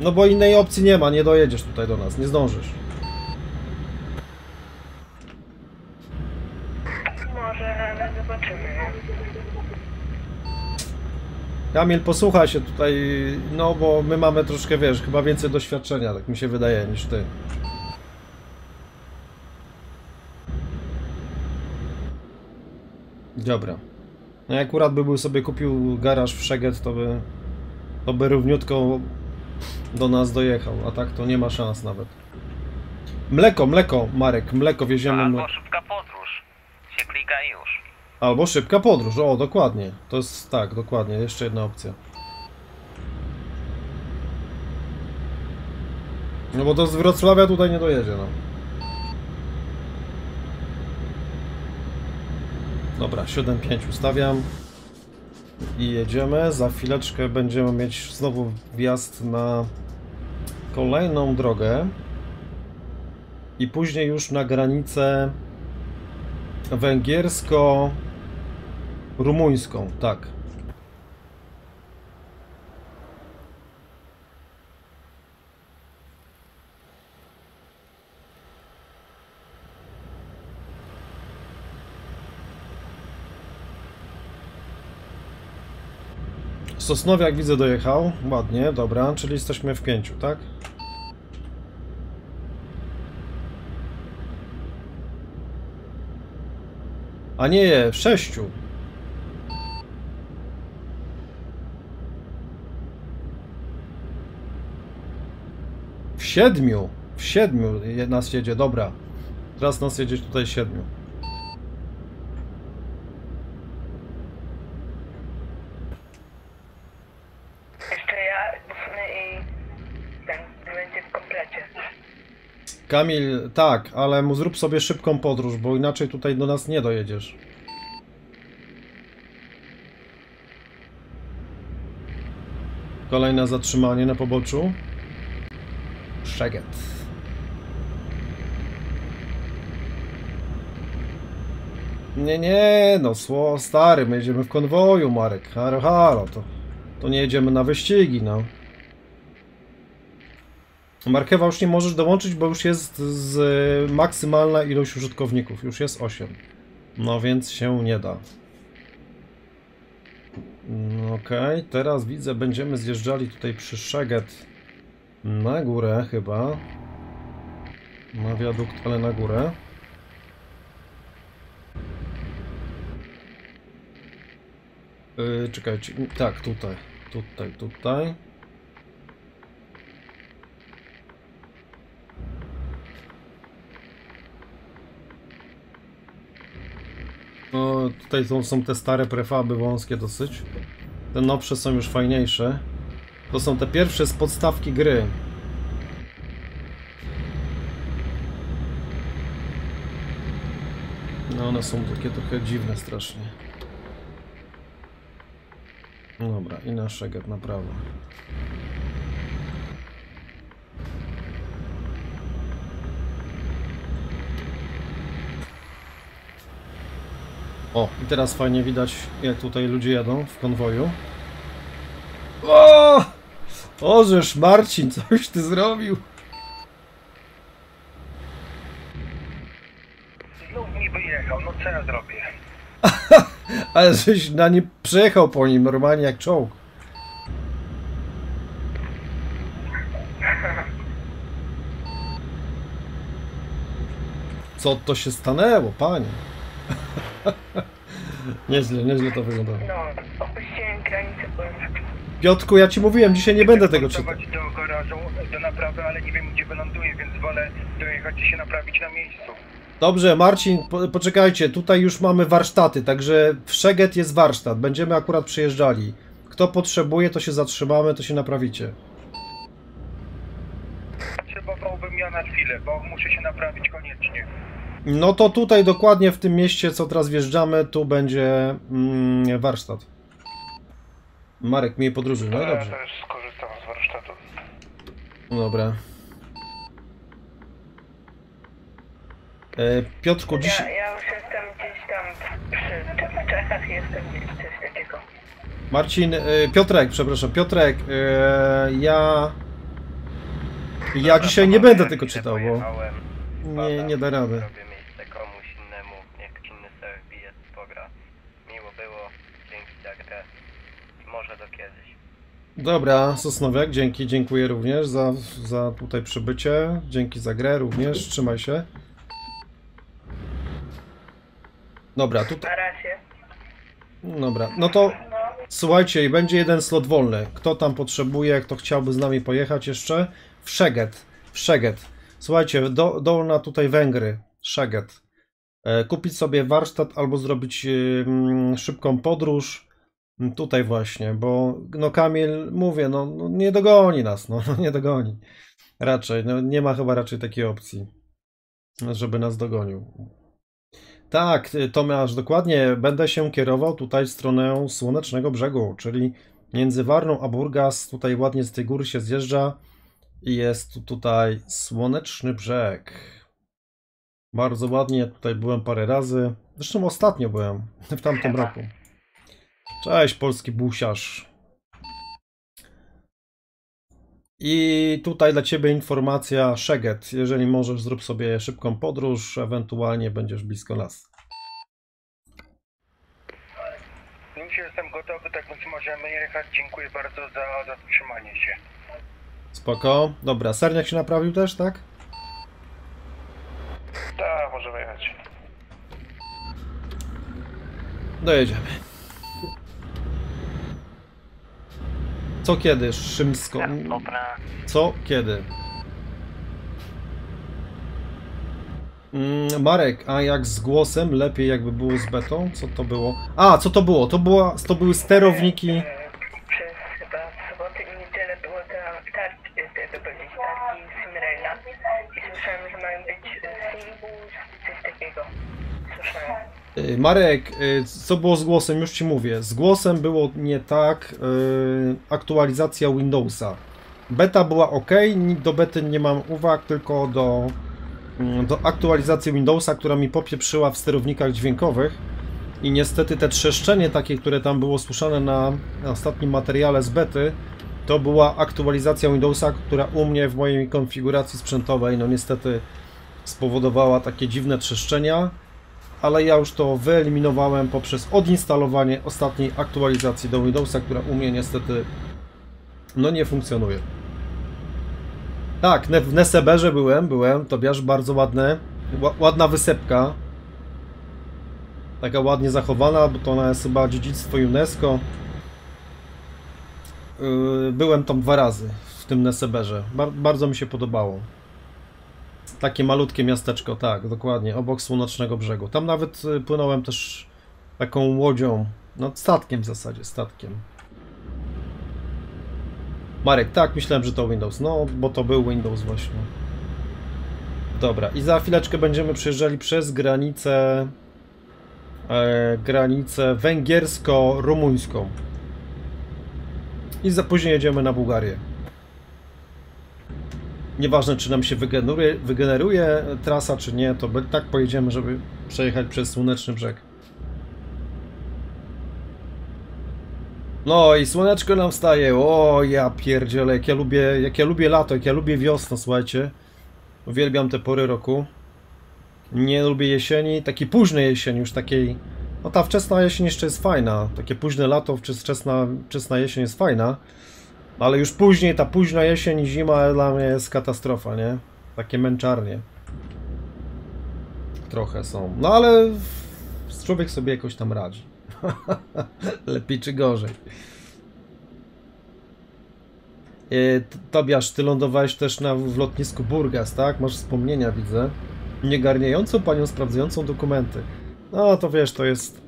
No bo innej opcji nie ma, nie dojedziesz tutaj do nas, nie zdążysz. Może, zobaczymy. Kamil, posłuchaj się tutaj, no bo my mamy troszkę, wiesz, chyba więcej doświadczenia, tak mi się wydaje, niż ty. Dobra. No jak akurat by był sobie kupił garaż w Szeged, to by, to by równiutko do nas dojechał, a tak to nie ma szans nawet. Mleko, mleko, Marek, mleko wieziemy. Albo szybka podróż. Się klika i już. Albo szybka podróż, o dokładnie. To jest tak, dokładnie, jeszcze jedna opcja. No bo do z Wrocławia tutaj nie dojedzie, no. Dobra, 7.5 ustawiam. I jedziemy. Za chwileczkę będziemy mieć znowu wjazd na kolejną drogę. I później już na granicę węgiersko-rumuńską, tak. Sosnowiak widzę dojechał, ładnie, dobra, czyli jesteśmy w pięciu, tak? A nie, w sześciu. W siedmiu. W siedmiu nas jedzie, dobra. Teraz nas jedzie tutaj siedmiu. Jeszcze ja i ten będzie w komplecie. Kamil, tak, ale mu zrób sobie szybką podróż, bo inaczej tutaj do nas nie dojedziesz. Kolejne zatrzymanie na poboczu. Szeged. Nie, nie, no sło, stary, my jedziemy w konwoju, Marek. Halo, halo, to, to nie jedziemy na wyścigi, no. Markewa już nie możesz dołączyć, bo już jest z maksymalna ilość użytkowników. Już jest 8. No więc się nie da. No Okej, teraz widzę, będziemy zjeżdżali tutaj przy Szeged na górę chyba. Na wiadukt, ale na górę. Yy, czekajcie, tak, tutaj, tutaj, tutaj. No, tutaj są, są te stare prefaby wąskie dosyć. Te nowsze są już fajniejsze. To są te pierwsze z podstawki gry. No one są takie trochę dziwne strasznie. No Dobra, i na Szeged na prawo. O, i teraz fajnie widać, jak tutaj ludzie jadą w konwoju. O! Ożeż, Marcin, coś ty zrobił. Znów niby jechał, no co ja zrobię? Ale żeś na nie przejechał po nim normalnie jak czołg. Co to się stanęło, panie? Nieźle, nieźle to wyglądało. No, opuściłem granicę, byłem Piotrku, ja ci mówiłem, dzisiaj nie będę tego czytał. Do garażu, do naprawy, ale nie wiem gdzie wyląduję, więc wolę dojechać i się naprawić na miejscu. Dobrze, Marcin, po, poczekajcie, tutaj już mamy warsztaty, także w Szeget jest warsztat, będziemy akurat przyjeżdżali. Kto potrzebuje, to się zatrzymamy, to się naprawicie. Potrzebowałbym ja na chwilę, bo muszę się naprawić koniecznie. No to tutaj dokładnie w tym mieście, co teraz wjeżdżamy, tu będzie mm, warsztat. Marek, miej podróży, no i Ja dobrze. też skorzystam z warsztatu. Dobra. E, Piotrku, Ja, dzisiaj... ja już jestem gdzieś tam przy, w Czechach jestem gdzieś coś takiego. Marcin, e, Piotrek, przepraszam, Piotrek, e, ja... Ja dzisiaj nie będę tego czytał, bo nie, nie da rady. Robię miejsce komuś innemu, niech inny sobie wbije, pogra. Miło było, dzięki za grę. Może do kiedyś. Dobra, Sosnowiak, dzięki, dziękuję również za, za tutaj przybycie. Dzięki za grę również, trzymaj się. Dobra, tutaj... Dobra, no to słuchajcie, i będzie jeden slot wolny. Kto tam potrzebuje, kto chciałby z nami pojechać jeszcze? W Szeget, w Szeget. Słuchajcie, do, dolna tutaj Węgry, Szeget. E, Kupić sobie warsztat albo zrobić szybką podróż. Mm, Tutaj właśnie, bo no Kamil, mówię, no, no nie dogoni nas, no, no nie dogoni. Raczej, no nie ma chyba raczej takiej opcji, żeby nas dogonił. Tak, y, Tomasz, dokładnie. Będę się kierował tutaj w stronę Słonecznego Brzegu, czyli między Warną a Burgas. Tutaj ładnie z tej góry się zjeżdża i jest tu tutaj Słoneczny Brzeg. Bardzo ładnie, tutaj byłem parę razy. Zresztą ostatnio byłem, w tamtym roku. Cześć, polski busiarz. I tutaj dla Ciebie informacja Szeget. Jeżeli możesz, zrób sobie szybką podróż, ewentualnie będziesz blisko nas. Już jestem gotowy, tak więc możemy jechać. Dziękuję bardzo za zatrzymanie się. Spoko. Dobra, Serniak się naprawił też, tak? Tak, możemy jechać. Dojedziemy. Co kiedy, Szymsko? Co kiedy? Mm, Marek, a jak z głosem? Lepiej jakby było z betą? Co to było? A, co to było? To, była, to były sterowniki. E, Przez chyba sobotę i niedzielę było ta e, to byli. I słyszałem, że mają być e, Simbus, coś takiego. Y, Marek, y, co było z głosem? Już ci mówię. Z głosem było nie tak. y, Aktualizacja Windowsa. Beta była ok, do bety nie mam uwag, tylko do, mm, do aktualizacji Windowsa, która mi popieprzyła w sterownikach dźwiękowych. I niestety te trzeszczenie takie, które tam było słyszane na, na ostatnim materiale z bety, to była aktualizacja Windowsa, która u mnie w mojej konfiguracji sprzętowej, no niestety spowodowała takie dziwne trzeszczenia ale ja już to wyeliminowałem poprzez odinstalowanie ostatniej aktualizacji do Windowsa, która u mnie niestety no nie funkcjonuje. Tak, w Neseberze byłem, byłem, Tobiasz, bardzo ładne, ła- ładna wysepka. Taka ładnie zachowana, bo to ona jest chyba dziedzictwo UNESCO. Yy, Byłem tam dwa razy w tym Neseberze. Bar- bardzo mi się podobało. Takie malutkie miasteczko, tak, dokładnie, obok Słonecznego Brzegu. Tam nawet y, płynąłem też taką łodzią, no statkiem w zasadzie, statkiem. Marek, tak, myślałem, że to Windows, no, bo to był Windows właśnie. Dobra, i za chwileczkę będziemy przejeżdżali przez granicę, e, granicę węgiersko-rumuńską. I za później jedziemy na Bułgarię. Nieważne, czy nam się wygeneruje, wygeneruje trasa, czy nie, to tak pojedziemy, żeby przejechać przez Słoneczny Brzeg. No i słoneczko nam staje. O, ja pierdzielę, jak ja lubię, jak ja lubię lato, jak ja lubię wiosnę, słuchajcie. Uwielbiam te pory roku. Nie lubię jesieni, takiej późnej jesieni, już takiej... No ta wczesna jesień jeszcze jest fajna. Takie późne lato, wczesna, wczesna jesień jest fajna. Ale już później, ta późna jesień i zima dla mnie jest katastrofa, nie? Takie męczarnie. trochę są. No ale człowiek sobie jakoś tam radzi. Lepiej czy gorzej. E, Tobiasz, ty lądowałeś też na, w lotnisku Burgas, tak? Masz wspomnienia, widzę. Niegarniającą panią sprawdzającą dokumenty. No to wiesz, to jest.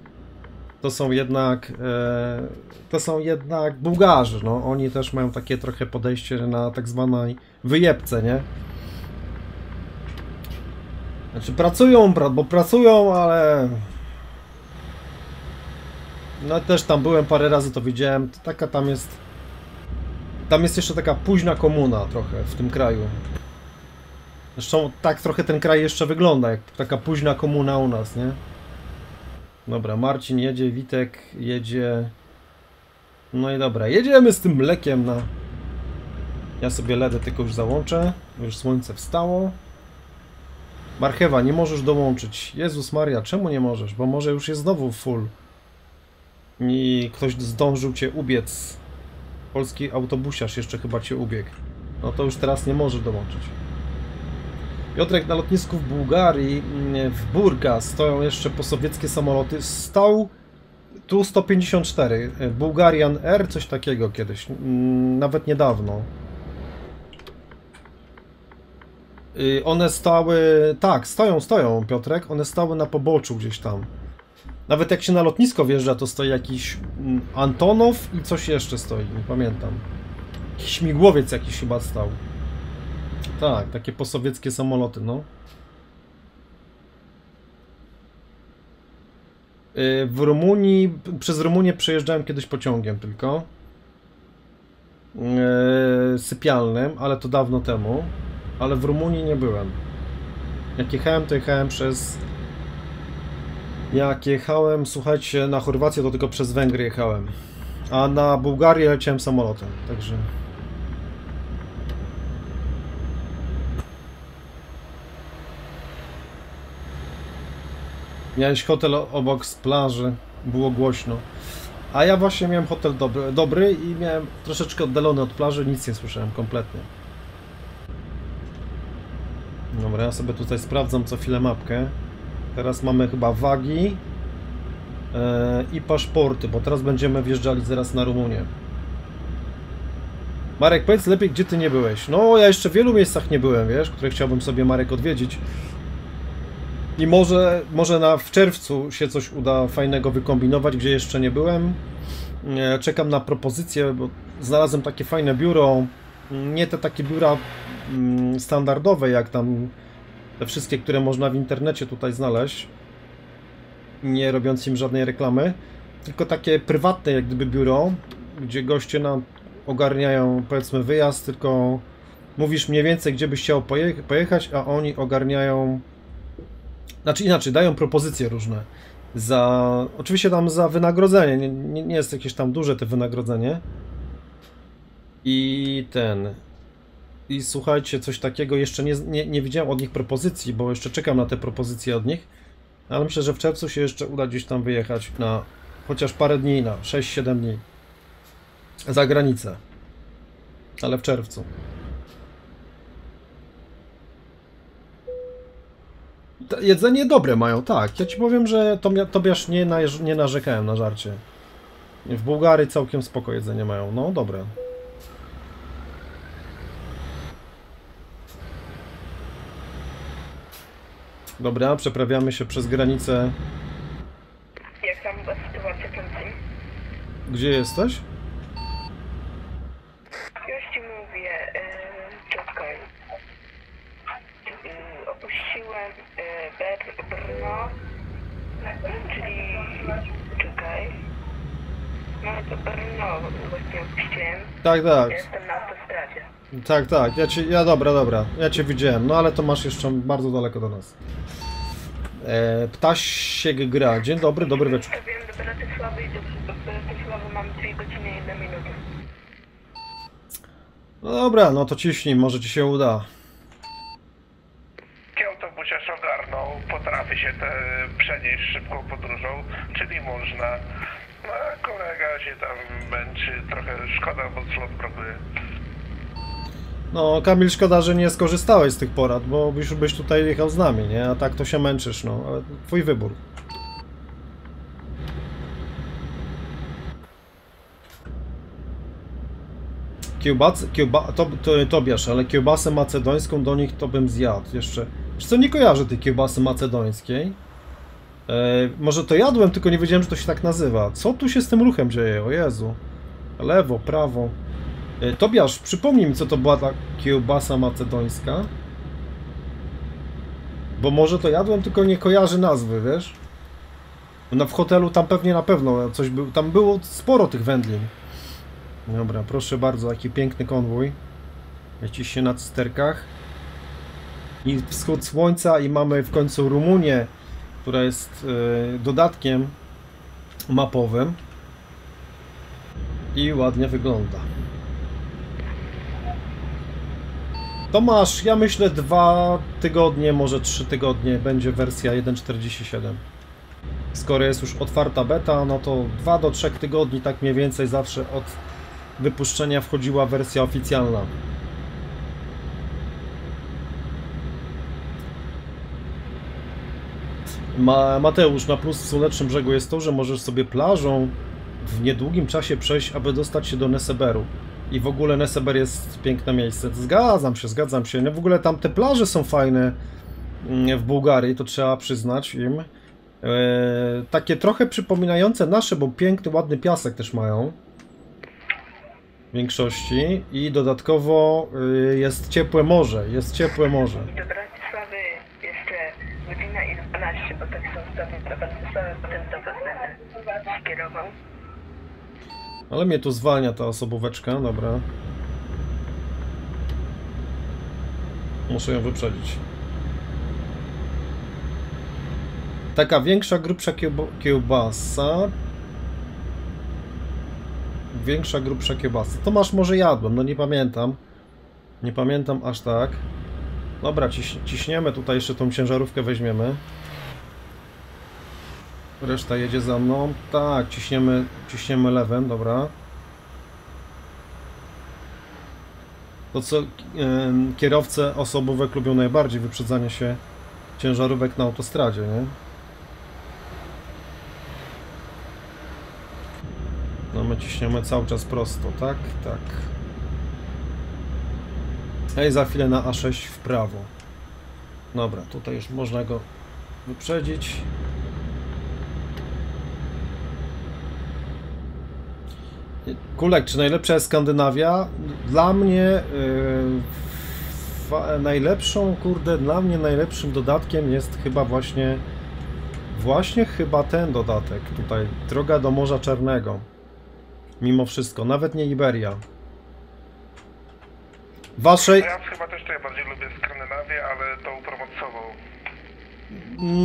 To są jednak. E, to są jednak Bułgarzy, no. Oni też mają takie trochę podejście na tak zwanej wyjebce, nie? Znaczy pracują, pra- bo pracują, ale. No też tam byłem parę razy, to widziałem. Taka tam jest. Tam jest jeszcze taka późna komuna trochę w tym kraju. Zresztą tak trochę ten kraj jeszcze wygląda, jak taka późna komuna u nas, nie? Dobra, Marcin jedzie, Witek jedzie. No i dobra, jedziemy z tym mlekiem na... Ja sobie LEDy tylko już załączę, już słońce wstało. Marchewa, nie możesz dołączyć. Jezus Maria, czemu nie możesz? Bo może już jest znowu full. I ktoś zdążył cię ubiec. Polski autobusiarz jeszcze chyba cię ubiegł. No to już teraz nie może dołączyć. Piotrek na lotnisku w Bułgarii, mm, w Burgas stoją jeszcze posowieckie samoloty. Stał tu 154, e, Bulgarian Air, coś takiego kiedyś, mm, nawet niedawno. Y, One stały, tak, stoją, stoją, Piotrek, one stały na poboczu gdzieś tam. Nawet jak się na lotnisko wjeżdża, to stoi jakiś mm, Antonow i coś jeszcze stoi, nie pamiętam. Śmigłowiec jakiś chyba stał. Tak, takie posowieckie samoloty, no. Y, W Rumunii, przez Rumunię przejeżdżałem kiedyś pociągiem tylko. Yy, Sypialnym, ale to dawno temu. Ale w Rumunii nie byłem. Jak jechałem, to jechałem przez... Jak jechałem, słuchajcie, na Chorwację, to tylko przez Węgry jechałem. A na Bułgarię leciałem samolotem, także... Miałeś hotel obok z plaży, było głośno. A ja właśnie miałem hotel dobry, dobry i miałem troszeczkę oddalony od plaży, nic nie słyszałem kompletnie. Dobra, ja sobie tutaj sprawdzam co chwilę mapkę. Teraz mamy chyba wagi e, i paszporty, bo teraz będziemy wjeżdżali zaraz na Rumunię. Marek, powiedz lepiej, gdzie ty nie byłeś? No, ja jeszcze w wielu miejscach nie byłem, wiesz, które chciałbym sobie, Marek, odwiedzić. I może, może na, w czerwcu się coś uda fajnego wykombinować, gdzie jeszcze nie byłem. E, Czekam na propozycję, bo znalazłem takie fajne biuro. Nie te takie biura mm, standardowe, jak tam te wszystkie, które można w internecie tutaj znaleźć. Nie robiąc im żadnej reklamy. Tylko takie prywatne, jak gdyby biuro, gdzie goście nam ogarniają, powiedzmy, wyjazd, tylko mówisz mniej więcej, gdzie byś chciał poje- pojechać, a oni ogarniają znaczy inaczej, dają propozycje różne. Za. Oczywiście tam za wynagrodzenie. Nie, nie, nie jest jakieś tam duże te wynagrodzenie. I ten. I słuchajcie, coś takiego jeszcze nie, nie, nie widziałem od nich propozycji, bo jeszcze czekam na te propozycje od nich. Ale myślę, że w czerwcu się jeszcze uda gdzieś tam wyjechać na chociaż parę dni, na 6-7 dni. Za granicę. Ale w czerwcu. Jedzenie dobre mają, tak. Ja ci powiem, że to, Tobiasz nie, najeż- nie narzekałem na żarcie. W Bułgarii całkiem spoko jedzenie mają, no dobre. Dobra, przeprawiamy się przez granicę. Jak tam sytuacja? Gdzie jesteś? Już ci mówię, yy, czekaj. Yy, opuściłem yy, Brno, czyli czekaj. No to Brno właśnie opuściłem. Tak, tak. Jestem na autostradzie. Tak, tak. Ja cię, ja dobra, dobra. Ja cię widziałem, no ale to masz jeszcze bardzo daleko do nas. E, Ptasiek gra. Dzień dobry, dobry wieczór. Stawiłem do Bratysławy i do, Bratysławy mam 2 godziny 1 minuta. No dobra, no to ciśnij, może ci się uda. Autobusiarz ogarnął, potrafi się te przenieść szybką podróżą, czyli można. No, a kolega się tam męczy, trochę szkoda, bo slot brakuje. No, Kamil, szkoda, że nie skorzystałeś z tych porad, bo już byś tutaj jechał z nami, nie? A tak to się męczysz, no. Ale twój wybór. Kiełbac, kiełba, to, to, Tobiasz, ale kiełbasę macedońską do nich to bym zjadł jeszcze. Wiesz co, nie kojarzę tej kiełbasy macedońskiej. E, może to jadłem, tylko nie wiedziałem, że to się tak nazywa. Co tu się z tym ruchem dzieje? O Jezu. Lewo, prawo. E, Tobiasz, przypomnij mi, co to była ta kiełbasa macedońska. Bo może to jadłem, tylko nie kojarzę nazwy, wiesz? No w hotelu tam pewnie na pewno coś było. Tam było sporo tych wędlin. Dobra, proszę bardzo, jaki piękny konwój. Leci się na cysterkach. I wschód słońca i mamy w końcu Rumunię, która jest e, dodatkiem mapowym. I ładnie wygląda. Tomasz, ja myślę dwa tygodnie, może trzy tygodnie będzie wersja 1.47. Skoro jest już otwarta beta, no to 2 do 3 tygodni, tak mniej więcej zawsze od wypuszczenia wchodziła wersja oficjalna. Ma, Mateusz, na plus w Słonecznym Brzegu jest to, że możesz sobie plażą w niedługim czasie przejść, aby dostać się do Neseberu. I w ogóle Neseber jest piękne miejsce. Zgadzam się, zgadzam się. No w ogóle tam te plaże są fajne mm, w Bułgarii, to trzeba przyznać im. E, takie trochę przypominające nasze, bo piękny, ładny piasek też mają. W większości. I dodatkowo y, jest ciepłe morze. Jest ciepłe morze. Do Bratysławy jeszcze godzina i 12, bo tak są potem do Poznania skierował. Ale mnie tu zwalnia ta osobóweczka, dobra. Muszę ją wyprzedzić. Taka większa, grubsza kiełba kiełbasa. Większa, grubsza kiełbasa. To masz może jadłem, no nie pamiętam. Nie pamiętam aż tak. Dobra, ciś ciśniemy tutaj jeszcze tą ciężarówkę weźmiemy. Reszta jedzie za mną. Tak, ciśniemy, ciśniemy lewem, dobra. To co em, kierowcy osobówek lubią najbardziej, wyprzedzanie się ciężarówek na autostradzie, nie? No my ciśniemy cały czas prosto, tak? Tak. Ej, za chwilę na A6 w prawo. Dobra, tutaj już można go wyprzedzić. Kulek, czy najlepsza jest Skandynawia? Dla mnie yy, najlepszą, kurde, dla mnie najlepszym dodatkiem jest chyba właśnie właśnie chyba ten dodatek tutaj, droga do Morza Czarnego. Mimo wszystko, nawet nie Iberia. Waszej, Ja chyba też tutaj bardziej lubię Skandynawię, ale tą promocową.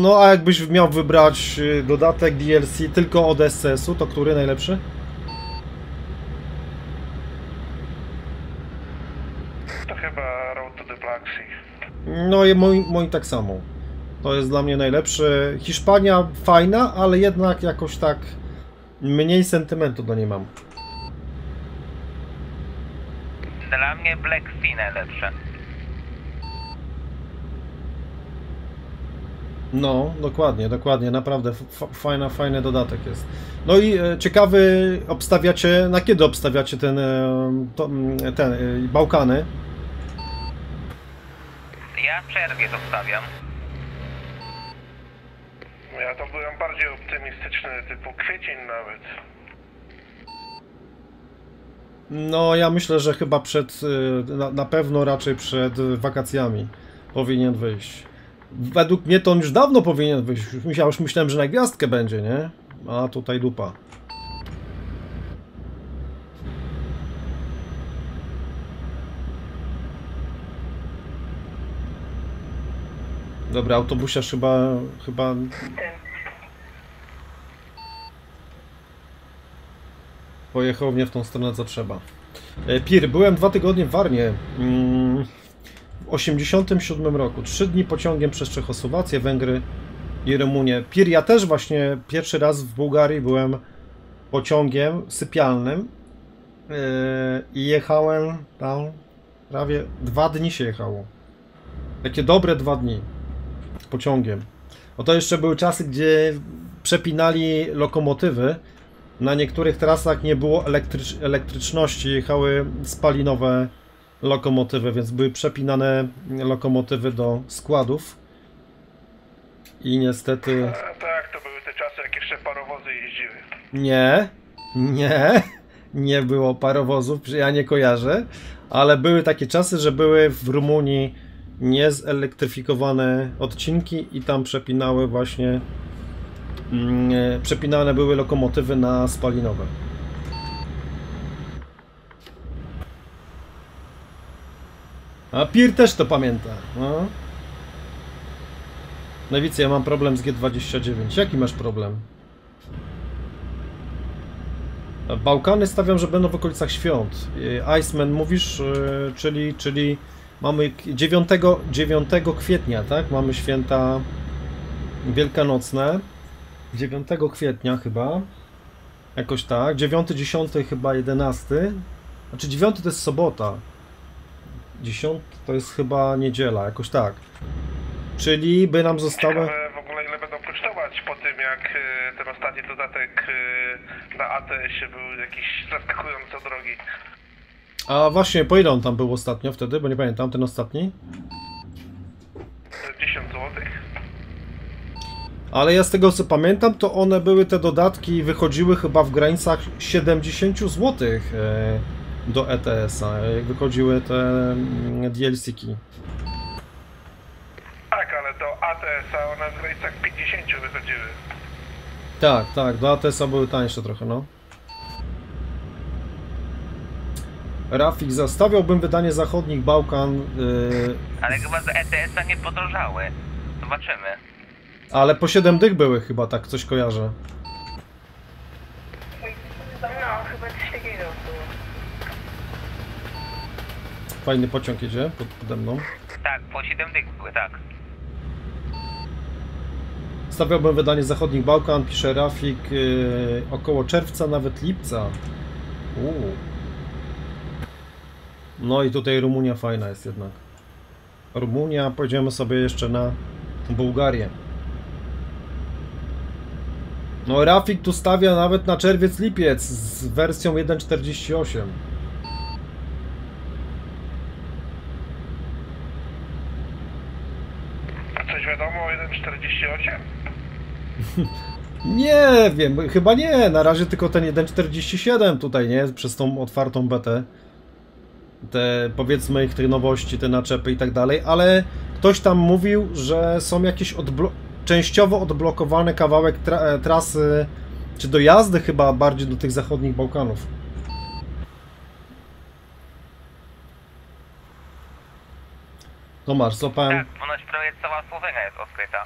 no a jakbyś miał wybrać y, dodatek DLC tylko od SCS-u, to który najlepszy? To chyba Road to the Black Sea. No i mój, mój tak samo. To jest dla mnie najlepszy. Hiszpania fajna, ale jednak jakoś tak mniej sentymentu do niej mam. Dla mnie Black Sea najlepsze. No, dokładnie, dokładnie, naprawdę fajna, fajny dodatek jest. No i e, ciekawy, obstawiacie, na kiedy obstawiacie ten, e, to, ten, e, Bałkany? Ja czerwiec obstawiam. Ja to byłem bardziej optymistyczny, typu kwiecień nawet. No, ja myślę, że chyba przed, e, na, na pewno raczej przed wakacjami powinien wyjść. Według mnie to on już dawno powinien wyjść. Myślałem, już myślałem, że na gwiazdkę będzie, nie? A tutaj dupa. Dobra, autobusiarz chyba, chyba pojechał mnie w tą stronę, co trzeba. E, Pir, byłem dwa tygodnie w Warnie. Mm, w 87 roku. Trzy dni pociągiem przez Czechosłowację, Węgry i Rumunię. Pir, ja też właśnie pierwszy raz w Bułgarii byłem pociągiem sypialnym e, i jechałem tam prawie dwa dni się jechało. Takie dobre dwa dni pociągiem. O to jeszcze były czasy, gdzie przepinali lokomotywy. Na niektórych trasach nie było elektrycz elektryczności, jechały spalinowe lokomotywy, więc były przepinane lokomotywy do składów. I niestety. E, tak, to były te czasy, jak jeszcze parowozy jeździły. Nie, nie, nie było parowozów, ja nie kojarzę, ale były takie czasy, że były w Rumunii niezelektryfikowane odcinki i tam przepinały właśnie, mm, e, przepinane były lokomotywy na spalinowe. A Pir też to pamięta, no. No widzę, ja mam problem z G29. Jaki masz problem? Bałkany stawiam, że będą w okolicach świąt. Y, Iceman mówisz, y, czyli, czyli mamy k- 9, 9 kwietnia, tak? Mamy święta wielkanocne. 9 kwietnia chyba. Jakoś tak. 9, 10 chyba 11. Znaczy 9 to jest sobota. 10 to jest chyba niedziela, jakoś tak. Czyli by nam zostały... Ciekawe w ogóle ile będą kosztować po tym, jak e, ten ostatni dodatek e, na ATS-ie był jakiś zaskakująco drogi. A właśnie, po ile on tam był ostatnio wtedy? Bo nie pamiętam, ten ostatni. E, 10 zł. Ale ja z tego co pamiętam, to one były te dodatki, wychodziły chyba w granicach 70 zł do ETS-a, jak wychodziły te mm, DLC-ki. Tak, ale do ATS-a one w granicach 50 wychodziły. Tak, tak, do ATS-a były tańsze trochę, no. Rafik, zastawiałbym wydanie zachodnich Bałkan, yy, Ale chyba z ETS-a nie podążały. Zobaczymy. ale po 7 dych były chyba, tak coś kojarzę. No, chyba coś takiego było. Fajny pociąg jedzie pod, pode mną. Tak, po 7 dych były, tak. Stawiałbym wydanie zachodnich Bałkan, pisze Rafik, yy, około czerwca, nawet lipca. Uuu. No i tutaj Rumunia fajna jest jednak. Rumunia, pojedziemy sobie jeszcze na Bułgarię. No Rafik tu stawia nawet na czerwiec, lipiec z wersją 1.48. A coś wiadomo o 1.48? Nie wiem, chyba nie. Na razie tylko ten 1.47 tutaj, nie? Przez tą otwartą betę. Te powiedzmy ich nowości, te naczepy i tak dalej, ale ktoś tam mówił, że są jakieś odblo- częściowo odblokowany kawałek tra- e, trasy, czy do jazdy chyba bardziej do tych zachodnich Bałkanów. Tomasz, złapałem... Tak, ponoć prawie cała Słowenia jest odkryta.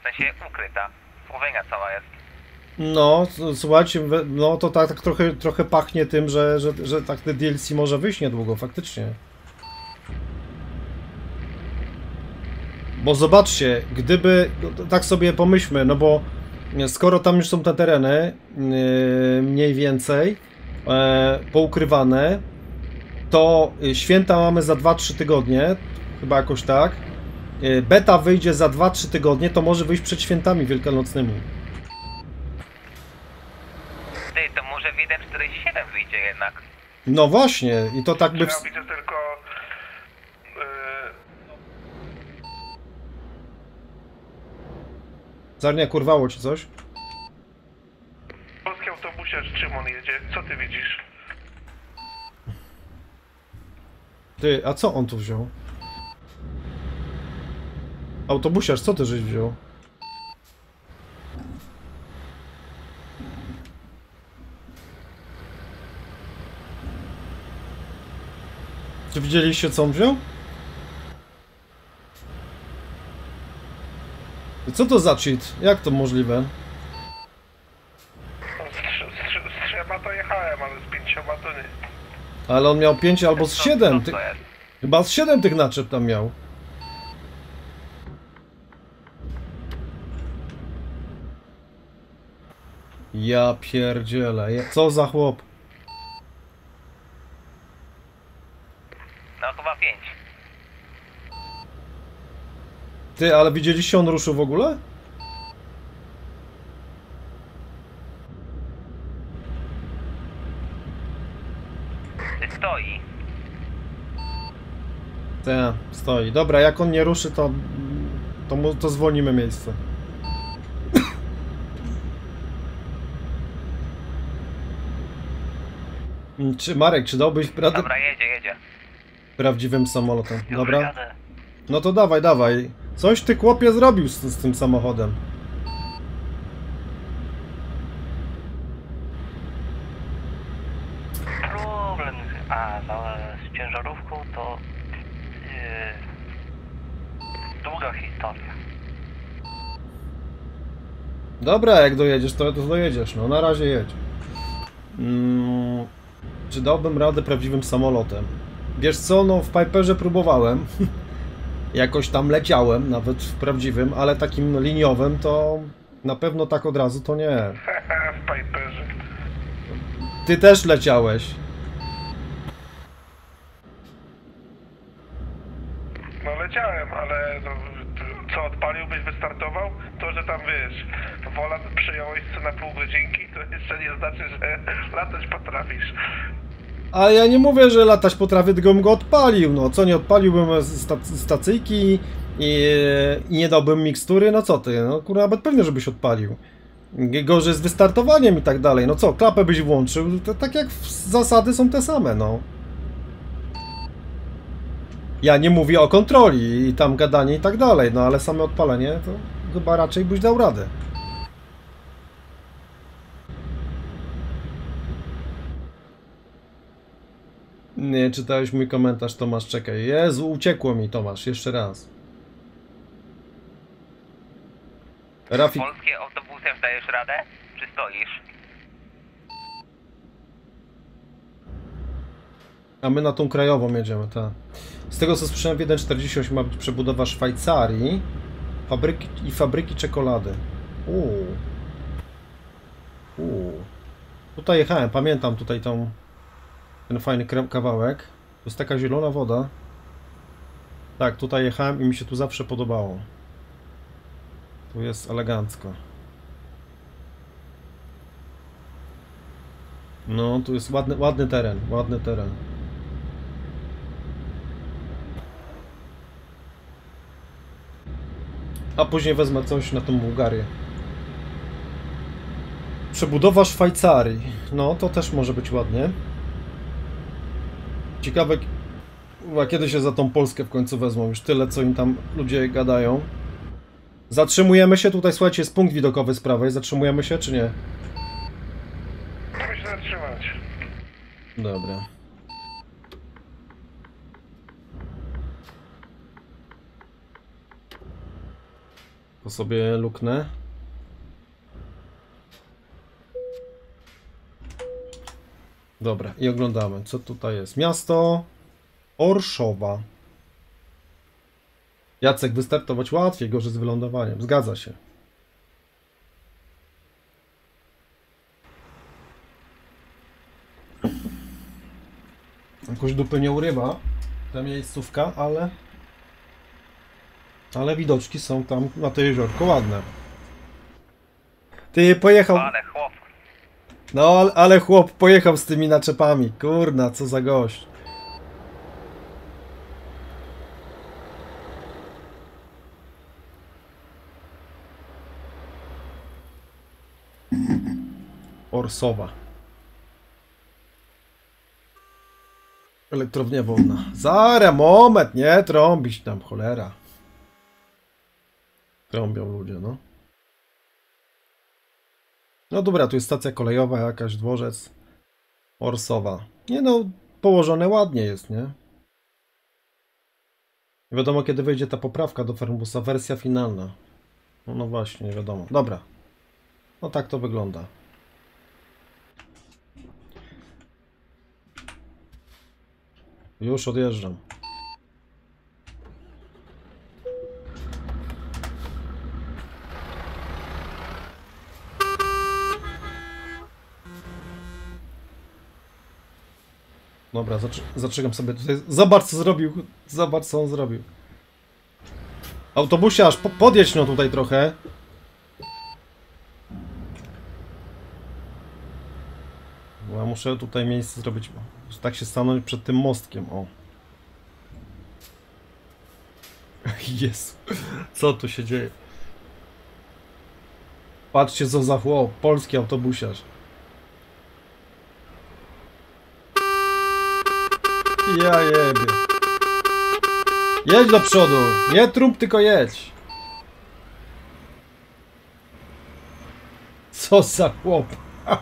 W sensie ukryta. Słowenia cała jest. No, słuchajcie, no to tak, tak trochę, trochę pachnie tym, że, że, że tak te DLC może wyjść niedługo, faktycznie. Bo zobaczcie, gdyby, no tak sobie pomyślmy, no bo skoro tam już są te tereny, yy, mniej więcej, e, poukrywane, to y, święta mamy za 2-3 tygodnie, chyba jakoś tak. Y, Beta wyjdzie za 2-3 tygodnie, to może wyjść przed świętami wielkanocnymi. Ty, to może w 1.47 wyjdzie jednak. No właśnie, i to tak by. Ja W... widzę tylko... e, Zarnia kurwało ci coś? polski autobusiarz Szymon jedzie. Co ty widzisz? Ty, a co on tu wziął? Autobusiarz, co ty żeś wziął? Czy widzieliście co on wziął? Co to za cheat? Jak to możliwe? Z, trz- z, trz- z trzema to jechałem, ale z pięcioma to nie. Ale on miał 5 albo z Co- 7. co Ty... Chyba z 7 tych naczep tam miał. Ja pierdzielę. Co za chłop? No chyba 5. Ty, ale widzieliście on ruszył w ogóle? Stoi. Tak, stoi. Dobra, jak on nie ruszy, to, to, mu, to zwolnimy miejsce. Czy Marek, czy dałbyś radę Dobra, jedzie, jedzie. prawdziwym samolotem? Dobra. No to dawaj, dawaj. Coś ty chłopie zrobił z, z tym samochodem. Problem a z ciężarówką to yy, długa historia. Dobra, jak dojedziesz, to, to dojedziesz. No, na razie jedź. Mm, czy dałbym radę prawdziwym samolotem? Wiesz co, no w Piperze próbowałem. Jakoś tam leciałem, nawet w prawdziwym, ale takim liniowym to na pewno tak od razu to nie. w Piperze. Ty też leciałeś. No leciałem, ale no, co, odpaliłbyś, wystartował? To, że tam wiesz, wola przyjąłeś co na pół godzinki, to jeszcze nie znaczy, że latać potrafisz. Ale ja nie mówię, że latać potrafię, tylko bym go odpalił. No co, nie odpaliłbym sta stacyjki i, i nie dałbym mikstury? No co ty? No kurwa, nawet pewnie, żebyś odpalił. Gorzej z wystartowaniem i tak dalej. No co, klapę byś włączył, to tak jak zasady są te same, no. Ja nie mówię o kontroli i tam gadanie i tak dalej, no ale same odpalenie to chyba raczej byś dał radę. Nie, czytałeś mój komentarz, Tomasz, czekaj. Jezu, uciekło mi, Tomasz, jeszcze raz. Rafik, Polskie autobusem dajesz radę? Czy stoisz? a my na tą krajową jedziemy, tak. Z tego co słyszałem, w 1.48 ma być przebudowa Szwajcarii fabryki, i fabryki czekolady. Uuu. Uuu. Tutaj jechałem, pamiętam tutaj tą ten fajny kawałek. To jest taka zielona woda. Tak, tutaj jechałem i mi się tu zawsze podobało. Tu jest elegancko. No, tu jest ładny, ładny teren, ładny teren. A później wezmę coś na tą Bułgarię. Przebudowa Szwajcarii. No, to też może być ładnie. Ciekawe, kiedy się za tą Polskę w końcu wezmą. Już tyle, co im tam ludzie gadają. Zatrzymujemy się. Tutaj, słuchajcie, jest punkt widokowy z prawej. Zatrzymujemy się, czy nie? Musimy się zatrzymać. Dobra. To sobie luknę. Dobra, i oglądamy, co tutaj jest. Miasto Orszowa. Jacek, wystartować łatwiej, gorzej z wylądowaniem. Zgadza się. Jakoś dupy nie urywa ta miejscówka, ale ale widoczki są tam na to jeziorko ładne. Ty pojechał. Ale. No, ale- chłop pojechał z tymi naczepami. Kurna, co za gość. Orsowa. Elektrownia wodna. Zara, moment, nie trąbić tam, cholera. Trąbią ludzie, no. No dobra, tu jest stacja kolejowa, jakaś dworzec. Orsowa. Nie no, położone ładnie jest, nie? Nie wiadomo kiedy wyjdzie ta poprawka do Fermusa, wersja finalna. No, no właśnie, nie wiadomo. Dobra. No tak to wygląda. Już odjeżdżam. Dobra, zaczekam sobie tutaj. Zobacz co zrobił. Zobacz co on zrobił. Autobusiarz, po podjedź no tutaj trochę. Bo ja muszę tutaj miejsce zrobić, tak się stanąć przed tym mostkiem, o. Jezu, co tu się dzieje? Patrzcie co za chłop, polski autobusiarz. Ja jebie. Jedź do przodu, nie trump, tylko jedź. Co za chłop.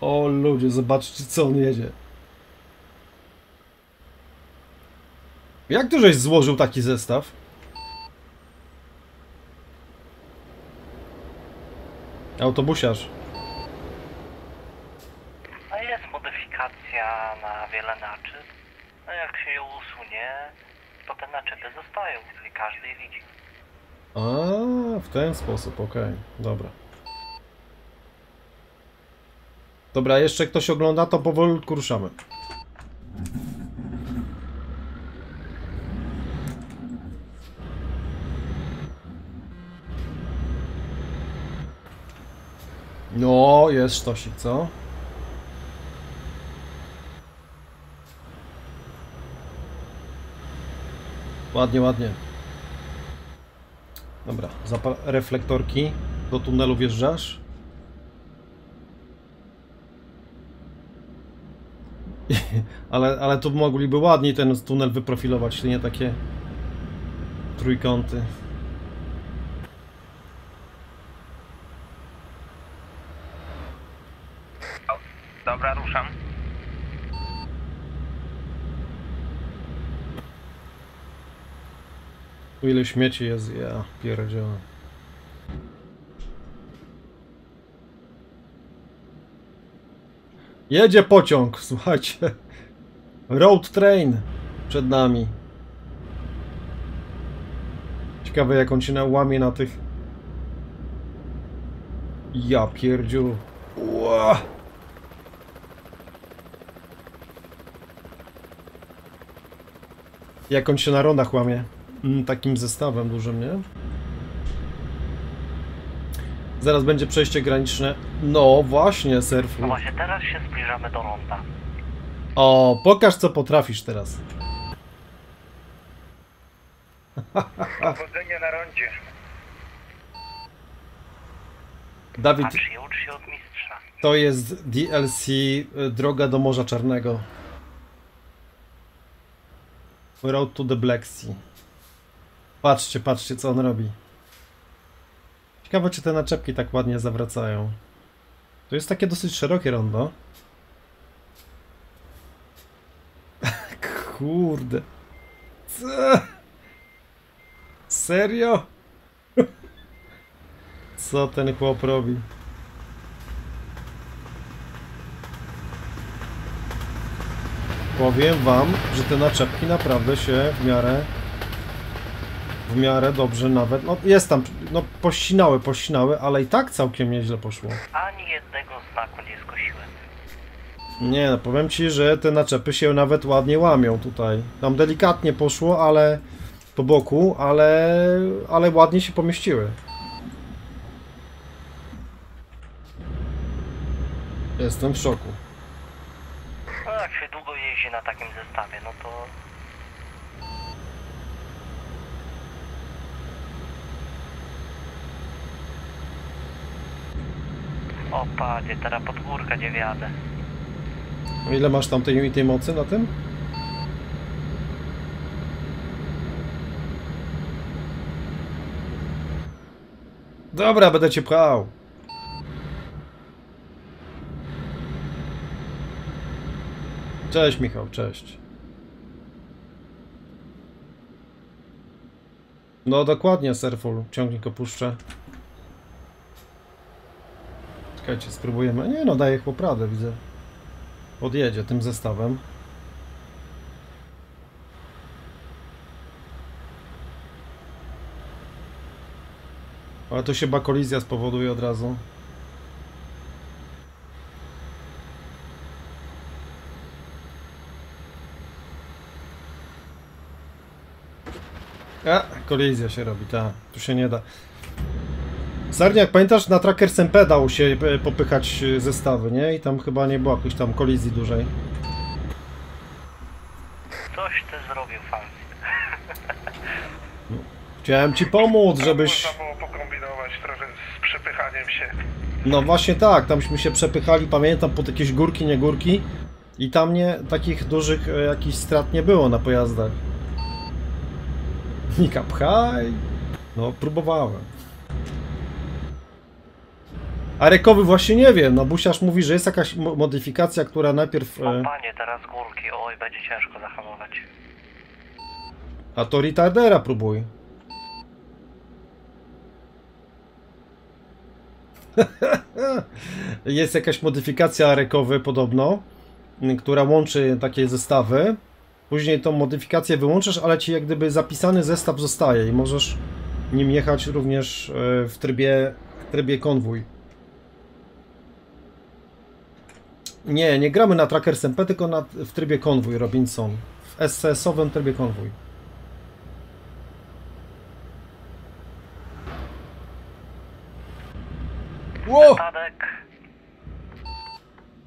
O ludzie, zobaczcie co on jedzie. Jak to żeś złożył taki zestaw? Autobusiarz. A jest na wiele naczyń. A jak się ją usunie, to te naczepy zostają i każdy je widzi. A, w ten sposób, okej, dobra. Dobra, jeszcze ktoś ogląda, to powolutku ruszamy. No, jest sztosik, co? Ładnie, ładnie. Dobra, reflektorki. Do tunelu wjeżdżasz. ale, ale tu mogliby ładniej ten tunel wyprofilować, nie takie trójkąty. Dobra, ruszam. Tu ile śmieci jest, ja pierdzielę. Jedzie pociąg, słuchajcie. Road train przed nami. Ciekawe jak on się nałamie na tych... Ja pierdziu. Ła! Jak on się na rondach łamie. Mm, takim zestawem dużym, nie? Zaraz będzie przejście graniczne. No właśnie, surfu. No właśnie, teraz się zbliżamy do ronda. O, pokaż co potrafisz teraz. Powodzenia na rondzie. Dawid, to jest DLC y, Droga do Morza Czarnego. Road to the Black Sea. Patrzcie, patrzcie co on robi. Ciekawe czy te naczepki tak ładnie zawracają. To jest takie dosyć szerokie rondo. Kurde. Co? Serio? Co ten chłop robi? Powiem wam, że te naczepki naprawdę się w miarę w miarę dobrze nawet, no jest tam, no pościnały, pościnały, ale i tak całkiem nieźle poszło. Ani jednego znaku nie skosiłem. Nie, no powiem ci, że te naczepy się nawet ładnie łamią tutaj. Tam delikatnie poszło, ale po boku, ale, ale ładnie się pomieściły. Jestem w szoku. No jak się długo jeździ na takim zestawie, no to... O panie, teraz pod górkę nie wjadę. Ile masz tam tej, tej mocy na tym? Dobra, będę cię pchał. Cześć Michał, cześć. No dokładnie, Surful. Ciągnik opuszczę. Czekajcie, spróbujemy. Nie no, daję chłopradę, widzę. Podjedzie tym zestawem. Ale to się chyba kolizja spowoduje od razu. A, kolizja się robi, tak. Tu się nie da. Sarniak, pamiętasz, na Trackers MP dało się e, popychać e, zestawy, nie? I tam chyba nie było jakiejś tam kolizji dużej. Coś ty zrobił, Fancy. Chciałem ci pomóc, żebyś... Można było pokombinować trochę z przepychaniem się. No właśnie tak, tamśmy się przepychali, pamiętam, pod jakieś górki, nie górki. I tam nie, takich dużych e, jakichś strat nie było na pojazdach. Nika, pchaj. No, próbowałem. A Rekowy właśnie nie wiem, no Busiarz mówi, że jest jakaś mo- modyfikacja, która najpierw... O E, panie, teraz górki, oj, będzie ciężko zahamować. a to retardera próbuj. Jest jakaś modyfikacja Rekowy podobno, która łączy takie zestawy. Później tą modyfikację wyłączasz, ale ci jak gdyby zapisany zestaw zostaje i możesz nim jechać również e, w trybie, w trybie konwój. Nie, nie gramy na Trackers MP, tylko na, w trybie konwój Robinson. W SCS-owym trybie konwój. Ło! Tadek,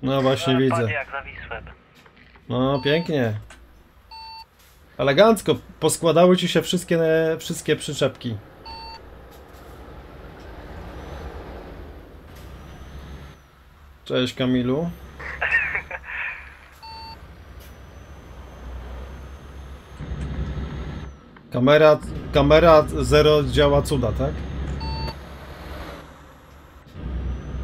No właśnie widzę. jak zawisłem. No, pięknie. Elegancko. Poskładały ci się wszystkie, wszystkie przyczepki. Cześć Kamilu. Kamera, kamera zero działa cuda, tak?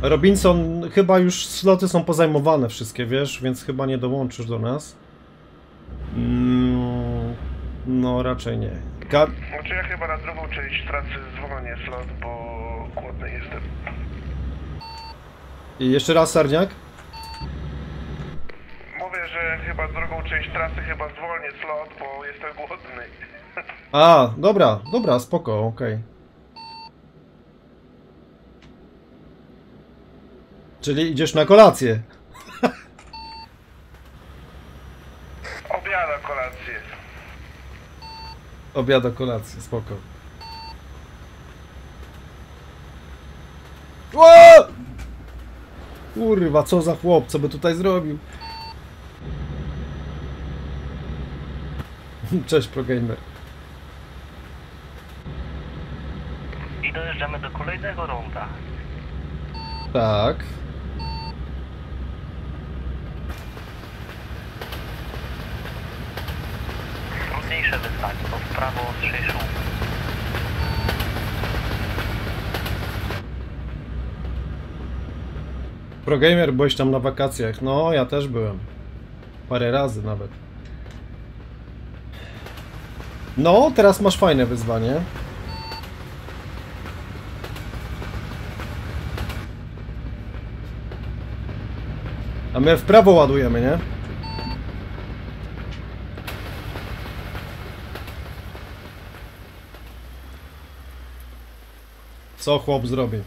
Robinson, chyba już sloty są pozajmowane wszystkie, wiesz, więc chyba nie dołączysz do nas. Mm, no, raczej nie. Ka Znaczy ja chyba na drugą część tracę zwolnienie slot, bo głodny jestem. I jeszcze raz, Sarniak? Mówię, że chyba drugą część trasy chyba zwolnię slot, bo jestem głodny. A, dobra, dobra, spoko, okej. Czyli idziesz na kolację. Obiada kolację. Obiada kolację, spoko. O! Kurwa, co za chłop, co by tutaj zrobił? Cześć, ProGamer. I dojeżdżamy do kolejnego ronda. Tak. Trudniejsze wyzwanie, bo w prawo ostrzejszy łuk. ProGamer, byłeś tam na wakacjach. No, ja też byłem. Parę razy nawet. No, teraz masz fajne wyzwanie. A my w prawo ładujemy, nie? Co chłop zrobi?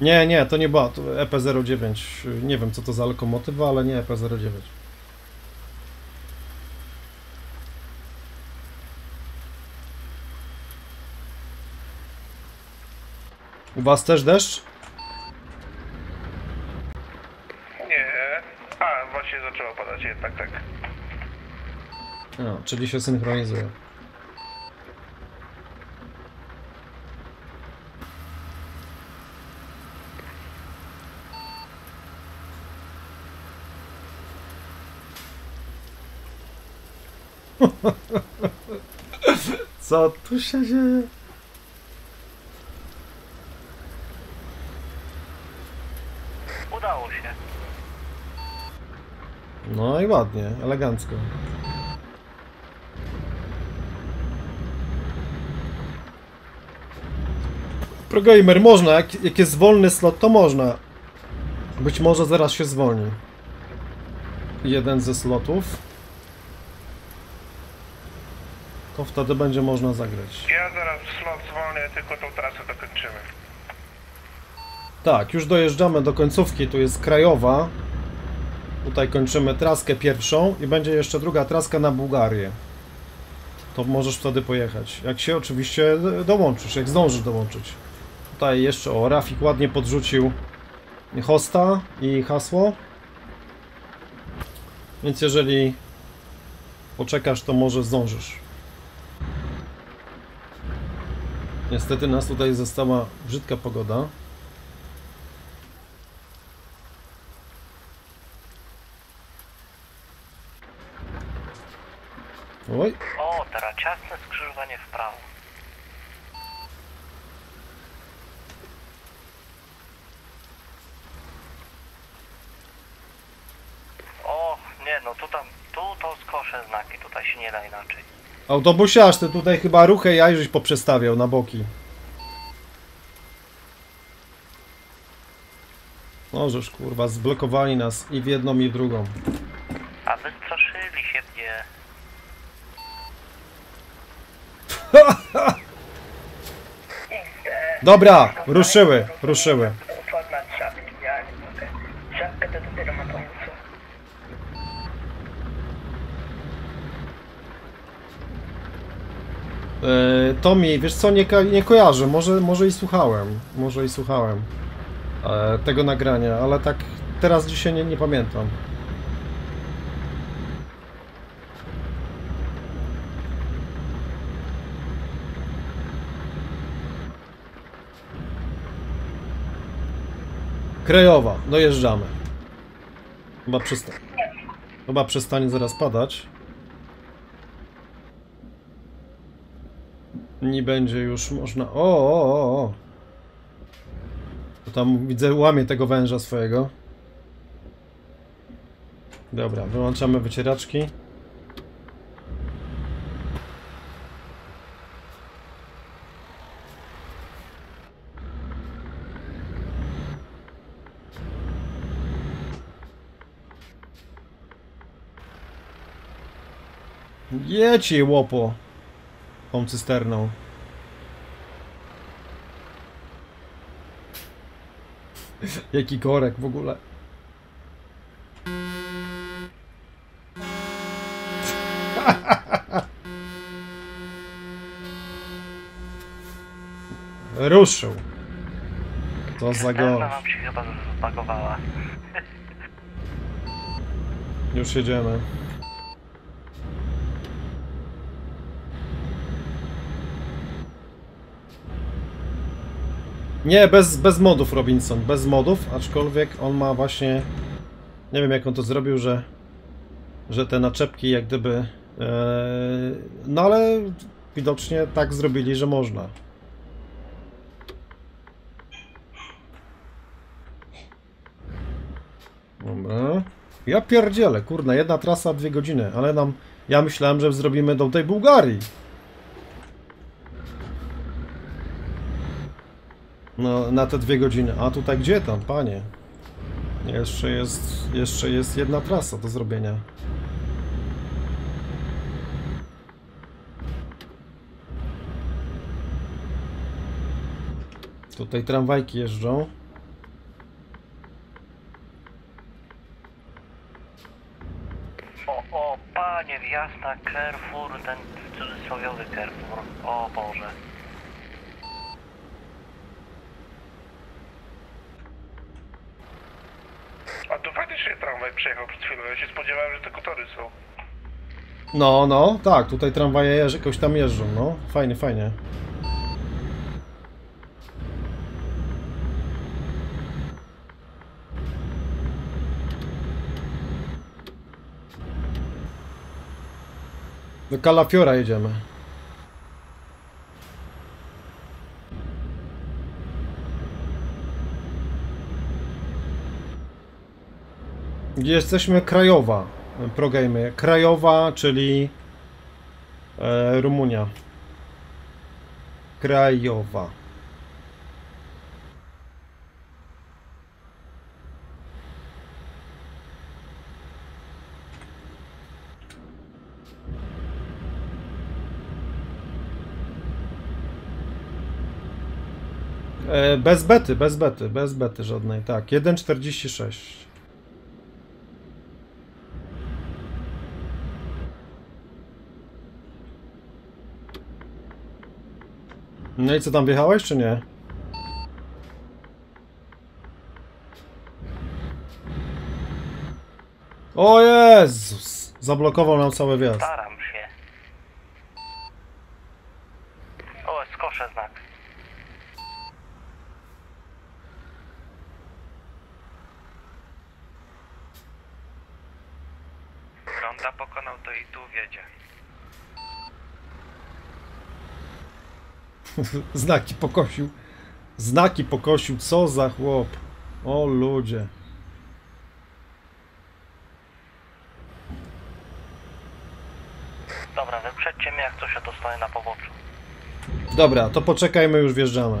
Nie, nie, to nie była to EP09. Nie wiem co to za lokomotywa, ale nie EP09. U was też deszcz? Nie. A, właśnie zaczęło padać jednak, tak. No, czyli się synchronizuje. Co tu się dzieje? Udało się. No i ładnie, elegancko. ProGamer, można, jak, jak jest wolny slot, to można. Być może zaraz się zwolni. Jeden ze slotów. To wtedy będzie można zagrać. Ja zaraz slot zwolnię, tylko tą trasę dokończymy. Tak, już dojeżdżamy do końcówki, tu jest krajowa. Tutaj kończymy traskę pierwszą i będzie jeszcze druga traska na Bułgarię. to możesz wtedy pojechać. Jak się oczywiście dołączysz, jak zdążysz dołączyć. Tutaj jeszcze, o, Rafik ładnie podrzucił hosta i hasło. Więc jeżeli poczekasz, to może zdążysz. Niestety nas tutaj została brzydka pogoda. Oj, O, teraz ciasne skrzyżowanie w prawo. O, nie no, tu tam, tu to skoszę znaki, tutaj się nie da inaczej. autobusiarz, ty tutaj chyba ruchę jaj żeś poprzestawiał na boki. Możesz, kurwa, zblokowali nas i w jedną i w drugą. A wystraszyli się mnie. Dobra, ruszyły, ruszyły. Format szapki, ja nie mogę. Szapka to dopiero ma pomysł. E, Tomi, wiesz co, nie, nie kojarzę, może, może i słuchałem, może i słuchałem e, tego nagrania, ale tak teraz dzisiaj nie, nie pamiętam. Krajowa, dojeżdżamy. Chyba, przysta Chyba przestanie zaraz padać. Nie będzie już można. O, o, o. To Tam widzę, łamie tego węża swojego. Dobra, wyłączamy wycieraczki. Jej, łopo tą cysterną. Jaki korek w ogóle. Ruszył. To za gość. nam się chyba zbagowała. Już jedziemy. Nie, bez, bez modów Robinson, bez modów, aczkolwiek on ma właśnie, nie wiem jak on to zrobił, że, że te naczepki jak gdyby, e, no ale widocznie tak zrobili, że można. Dobra. Ja pierdzielę, kurna, jedna trasa, dwie godziny, ale nam, ja myślałem, że zrobimy do tej Bułgarii. No, na te dwie godziny. A tutaj gdzie tam, panie? Jeszcze jest, jeszcze jest jedna trasa do zrobienia. Tutaj tramwajki jeżdżą. O, o, panie jasna, Carrefour, ten cudzysłowiowy Carrefour. O Boże. A tu faktycznie tramwaj się spodziewałem, że tylko tory są. No, no, tak, tutaj tramwaje jeż- jakoś tam jeżdżą, no. Fajnie, fajnie. Do Kalafiora jedziemy. Jesteśmy? Krajowa. Progamy. Krajowa, czyli e, Rumunia. Krajowa. E, bez bety, bez bety, bez bety żadnej. Tak, 1,46. No i co tam wjechałeś, czy nie? O Jezus! Zablokował nam cały wjazd. Staram się. O, skoszę znak. Ronda pokonał, to i tu wiedzie. Znaki pokosił. Znaki pokosił, co za chłop. O ludzie. Dobra, wyprzedźcie mnie, jak coś ja dostaję na poboczu. Dobra, to poczekajmy, już wjeżdżamy.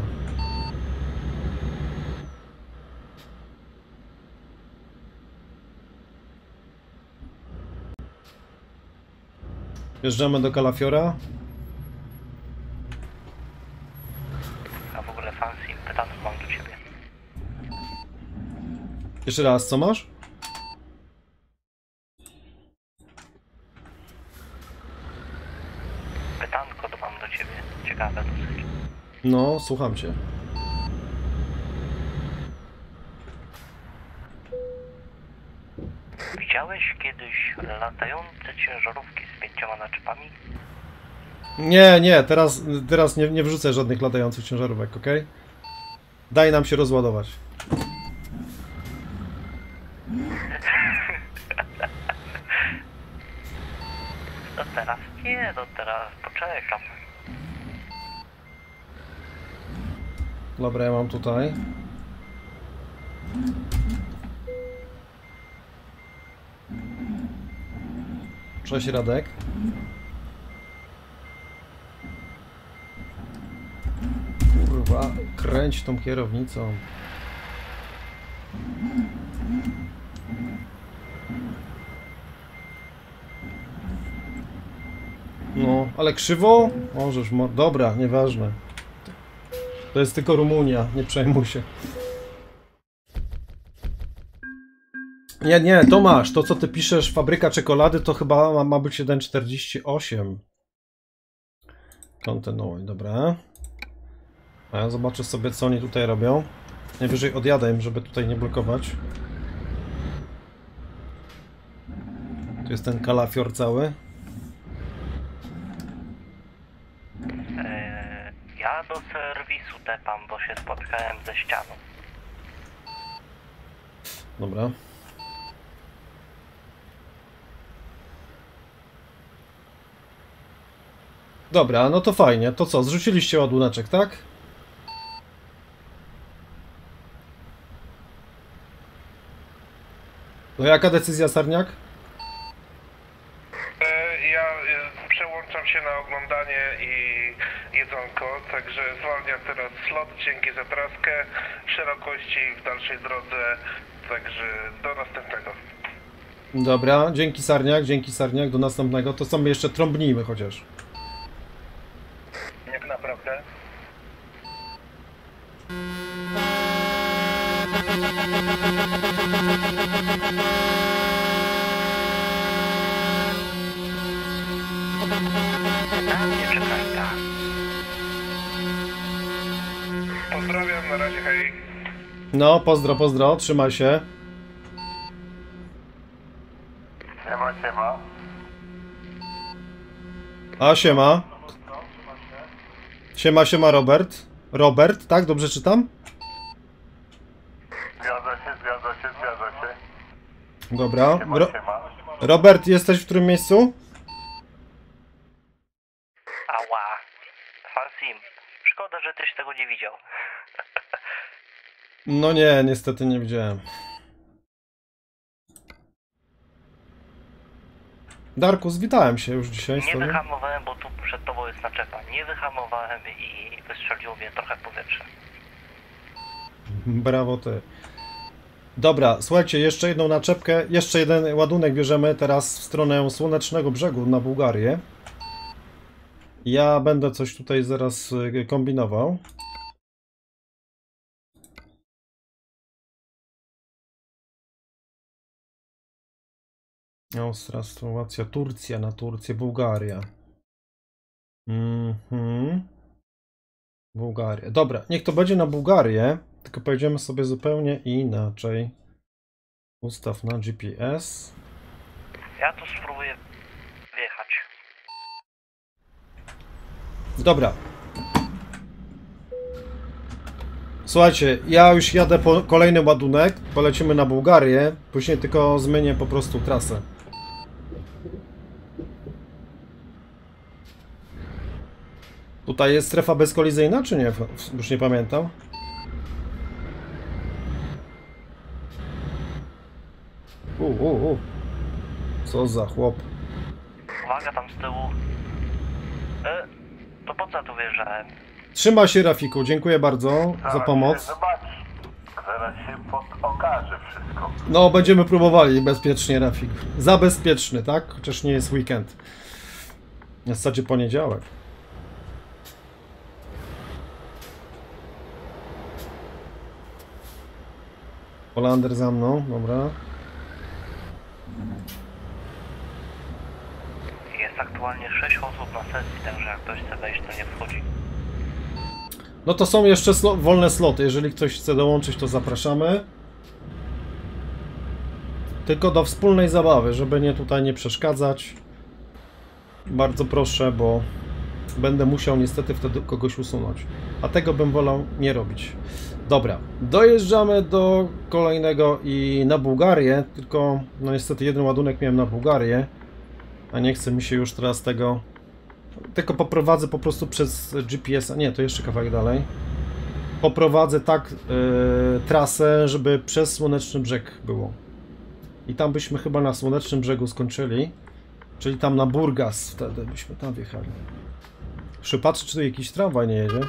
Wjeżdżamy do Kalafiora. A w ogóle fancy pytanie mam do ciebie. Jeszcze raz, co masz? Pytanko to mam do ciebie. Ciekawe dosyć. No, słucham cię. Widziałeś kiedyś latające ciężarówki z pięcioma naczepami? Nie, nie, teraz, teraz nie, nie wrzucę żadnych latających ciężarówek, ok? Daj nam się rozładować. No teraz no teraz poczekam. Dobra, ja mam tutaj. Cześć Radek. Kurwa, kręć tą kierownicą. No, ale krzywo? Możesz, mo dobra, nieważne. To jest tylko Rumunia, nie przejmuj się. Nie, nie, Tomasz, to co ty piszesz, fabryka czekolady, to chyba ma, ma być 1,48. Kontynuuj, dobra. A ja zobaczę sobie, co oni tutaj robią. Najwyżej odjadę im, żeby tutaj nie blokować. Tu jest ten kalafior cały. Eee, ja do serwisu tepam, bo się spotkałem ze ścianą. Dobra. Dobra, no to fajnie. To co, zrzuciliście ładuneczek, tak? To jaka decyzja, Sarniak? E, Ja przełączam się na oglądanie i jedzonko, także zwalniam teraz slot, dzięki za traskę, szerokości w dalszej drodze, także do następnego. Dobra, dzięki Sarniak, dzięki Sarniak, do następnego. To co my jeszcze trąbnijmy chociaż. Jak naprawdę? No, pozdro, pozdro, trzymaj się. Siema, siema. A, siema. Siema, siema, Robert. Robert, tak? Dobrze czytam? Zgadza się, zgadza się, zgadza się. Dobra. Ro siema. Robert, jesteś w którym miejscu? Ała. Farsim, szkoda, że tyś tego nie widział. No nie, niestety nie widziałem. Darkus, witałem się już dzisiaj Nie tobą. wyhamowałem, bo tu przed tobą jest naczepa. Nie wyhamowałem i wystrzeliło mnie trochę powietrze. Brawo ty. Dobra, słuchajcie, jeszcze jedną naczepkę, jeszcze jeden ładunek bierzemy teraz w stronę Słonecznego Brzegu na Bułgarię. Ja będę coś tutaj zaraz y, kombinował. Ostra sytuacja, Turcja na Turcję, Bułgaria. Mhm. Bułgarię. Dobra, niech to będzie na Bułgarię, tylko pojedziemy sobie zupełnie inaczej. Ustaw na GPS. Ja tu spróbuję wjechać. Dobra. Słuchajcie, ja już jadę po kolejny ładunek, polecimy na Bułgarię, później tylko zmienię po prostu trasę. Tutaj jest strefa bezkolizyjna, czy nie? Już nie pamiętam. U, u, u. Co za chłop. Uwaga tam z tyłu. E, to po co tu wjeżdżałem? Trzyma się Rafiku, dziękuję bardzo za pomoc. Zaraz się okaże wszystko. No, będziemy próbowali bezpiecznie, Rafik. Za bezpieczny, tak? Chociaż nie jest weekend. W zasadzie poniedziałek. Polander za mną, dobra. Jest aktualnie 6 osób na sesji, także jak ktoś chce wejść, to nie wchodzi. No to są jeszcze slo wolne sloty. Jeżeli ktoś chce dołączyć, to zapraszamy. Tylko do wspólnej zabawy, żeby nie tutaj nie przeszkadzać. Bardzo proszę, bo będę musiał niestety wtedy kogoś usunąć. A tego bym wolał nie robić. Dobra, dojeżdżamy do kolejnego i na Bułgarię, tylko no niestety jeden ładunek miałem na Bułgarię, a nie chce mi się już teraz tego tylko poprowadzę po prostu przez GPS. a Nie, to jeszcze kawałek dalej. Poprowadzę tak yy, trasę, żeby przez Słoneczny Brzeg było. I tam byśmy chyba na Słonecznym Brzegu skończyli. Czyli tam na Burgas wtedy byśmy tam wjechali. Jeszcze patrzę, czy tu jakiś tramwaj nie jedzie.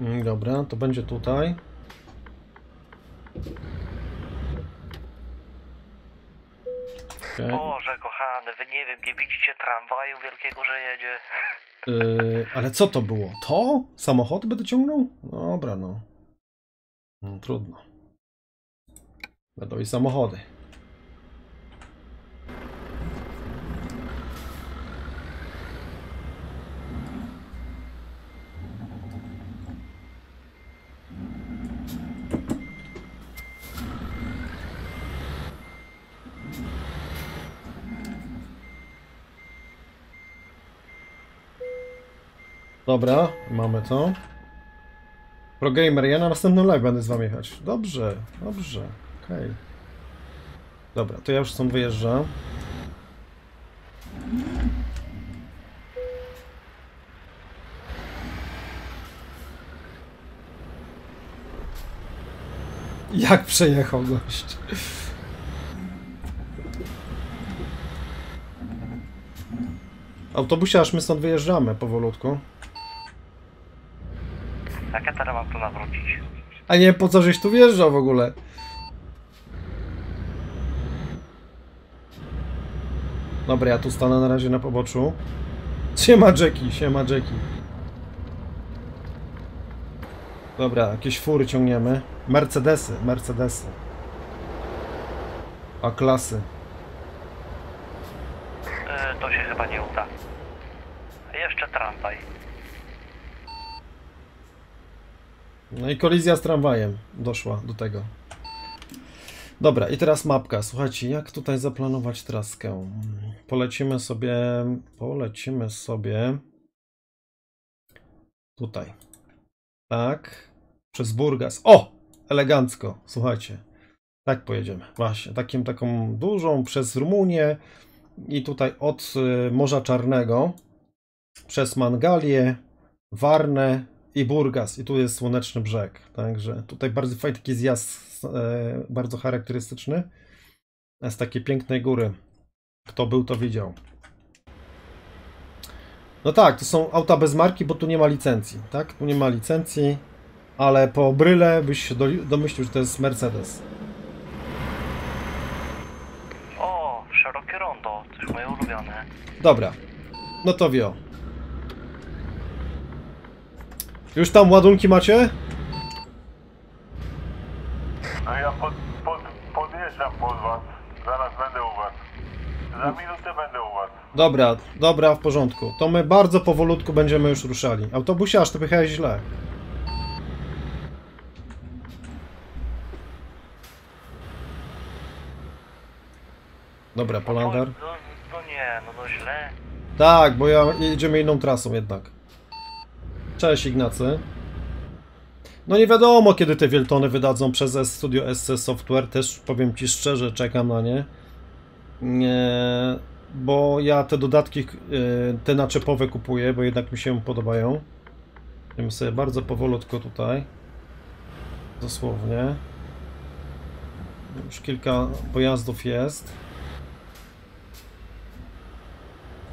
Dobra, to będzie tutaj. Okej. Boże kochany, wy nie wiem, nie widzicie tramwaju wielkiego, że jedzie. Yy, ale co to było? To? Samochód będę ciągnął? Dobra, no. no trudno. Będą i samochody. Dobra, mamy to. ProGamer, ja na następnym live będę z wami jechać. Dobrze, dobrze, okej. Dobra, to ja już stąd wyjeżdżam. Jak przejechał gość? Autobusie, aż my stąd wyjeżdżamy powolutku. Teraz mam tu nawrócić? A nie, po co żeś tu wjeżdżał w ogóle? Dobra, ja tu stanę na razie na poboczu. Siema Jackie, siema Jackie. Dobra, jakieś fury ciągniemy. Mercedesy, Mercedesy. A klasy. E, to się chyba nie uda. Jeszcze tramwaj. No i kolizja z tramwajem doszła do tego. Dobra, i teraz mapka. Słuchajcie, jak tutaj zaplanować traskę? Polecimy sobie, polecimy sobie tutaj. Tak, przez Burgas. O! Elegancko, słuchajcie. Tak pojedziemy, właśnie. Takim, taką dużą przez Rumunię i tutaj od y, Morza Czarnego przez Mangalię, Warnę i Burgas. I tu jest Słoneczny Brzeg. Także tutaj bardzo fajny taki zjazd, e, bardzo charakterystyczny. Z takiej pięknej góry. Kto był, to widział. No tak, to są auta bez marki, bo tu nie ma licencji, tak? Tu nie ma licencji, ale po bryle byś się do, domyślił, że to jest Mercedes. O, szerokie rondo, coś moje ulubione. Dobra, no to wio. Już tam ładunki macie? No ja pod, Wyjeżdżam pod was. Zaraz będę u was. Za minutę będę u was. Dobra, dobra, w porządku. To my bardzo powolutku będziemy już ruszali. Autobusiarz, to pojechałeś źle. Dobra, Polander. No, no nie, no, no źle. Tak, bo ja jedziemy inną trasą jednak. Cześć Ignacy. No nie wiadomo kiedy te Wieltony wydadzą przez S Studio SC Software, też powiem Ci szczerze, czekam na nie. Nie, bo ja te dodatki, y, te naczepowe kupuję, bo jednak mi się podobają. Idziemy sobie bardzo powolutku tutaj. Dosłownie. Już kilka pojazdów jest.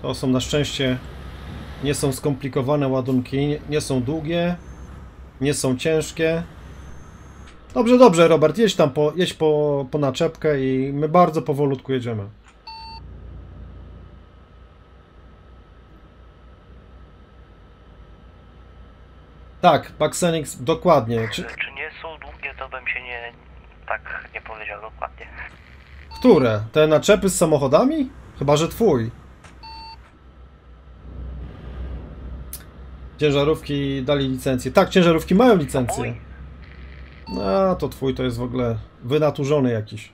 To są na szczęście nie są skomplikowane ładunki, nie, są długie, nie są ciężkie. Dobrze, dobrze, Robert, jedź tam po, jedź po, po naczepkę i my bardzo powolutku jedziemy. Tak, Baxenix, dokładnie. Czy, Czy nie są długie, to bym się nie... Tak nie powiedział dokładnie. które? Te naczepy z samochodami? Chyba, że twój. Ciężarówki dali licencję. Tak, ciężarówki mają licencję. No, to twój to jest w ogóle wynaturzony jakiś.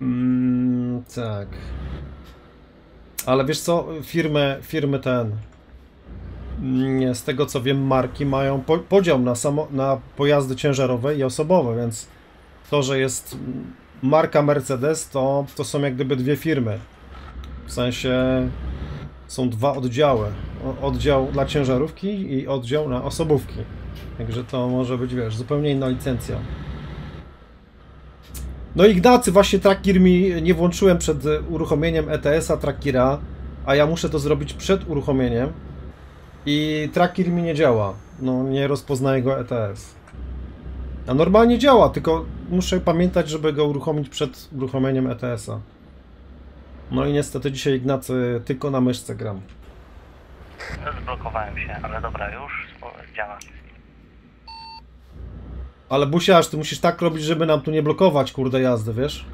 Mm, tak. Ale wiesz co, firmy, firmy ten. Nie, z tego co wiem, marki mają po, podział na, samo, na pojazdy ciężarowe i osobowe, więc to, że jest marka Mercedes, to, to są jak gdyby dwie firmy. W sensie są dwa oddziały. Oddział dla ciężarówki i oddział na osobówki. Także to może być, wiesz, zupełnie inna licencja. No Ignacy, właśnie Trackir mi nie włączyłem przed uruchomieniem ETS-a Trackira, a ja muszę to zrobić przed uruchomieniem. I Trackir mi nie działa. No, nie rozpoznaje go ETS. A normalnie działa, tylko muszę pamiętać, żeby go uruchomić przed uruchomieniem ETS-a. No i niestety dzisiaj Ignacy tylko na myszce gram. Zblokowałem się, ale dobra, już działa. Ale busiarz, ty musisz tak robić, żeby nam tu nie blokować, kurde, jazdy, wiesz?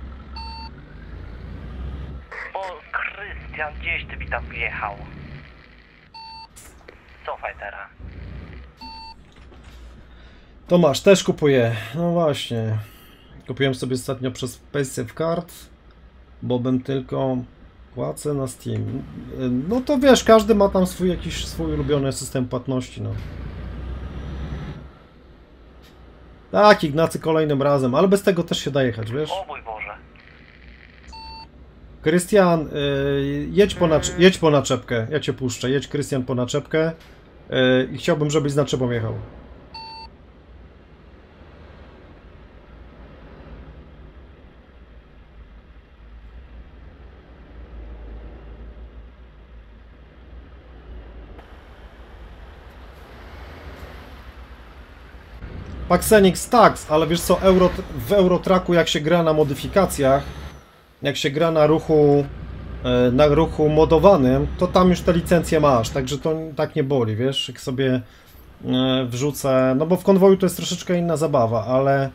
O, Krystian, gdzieś ty mi tam wjechał. Cofaj teraz. Tomasz, też kupuję. No właśnie. Kupiłem sobie ostatnio przez PaySafe Card, bo bym tylko płacę na Steam. No to wiesz, każdy ma tam swój jakiś swój ulubiony system płatności, no. Tak, Ignacy kolejnym razem, ale bez tego też się da jechać, wiesz? O mój Boże. Krystian, y, jedź, po nacz- jedź po naczepkę, ja cię puszczę, jedź Krystian po naczepkę y, i chciałbym, żebyś z naczepą jechał. Paxenix Tax, ale wiesz co, Euro, w Eurotraku jak się gra na modyfikacjach, jak się gra na ruchu e, na ruchu modowanym, to tam już te licencje masz, także to tak nie boli, wiesz, jak sobie e, wrzucę, no bo w konwoju to jest troszeczkę inna zabawa, ale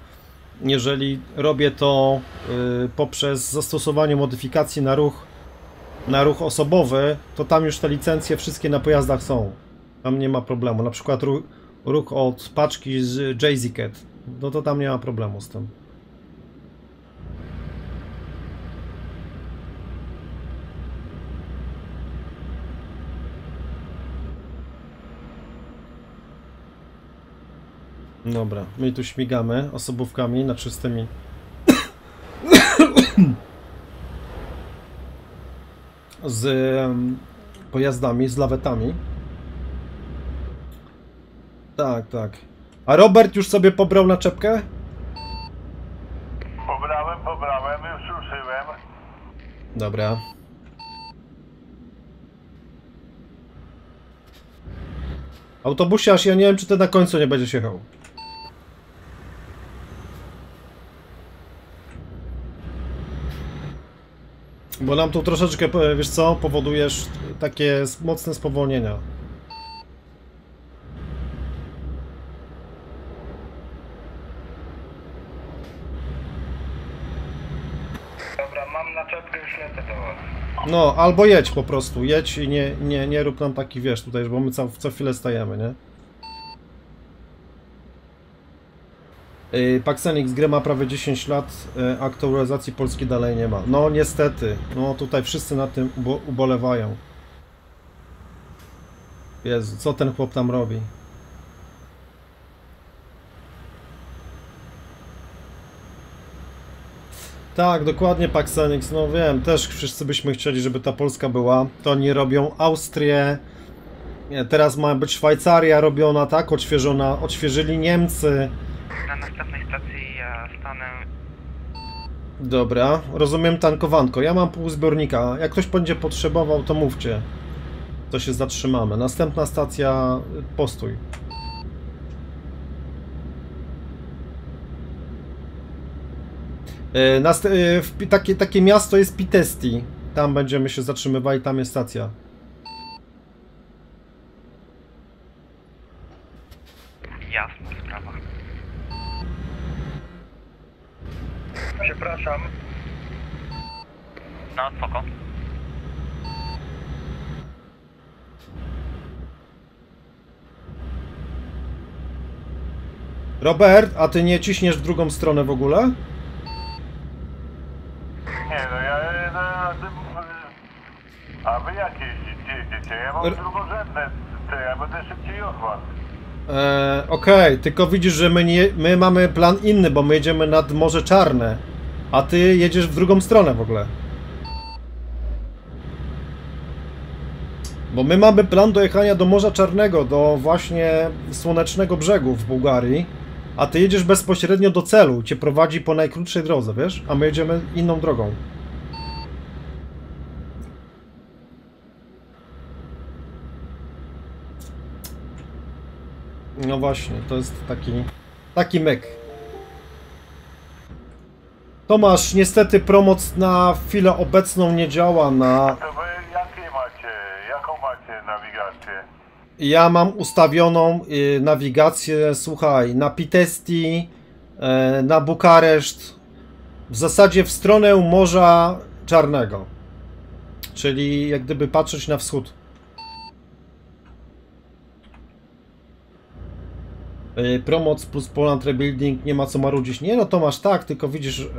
jeżeli robię to e, poprzez zastosowanie modyfikacji na ruch na ruch osobowy, to tam już te licencje wszystkie na pojazdach są. Tam nie ma problemu. Na przykład ruch, ruch od paczki z JZCat, no to tam nie ma problemu z tym. Dobra, my tu śmigamy osobówkami na czystymi. z pojazdami, z lawetami. Tak, tak. A Robert już sobie pobrał naczepkę? Pobrałem, pobrałem, już ruszyłem. Dobra. Autobusiarz, ja nie wiem, czy ty na końcu nie będziesz jechał. Bo nam tu troszeczkę, e, wiesz co, powodujesz takie mocne spowolnienia. Dobra, mam naczepkę, już lecę do was. No, albo jedź po prostu, jedź i nie, nie, nie rób nam taki, wiesz, tutaj, bo my co, co chwilę stajemy, nie? Yy, Paxenix grę ma prawie 10 lat, yy, aktualizacji Polski dalej nie ma. No niestety, no tutaj wszyscy na tym ubo ubolewają. Jezu, co ten chłop tam robi? Tak, dokładnie Paxenix, no wiem, też wszyscy byśmy chcieli, żeby ta Polska była. To oni robią Austrię, nie, teraz ma być Szwajcaria robiona, tak, odświeżona, odświeżyli Niemcy. Na następnej stacji ja stanę... Dobra, rozumiem tankowanko. Ja mam pół zbiornika. Jak ktoś będzie potrzebował, to mówcie. To się zatrzymamy. Następna stacja, postój. Nast- e, w, Pi- takie, takie miasto jest Pitesti. Tam będziemy się zatrzymywali, tam jest stacja. Jasna sprawa. Przepraszam. No, spoko. Robert, a ty nie ciśniesz w drugą stronę w ogóle? Nie no, ja na tym... A wy jak jeździcie, jedziecie? Ja mam R- drugorzędne, to ja będę szybciej od was. E, Okej, tylko widzisz, że my, nie, my mamy plan inny, bo my jedziemy nad Morze Czarne, a ty jedziesz w drugą stronę w ogóle. Bo my mamy plan dojechania do Morza Czarnego, do właśnie Słonecznego Brzegu w Bułgarii, a ty jedziesz bezpośrednio do celu, cię prowadzi po najkrótszej drodze, wiesz? A my jedziemy inną drogą. No właśnie, to jest taki, taki myk. Tomasz, niestety promoc na chwilę obecną nie działa na... To wy jakie macie, jaką macie nawigację? Ja mam ustawioną y, nawigację, słuchaj, na Pitesti, e, na Bukareszt, w zasadzie w stronę Morza Czarnego. Czyli jak gdyby patrzeć na wschód. Y, Promoc plus Poland Rebuilding, nie ma co marudzić. Nie no Tomasz, tak, tylko widzisz, y,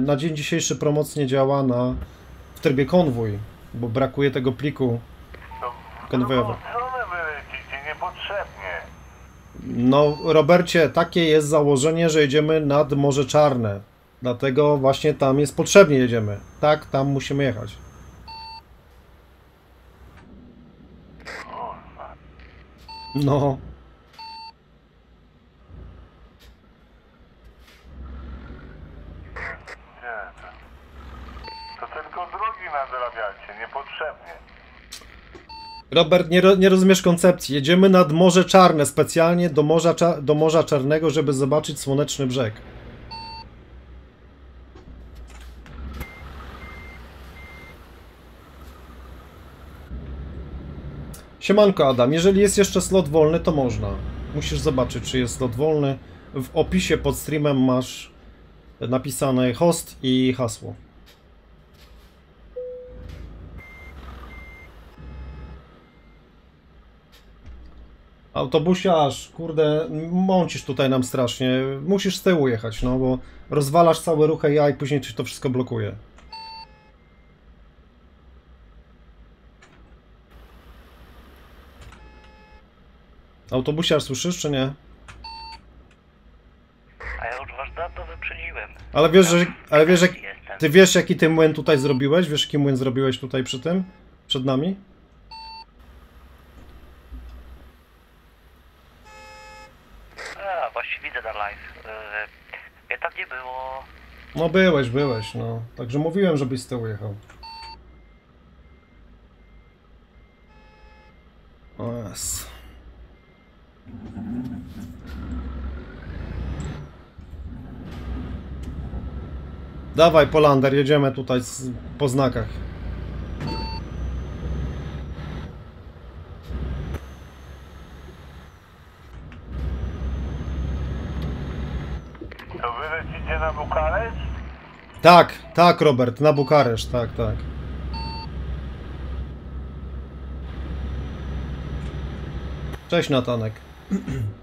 na dzień dzisiejszy promoc nie działa na, w trybie konwój, bo brakuje tego pliku To w Konwojowo. drugą stronę wy lecicie, niepotrzebnie. No, Robercie, takie jest założenie, że jedziemy nad Morze Czarne. Dlatego właśnie tam jest potrzebnie jedziemy. Tak, tam musimy jechać. No, Gdzie to? To tylko drogi nadrabiacie, niepotrzebnie. Robert, nie, ro, nie rozumiesz koncepcji. Jedziemy nad Morze Czarne, specjalnie do Morza, do Morza Czarnego, żeby zobaczyć Słoneczny Brzeg. Siemanko Adam, jeżeli jest jeszcze slot wolny, to można. Musisz zobaczyć, czy jest slot wolny. W opisie pod streamem masz napisane host i hasło. Autobusiarz, kurde, mącisz tutaj nam strasznie. Musisz z tyłu jechać, no bo rozwalasz całe ruchy ja i później ci to wszystko blokuje. Autobusiarz, słyszysz czy nie? A ja już was dawno wyprzedziłem. Ale wiesz, że, ale wiesz, jak, ty wiesz jaki ty młyn tutaj zrobiłeś? Wiesz jaki młyn zrobiłeś tutaj przy tym? Przed nami? Widzę na live. Yy, mnie tam nie było. No byłeś, byłeś, no. Także mówiłem, żebyś z tyłu jechał. O jest. Dawaj, Polander, jedziemy tutaj z, po znakach. To wy lecicie na Bukareszt? Tak, tak, Robert, na Bukareszt, tak, tak. Cześć, Natanek.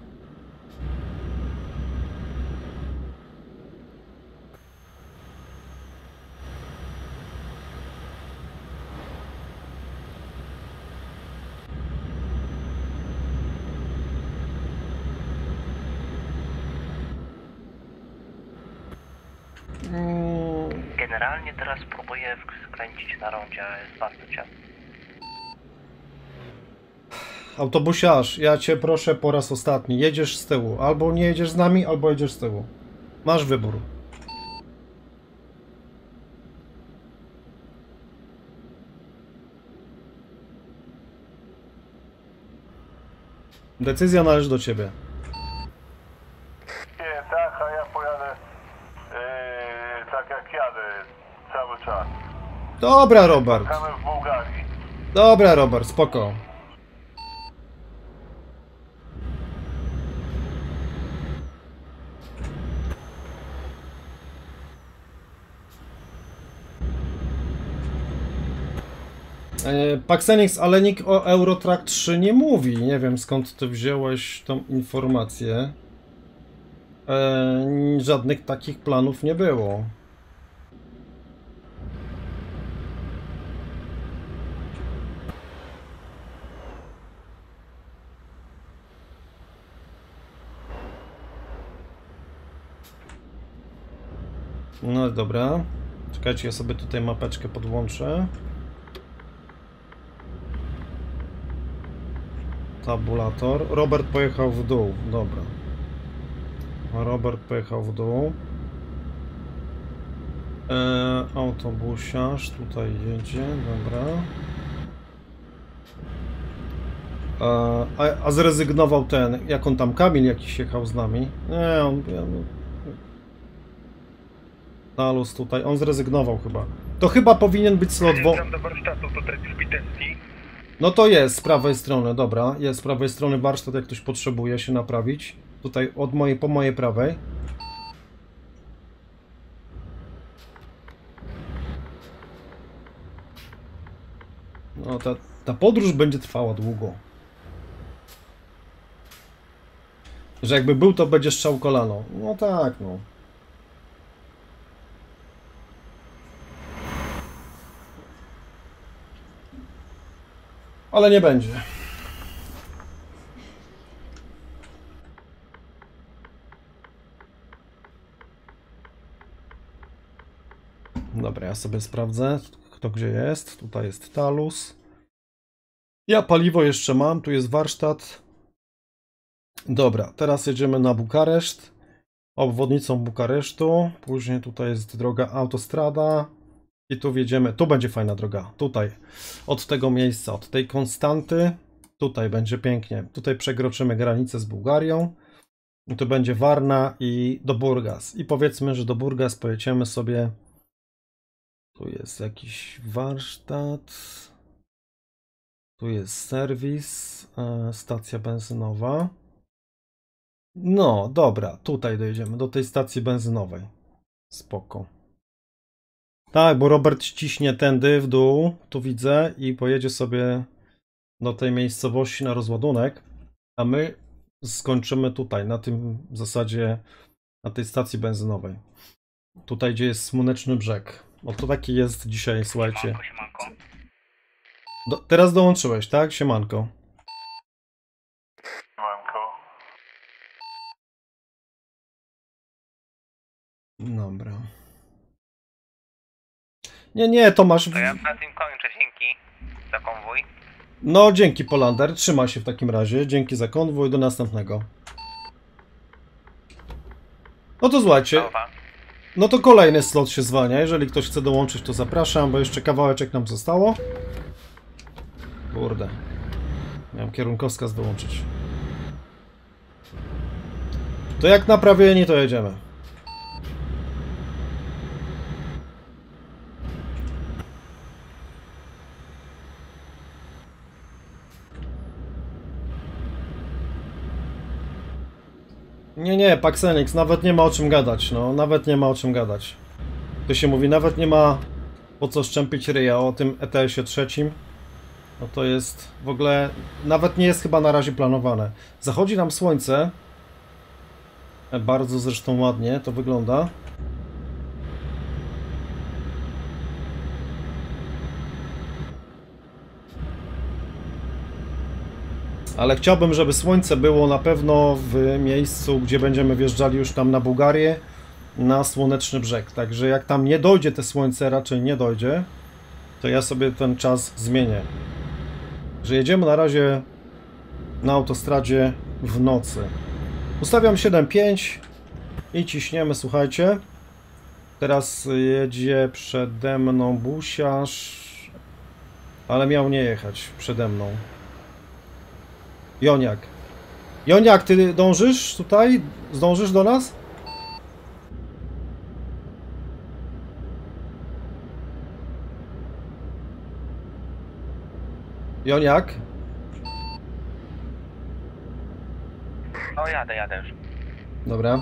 Mm, Generalnie teraz próbuję skręcić na rondzie, ale jest bardzo ciasno. Autobusiarz, ja cię proszę po raz ostatni, jedziesz z tyłu. Albo nie jedziesz z nami, albo jedziesz z tyłu. Masz wybór. Decyzja należy do ciebie. Nie, tak, a ja pojadę yy, tak jak jadę cały czas. Dobra, Robert. W Bułgarii. Dobra, Robert, spoko. E, Paxenix, ale nikt o Eurotrack 3 nie mówi. Nie wiem skąd ty wziąłeś tą informację. E, żadnych takich planów nie było. No dobra. Czekajcie, ja sobie tutaj mapeczkę podłączę. Tabulator. Robert pojechał w dół. Dobra. Robert pojechał w dół. E, autobusiarz tutaj jedzie. Dobra. E, a, a zrezygnował ten, jak on tam, Kamil jakiś jechał z nami. Nie, on... Talus tutaj, on zrezygnował chyba. To chyba powinien być slot wo... No to jest z prawej strony, dobra. Jest z prawej strony warsztat, jak ktoś potrzebuje się naprawić. Tutaj od mojej, po mojej prawej. No ta, ta podróż będzie trwała długo. Że jakby był, to będzie strzał kolano. No tak, no. Ale nie będzie. Dobra, ja sobie sprawdzę, kto gdzie jest. Tutaj jest Talus. Ja paliwo jeszcze mam, tu jest warsztat. Dobra, teraz jedziemy na Bukareszt. Obwodnicą Bukaresztu. Później tutaj jest droga autostrada. I tu wjedziemy. Tu będzie fajna droga. Tutaj. Od tego miejsca, od tej konstanty. Tutaj będzie pięknie. Tutaj przekroczymy granicę z Bułgarią. I to będzie Warna i do Burgas. I powiedzmy, że do Burgas pojedziemy sobie. Tu jest jakiś warsztat. Tu jest serwis, e, stacja benzynowa. No, dobra, tutaj dojedziemy, do tej stacji benzynowej. Spoko. Tak, bo Robert ściśnie tędy w dół, tu widzę, i pojedzie sobie do tej miejscowości na rozładunek, a my skończymy tutaj, na tym w zasadzie, na tej stacji benzynowej. Tutaj, gdzie jest Słoneczny Brzeg. O, to taki jest dzisiaj, słuchajcie. Siemanko, siemanko. Do, teraz dołączyłeś, tak? Siemanko. Manko. Dobra. Nie, nie, Tomasz. To ja na tym kończę, dzięki za konwój. No, dzięki Polander. Trzyma się w takim razie. Dzięki za konwój. Do następnego. No to słuchajcie. No to kolejny slot się zwalnia. Jeżeli ktoś chce dołączyć, to zapraszam, bo jeszcze kawałeczek nam zostało. Kurde. Miałem kierunkowskaz dołączyć. To jak naprawieni, to jedziemy. Nie, nie, Paxenix, nawet nie ma o czym gadać, no, nawet nie ma o czym gadać. To się mówi, nawet nie ma po co szczępić ryja o tym ETS-ie trzecim. No to jest w ogóle, nawet nie jest chyba na razie planowane. Zachodzi nam słońce. E, Bardzo zresztą ładnie to wygląda. Ale chciałbym, żeby słońce było na pewno w miejscu, gdzie będziemy wjeżdżali już tam na Bułgarię, na słoneczny brzeg. Także jak tam nie dojdzie te słońce, raczej nie dojdzie, to ja sobie ten czas zmienię. Że jedziemy na razie na autostradzie w nocy. Ustawiam 7.5 i ciśniemy, słuchajcie. Teraz jedzie przede mną busiarz, ale miał nie jechać przede mną. Joniak. Joniak, ty dążysz tutaj? Zdążysz do nas? Joniak? No jadę, jadę już. Dobra.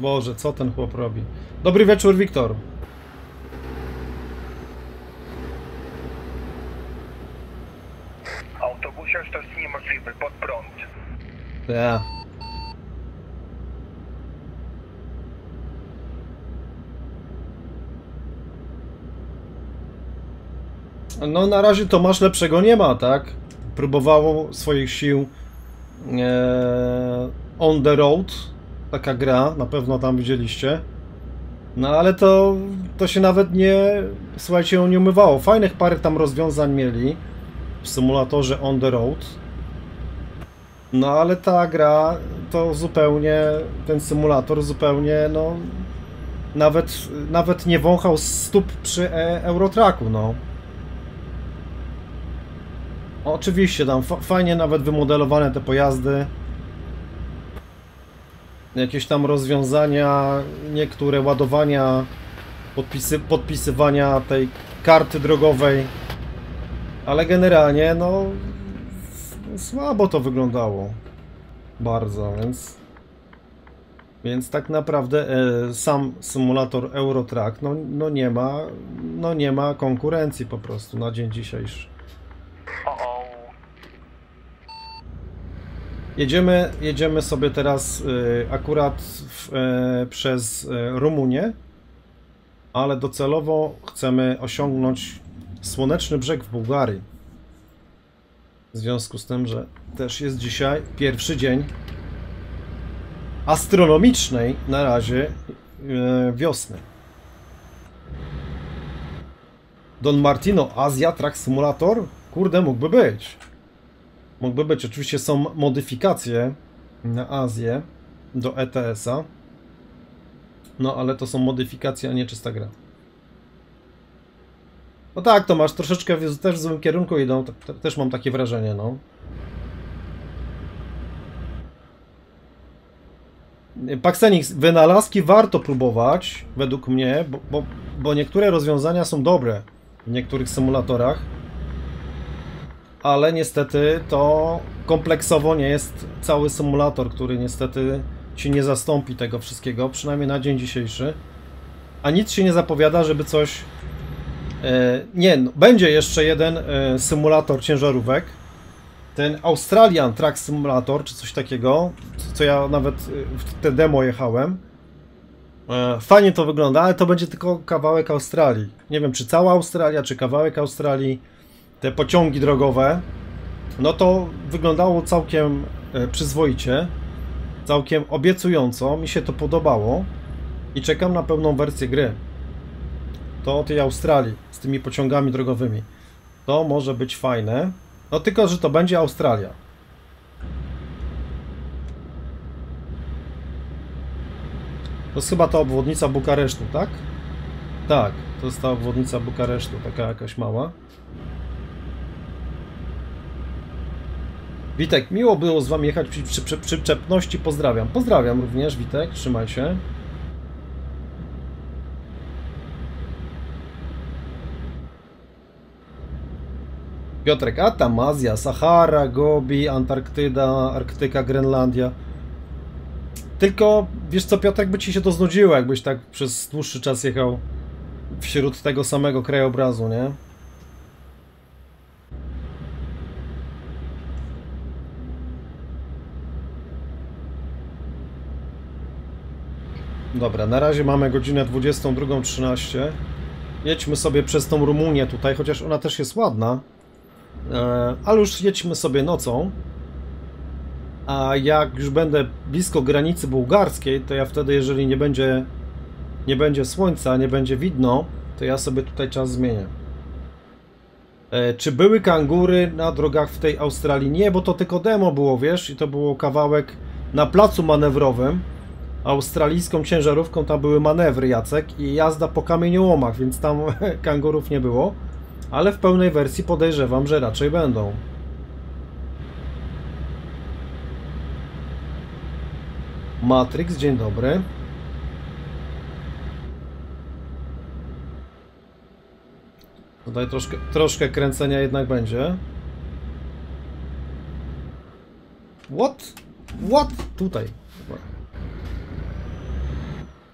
Boże, co ten chłop robi? Dobry wieczór, Wiktor. Autobusiarz to jest niemożliwe, pod prąd. Ja. No na razie Tomasz lepszego nie ma, tak? Próbowało swoich sił e, on the road, taka gra, na pewno tam widzieliście. No ale to, to się nawet nie, słuchajcie, nie umywało. Fajnych parę tam rozwiązań mieli w symulatorze on the road. No ale ta gra to zupełnie, ten symulator zupełnie, no nawet, nawet nie wąchał stóp przy e, Eurotracku, no. Oczywiście tam fa- fajnie nawet wymodelowane te pojazdy. Jakieś tam rozwiązania, niektóre ładowania, podpisy, podpisywania tej karty drogowej. Ale generalnie, no słabo to wyglądało. Bardzo, więc. Więc tak naprawdę e, sam symulator Eurotrack no, no nie ma no nie ma konkurencji po prostu na dzień dzisiejszy. Jedziemy, jedziemy sobie teraz y, akurat w, e, przez e, Rumunię, ale docelowo chcemy osiągnąć słoneczny brzeg w Bułgarii. W związku z tym, że też jest dzisiaj pierwszy dzień astronomicznej na razie e, wiosny. Don Martino Azja Track Simulator? Kurde, mógłby być. Mógłby być. Oczywiście są modyfikacje na Azję do ETS-a. No, ale to są modyfikacje, a nie czysta gra. No tak, Tomasz, troszeczkę w, też w złym kierunku idą. Te, też mam takie wrażenie, no. Paxenix, wynalazki warto próbować, według mnie, bo, bo, bo niektóre rozwiązania są dobre w niektórych symulatorach ale niestety to kompleksowo nie jest cały symulator, który niestety ci nie zastąpi tego wszystkiego, przynajmniej na dzień dzisiejszy. A nic się nie zapowiada, żeby coś. E, nie, no, będzie jeszcze jeden e, symulator ciężarówek. Ten Australian Track Simulator, czy coś takiego, co ja nawet e, w te demo jechałem. Fajnie to wygląda, ale to będzie tylko kawałek Australii. Nie wiem, czy cała Australia, czy kawałek Australii te pociągi drogowe, no to wyglądało całkiem przyzwoicie, całkiem obiecująco, mi się to podobało i czekam na pełną wersję gry. To o tej Australii tymi pociągami drogowymi. To może być fajne. No tylko, że to będzie Australia. To jest chyba ta obwodnica Bukaresztu, tak? Tak, to jest ta obwodnica Bukaresztu, taka jakaś mała. Witek, miło było z Wami jechać przy, przy, przy przyczepności. Pozdrawiam. Pozdrawiam również, Witek. Trzymaj się. Piotrek, a tam Azja, Sahara, Gobi, Antarktyda, Arktyka, Grenlandia. Tylko, wiesz co, Piotrek, by ci się to znudziło, jakbyś tak przez dłuższy czas jechał wśród tego samego krajobrazu, nie? Dobra, na razie mamy godzinę 22.13. Jedźmy sobie przez tą Rumunię tutaj, chociaż ona też jest ładna. E, ale już jedźmy sobie nocą. A jak już będę blisko granicy bułgarskiej, to ja wtedy, jeżeli nie będzie, nie będzie słońca, nie będzie widno, to ja sobie tutaj czas zmienię. E, czy były kangury na drogach w tej Australii? Nie, bo to tylko demo było, wiesz, i to było kawałek na placu manewrowym. Australijską ciężarówką tam były manewry, Jacek, i jazda po kamieniołomach, więc tam kangurów nie było. Ale w pełnej wersji podejrzewam, że raczej będą. Matrix, dzień dobry. Tutaj troszkę, troszkę kręcenia jednak będzie. What? What? Tutaj.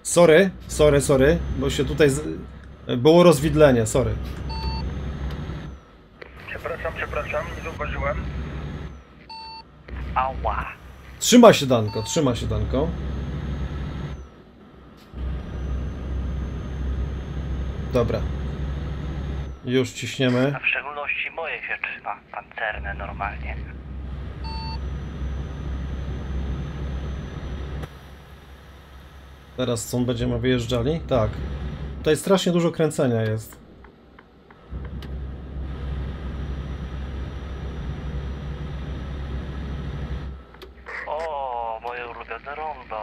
Sorry, sorry, sorry, bo się tutaj z... było rozwidlenie, sorry. Przepraszam, przepraszam, nie zauważyłem. Ała. Trzyma się Danko, trzyma się Danko. Dobra. Już ciśniemy. A w szczególności moje się trzyma. Pancerne normalnie. Teraz stąd będziemy wyjeżdżali? Tak. Tutaj strasznie dużo kręcenia jest. O, moje rondo.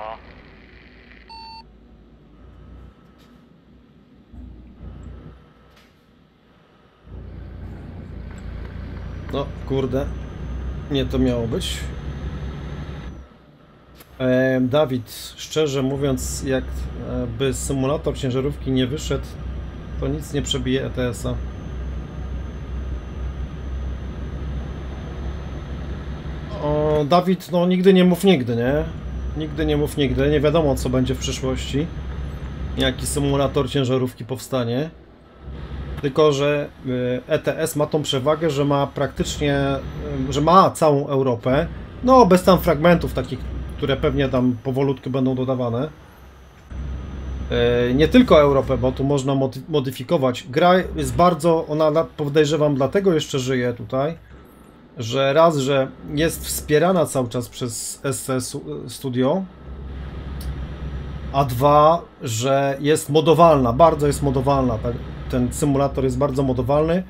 No, kurde. Nie to miało być. E, Dawid, szczerze mówiąc, jak e, symulator ciężarówki nie wyszedł, to nic nie przebije ETS-a. Dawid, no nigdy nie mów nigdy, nie? Nigdy nie mów nigdy, nie wiadomo co będzie w przyszłości. Jaki symulator ciężarówki powstanie. Tylko, że y, ETS ma tą przewagę, że ma praktycznie, y, że ma całą Europę. No, bez tam fragmentów takich, które pewnie tam powolutku będą dodawane. Y, Nie tylko Europę, bo tu można mody- modyfikować. Gra jest bardzo, ona na- podejrzewam dlatego jeszcze żyje tutaj, że raz, że jest wspierana cały czas przez SC Su- Studio, a dwa, że jest modowalna, bardzo jest modowalna. Tak? Ten symulator jest bardzo modowalny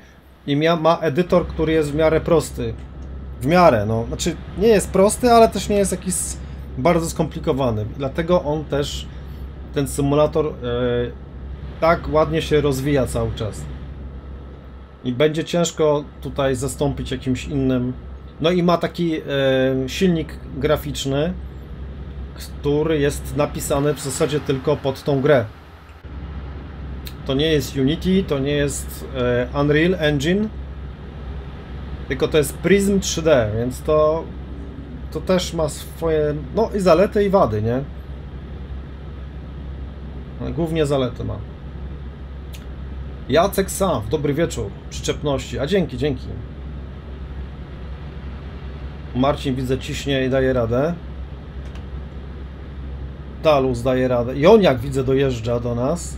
i ma edytor, który jest w miarę prosty. W miarę, no. Znaczy, nie jest prosty, ale też nie jest jakiś bardzo skomplikowany. Dlatego on też, ten symulator, e, tak ładnie się rozwija cały czas. I będzie ciężko tutaj zastąpić jakimś innym. No i ma taki e, silnik graficzny, który jest napisany w zasadzie tylko pod tą grę. To nie jest Unity, to nie jest e, Unreal Engine, tylko to jest Prism 3D, więc to, to też ma swoje, no i zalety i wady, nie? Głównie zalety ma. Jacek Saw, dobry wieczór, przyczepności, a dzięki, dzięki. Marcin widzę ciśnie i daje radę. Talus daje radę. Joniak widzę dojeżdża do nas.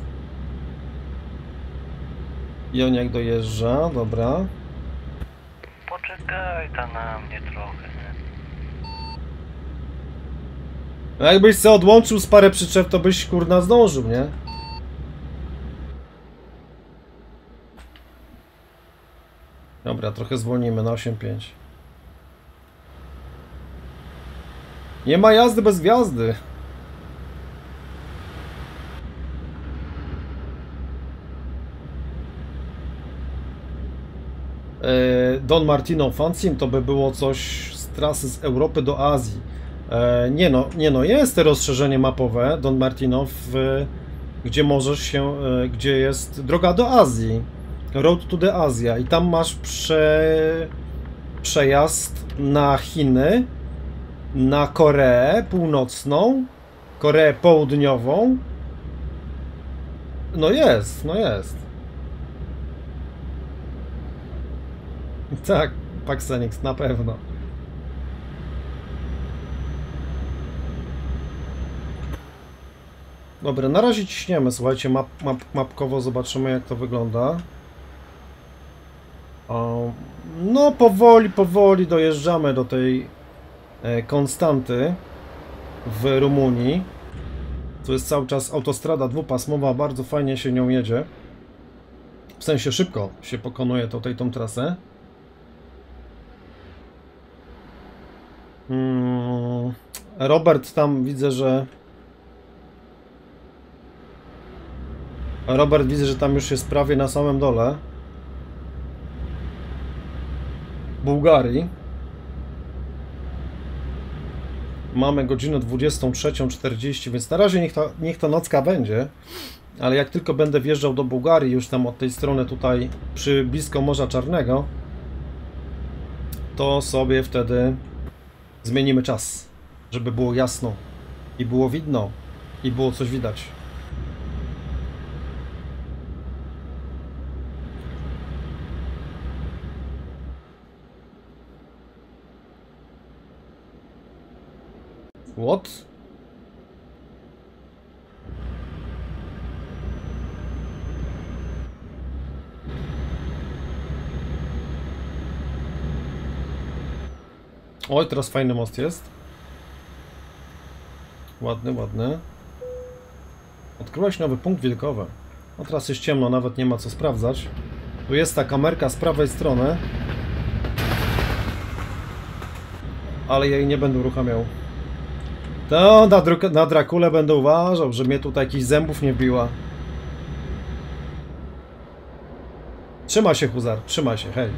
Joniak dojeżdża, dobra. Poczekaj ta na mnie trochę. No jakbyś se odłączył z parę przyczep, to byś kurna zdążył, nie? Dobra, trochę zwolnimy na 8.5. Nie ma jazdy bez gwiazdy. E, Don Martino Fanzine to by było coś z trasy z Europy do Azji. E, Nie no, nie no, jest rozszerzenie mapowe Don Martino, w, gdzie możesz się, e, gdzie jest droga do Azji. Road to the Asia i tam masz prze... przejazd na Chiny, na Koreę Północną, Koreę Południową. No jest, no jest. Tak, Paxenix, na pewno. Dobra, na razie ciśniemy, słuchajcie, map, map, mapkowo zobaczymy jak to wygląda. No powoli, powoli dojeżdżamy do tej e, Konstanty w Rumunii. To jest cały czas autostrada dwupasmowa, bardzo fajnie się nią jedzie. W sensie szybko się pokonuje tutaj tą trasę. Mm, Robert tam widzę, że Robert widzę, że tam już jest prawie na samym dole. Bułgarii. Mamy godzinę 23.40, więc na razie niech ta, niech ta nocka będzie. Ale jak tylko będę wjeżdżał do Bułgarii, już tam od tej strony tutaj przy blisko Morza Czarnego, to sobie wtedy zmienimy czas, żeby było jasno i było widno i było coś widać. What? Oj, teraz fajny most jest. Ładny, ładny. Odkryłeś nowy punkt wielkowy. No teraz jest ciemno, nawet nie ma co sprawdzać. Tu jest ta kamerka z prawej strony. Ale jej nie będę uruchamiał. To na, Dru- na Drakulę będę uważał, że mnie tutaj jakichś zębów nie biła. Trzyma się, Huzar, trzyma się, hej.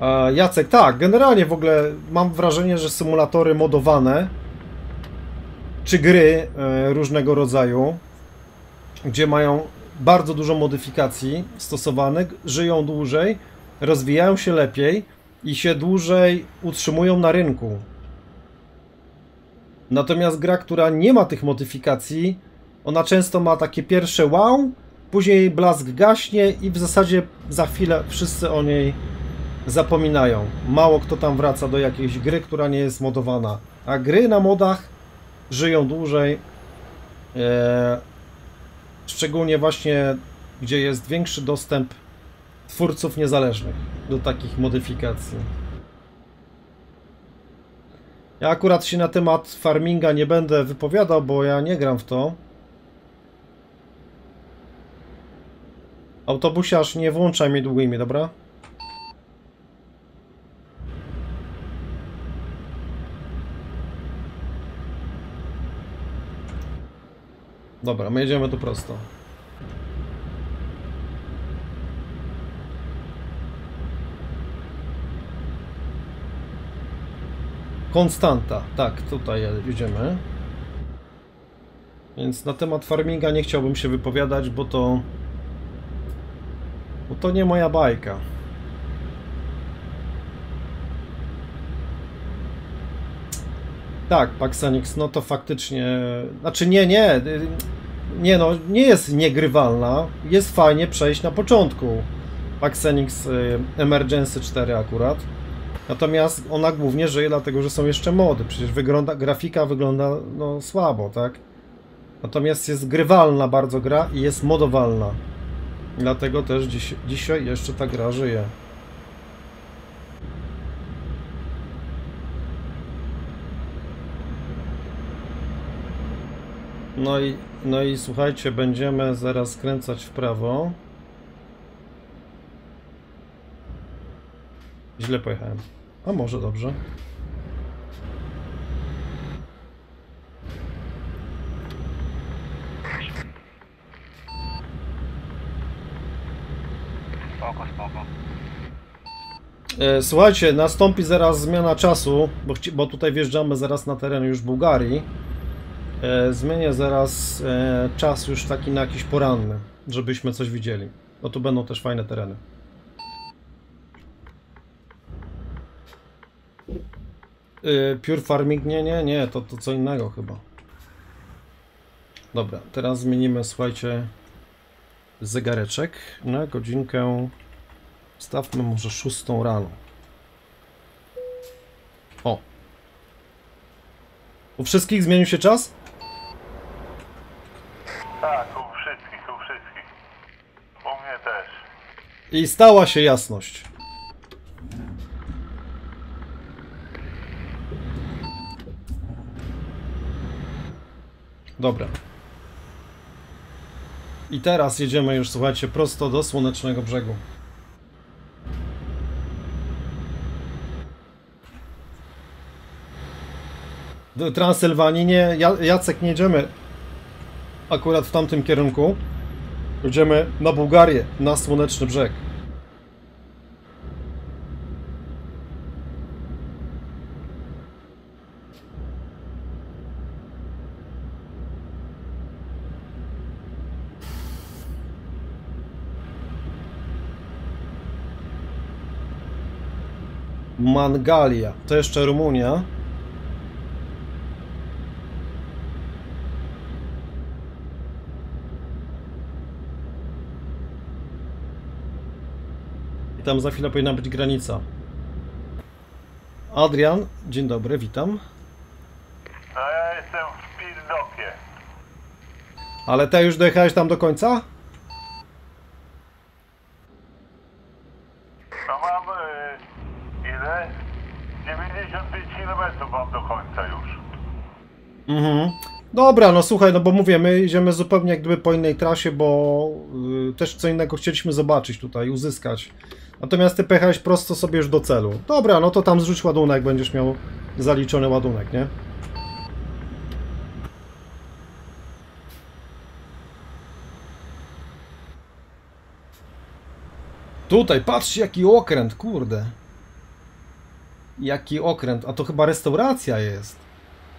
A, Jacek, tak, generalnie w ogóle mam wrażenie, że symulatory modowane czy gry e, różnego rodzaju, gdzie mają bardzo dużo modyfikacji stosowanych, żyją dłużej, rozwijają się lepiej i się dłużej utrzymują na rynku. Natomiast gra, która nie ma tych modyfikacji, ona często ma takie pierwsze wow, później blask gaśnie i w zasadzie za chwilę wszyscy o niej zapominają. Mało kto tam wraca do jakiejś gry, która nie jest modowana. A gry na modach żyją dłużej. Eee, szczególnie właśnie, gdzie jest większy dostęp twórców niezależnych do takich modyfikacji. Ja akurat się na temat farminga nie będę wypowiadał, bo ja nie gram w to. Autobusiarz, nie włączaj mi długo imię, dobra? Dobra, my jedziemy tu prosto. Konstanta, tak, tutaj jedziemy. Więc na temat farminga nie chciałbym się wypowiadać, bo to... Bo to nie moja bajka. Tak, Paxanix, no to faktycznie... Znaczy nie, nie, nie no, nie jest niegrywalna. Jest fajnie przejść na początku. Paxenix y, Emergency 4 akurat. Natomiast ona głównie żyje dlatego, że są jeszcze mody. Przecież wygląda, grafika wygląda no, słabo, tak? Natomiast jest grywalna bardzo gra i jest modowalna. Dlatego też dziś, dzisiaj jeszcze ta gra żyje. No i, no i słuchajcie, będziemy zaraz skręcać w prawo. Źle pojechałem. A może dobrze. Spoko, spoko. E, Słuchajcie, nastąpi zaraz zmiana czasu, bo, bo tutaj wjeżdżamy zaraz na teren już Bułgarii. E, Zmienię zaraz e, czas już taki na jakiś poranny, żebyśmy coś widzieli. No tu będą też fajne tereny. Pure Farming? Nie, nie, nie, to, to co innego chyba. Dobra, teraz zmienimy, słuchajcie, zegareczek na godzinkę Stawmy może 6 rano. O. U wszystkich zmienił się czas? Tak, u wszystkich, u wszystkich. U mnie też. I stała się jasność. Dobra. I teraz jedziemy już, słuchajcie, prosto do Słonecznego Brzegu. Do Transylwanii nie, Ja- Jacek, nie jedziemy akurat w tamtym kierunku. Idziemy na Bułgarię, na Słoneczny Brzeg. Mangalia. To jeszcze Rumunia. Tam za chwilę powinna być granica. Adrian, dzień dobry, witam. No ja jestem w Pirdokie. Ale ty już dojechałeś tam do końca? No mam... Y, ile? 95 km mam do końca już. Mhm. Dobra, no słuchaj, no bo mówię, my idziemy zupełnie jak gdyby po innej trasie, bo y, też co innego chcieliśmy zobaczyć tutaj, uzyskać. Natomiast ty pojechałeś prosto sobie już do celu. Dobra, no to tam zrzuć ładunek, będziesz miał zaliczony ładunek, nie? Tutaj, patrzcie jaki okręt, kurde. Jaki okręt, a to chyba restauracja jest.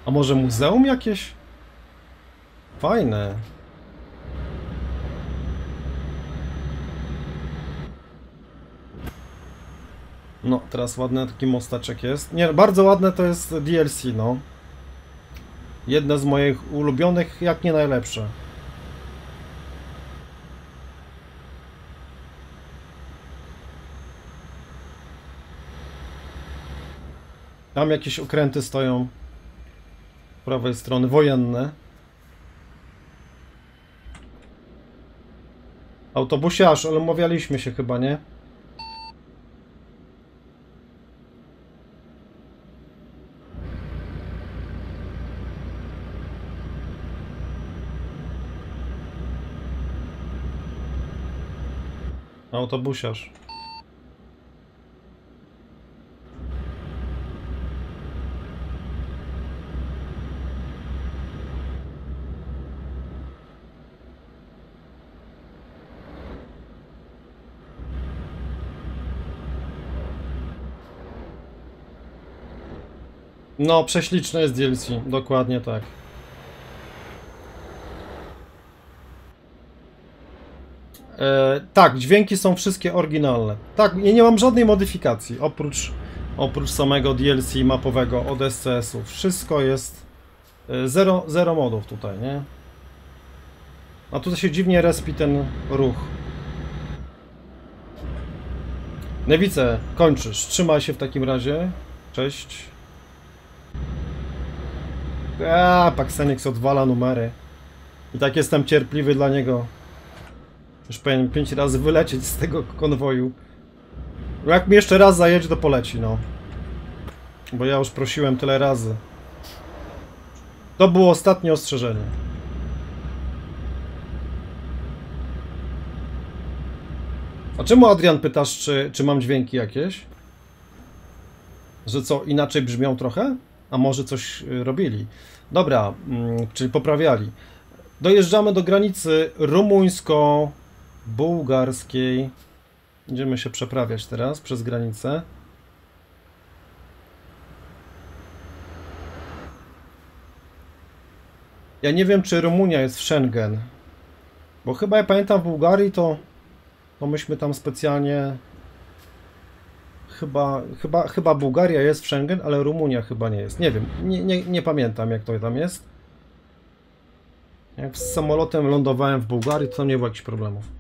A może muzeum jakieś? Fajne. No, teraz ładny taki mostaczek jest. Nie, bardzo ładne to jest DLC, no. Jedne z moich ulubionych, jak nie najlepsze. Tam jakieś okręty stoją. Z prawej strony, wojenne. Autobusiarz, ale umawialiśmy się chyba, nie? Autobusiarz. No, prześliczne jest DLC, dokładnie tak. E, tak, dźwięki są wszystkie oryginalne. Tak, ja nie mam żadnej modyfikacji, oprócz, oprócz samego DLC mapowego od SCS-u. Wszystko jest e, zero, zero modów tutaj, nie? A tutaj się dziwnie respi ten ruch. Newice, kończysz. Trzymaj się w takim razie. Cześć. A, Paksenix odwala numery. I tak jestem cierpliwy dla niego. Już powinien pięć razy wylecieć z tego konwoju. Bo Jak mi jeszcze raz zajedzie, to poleci, no. Bo ja już prosiłem tyle razy. To było ostatnie ostrzeżenie. A czemu Adrian pytasz, czy, czy mam dźwięki jakieś? Że co, inaczej brzmią trochę? A może coś y, robili? Dobra, mm, czyli poprawiali. Dojeżdżamy do granicy bułgarskiej. Idziemy się przeprawiać teraz przez granicę. Ja nie wiem, czy Rumunia jest w Schengen. Bo chyba, ja pamiętam, w Bułgarii to, to myśmy tam specjalnie... Chyba, chyba, chyba Bułgaria jest w Schengen, ale Rumunia chyba nie jest. Nie wiem, nie, nie, nie pamiętam, jak to tam jest. Jak z samolotem lądowałem w Bułgarii, to tam nie było jakichś problemów.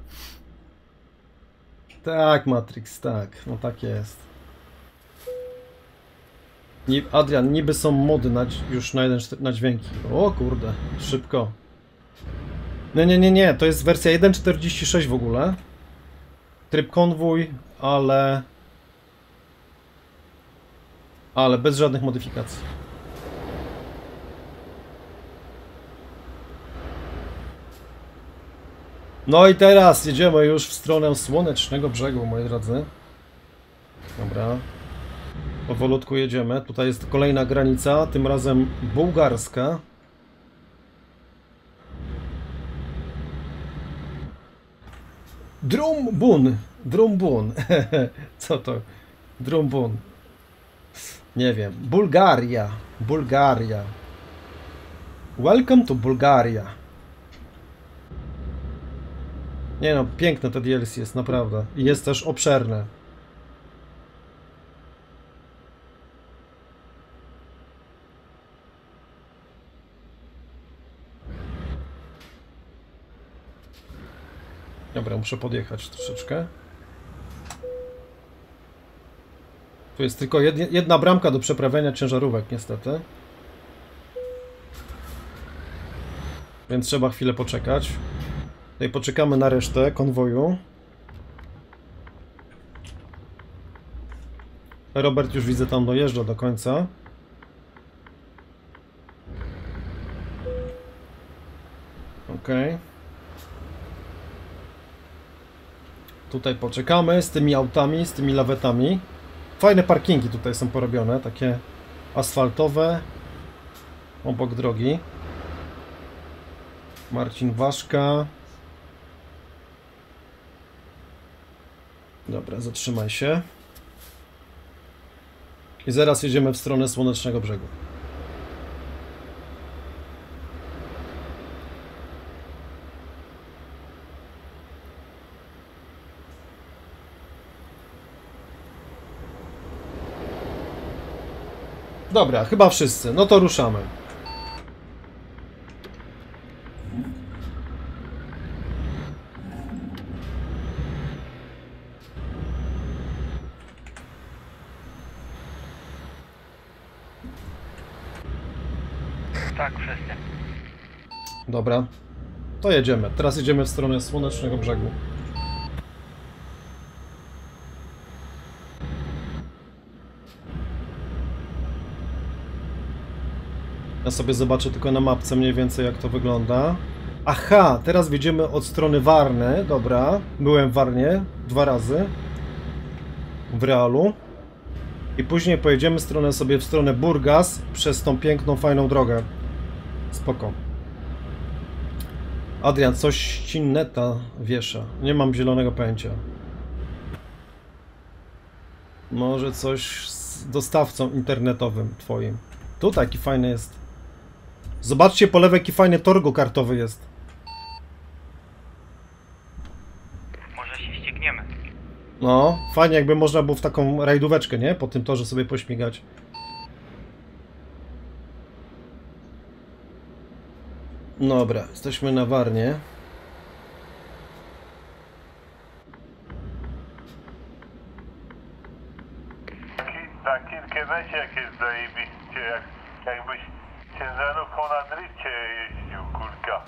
Tak, Matrix, tak, no tak jest. Adrian, niby są mody na, już na, jeden, na dźwięki. O kurde, szybko. Nie, nie, nie, nie, to jest wersja 1.46 w ogóle. Tryb konwój, ale... Ale bez żadnych modyfikacji. No i teraz jedziemy już w stronę słonecznego brzegu, moi drodzy. Dobra. Powolutku jedziemy. Tutaj jest kolejna granica, tym razem bułgarska. Drumbun! Drumbun! Co to? Drumbun. Nie wiem. Bułgaria. Bułgaria. Welcome to Bulgaria. Nie no, piękne to DLC jest, naprawdę. I jest też obszerne. Dobra, muszę podjechać troszeczkę. Tu jest tylko jed- jedna bramka do przeprawiania ciężarówek, niestety. Więc trzeba chwilę poczekać. Tutaj poczekamy na resztę konwoju. Robert już widzę tam dojeżdża do końca. Okej. Tutaj poczekamy z tymi autami, z tymi lawetami. Fajne parkingi tutaj są porobione, takie asfaltowe obok drogi. Marcin Waszka. Dobra, zatrzymaj się. I zaraz jedziemy w stronę Słonecznego Brzegu. Dobra, chyba wszyscy. No to ruszamy. Tak, wszyscy. Dobra. To jedziemy. Teraz jedziemy w stronę Słonecznego Brzegu. Ja sobie zobaczę tylko na mapce mniej więcej jak to wygląda. Aha, teraz wjedziemy od strony Warny. Dobra, byłem w Warnie dwa razy. W Realu. I później pojedziemy stronę sobie w stronę Burgas przez tą piękną, fajną drogę. Spoko. Adrian, coś Cinneta wiesza. Nie mam zielonego pojęcia. Może coś z dostawcą internetowym twoim. Tu taki fajny jest. Zobaczcie po lewej, jaki fajny torgo kartowy jest. Może się ścigniemy. No, fajnie jakby można było w taką rajdóweczkę, nie? Po tym torze sobie pośmigać. Dobra, jesteśmy na Warnie. Na Kirkenesie jak jest zajebiście, jak, jakbyś ciężarówką na drifcie jeździł, kurka.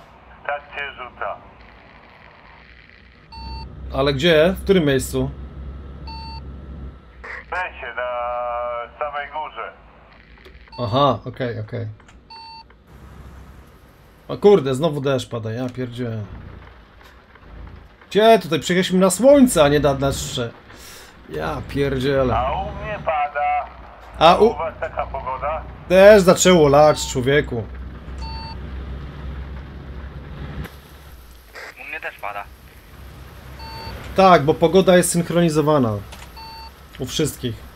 Tak cię rzuca. Ale gdzie? W którym miejscu? Wesie na samej górze. Aha, okej, okej. O kurde, znowu deszcz pada, ja pierdzielę. Gdzie? Tutaj przyjechaliśmy na słońce, a nie na deszcze. Ja pierdzielę. A u mnie pada. A U u... was taka pogoda? Też zaczęło lać, człowieku. U mnie też pada. Tak, bo pogoda jest synchronizowana. U wszystkich.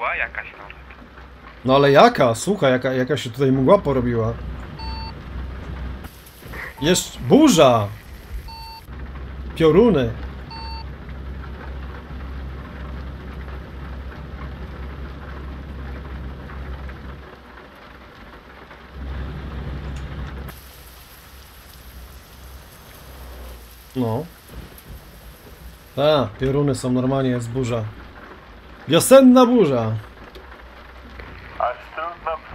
mgła jakaś no. No ale jaka? Słuchaj, jaka, jaka się tutaj mgła porobiła. Jeszcze burza! Pioruny. No. Tak, pioruny są normalnie, jest burza. Wiosenna burza.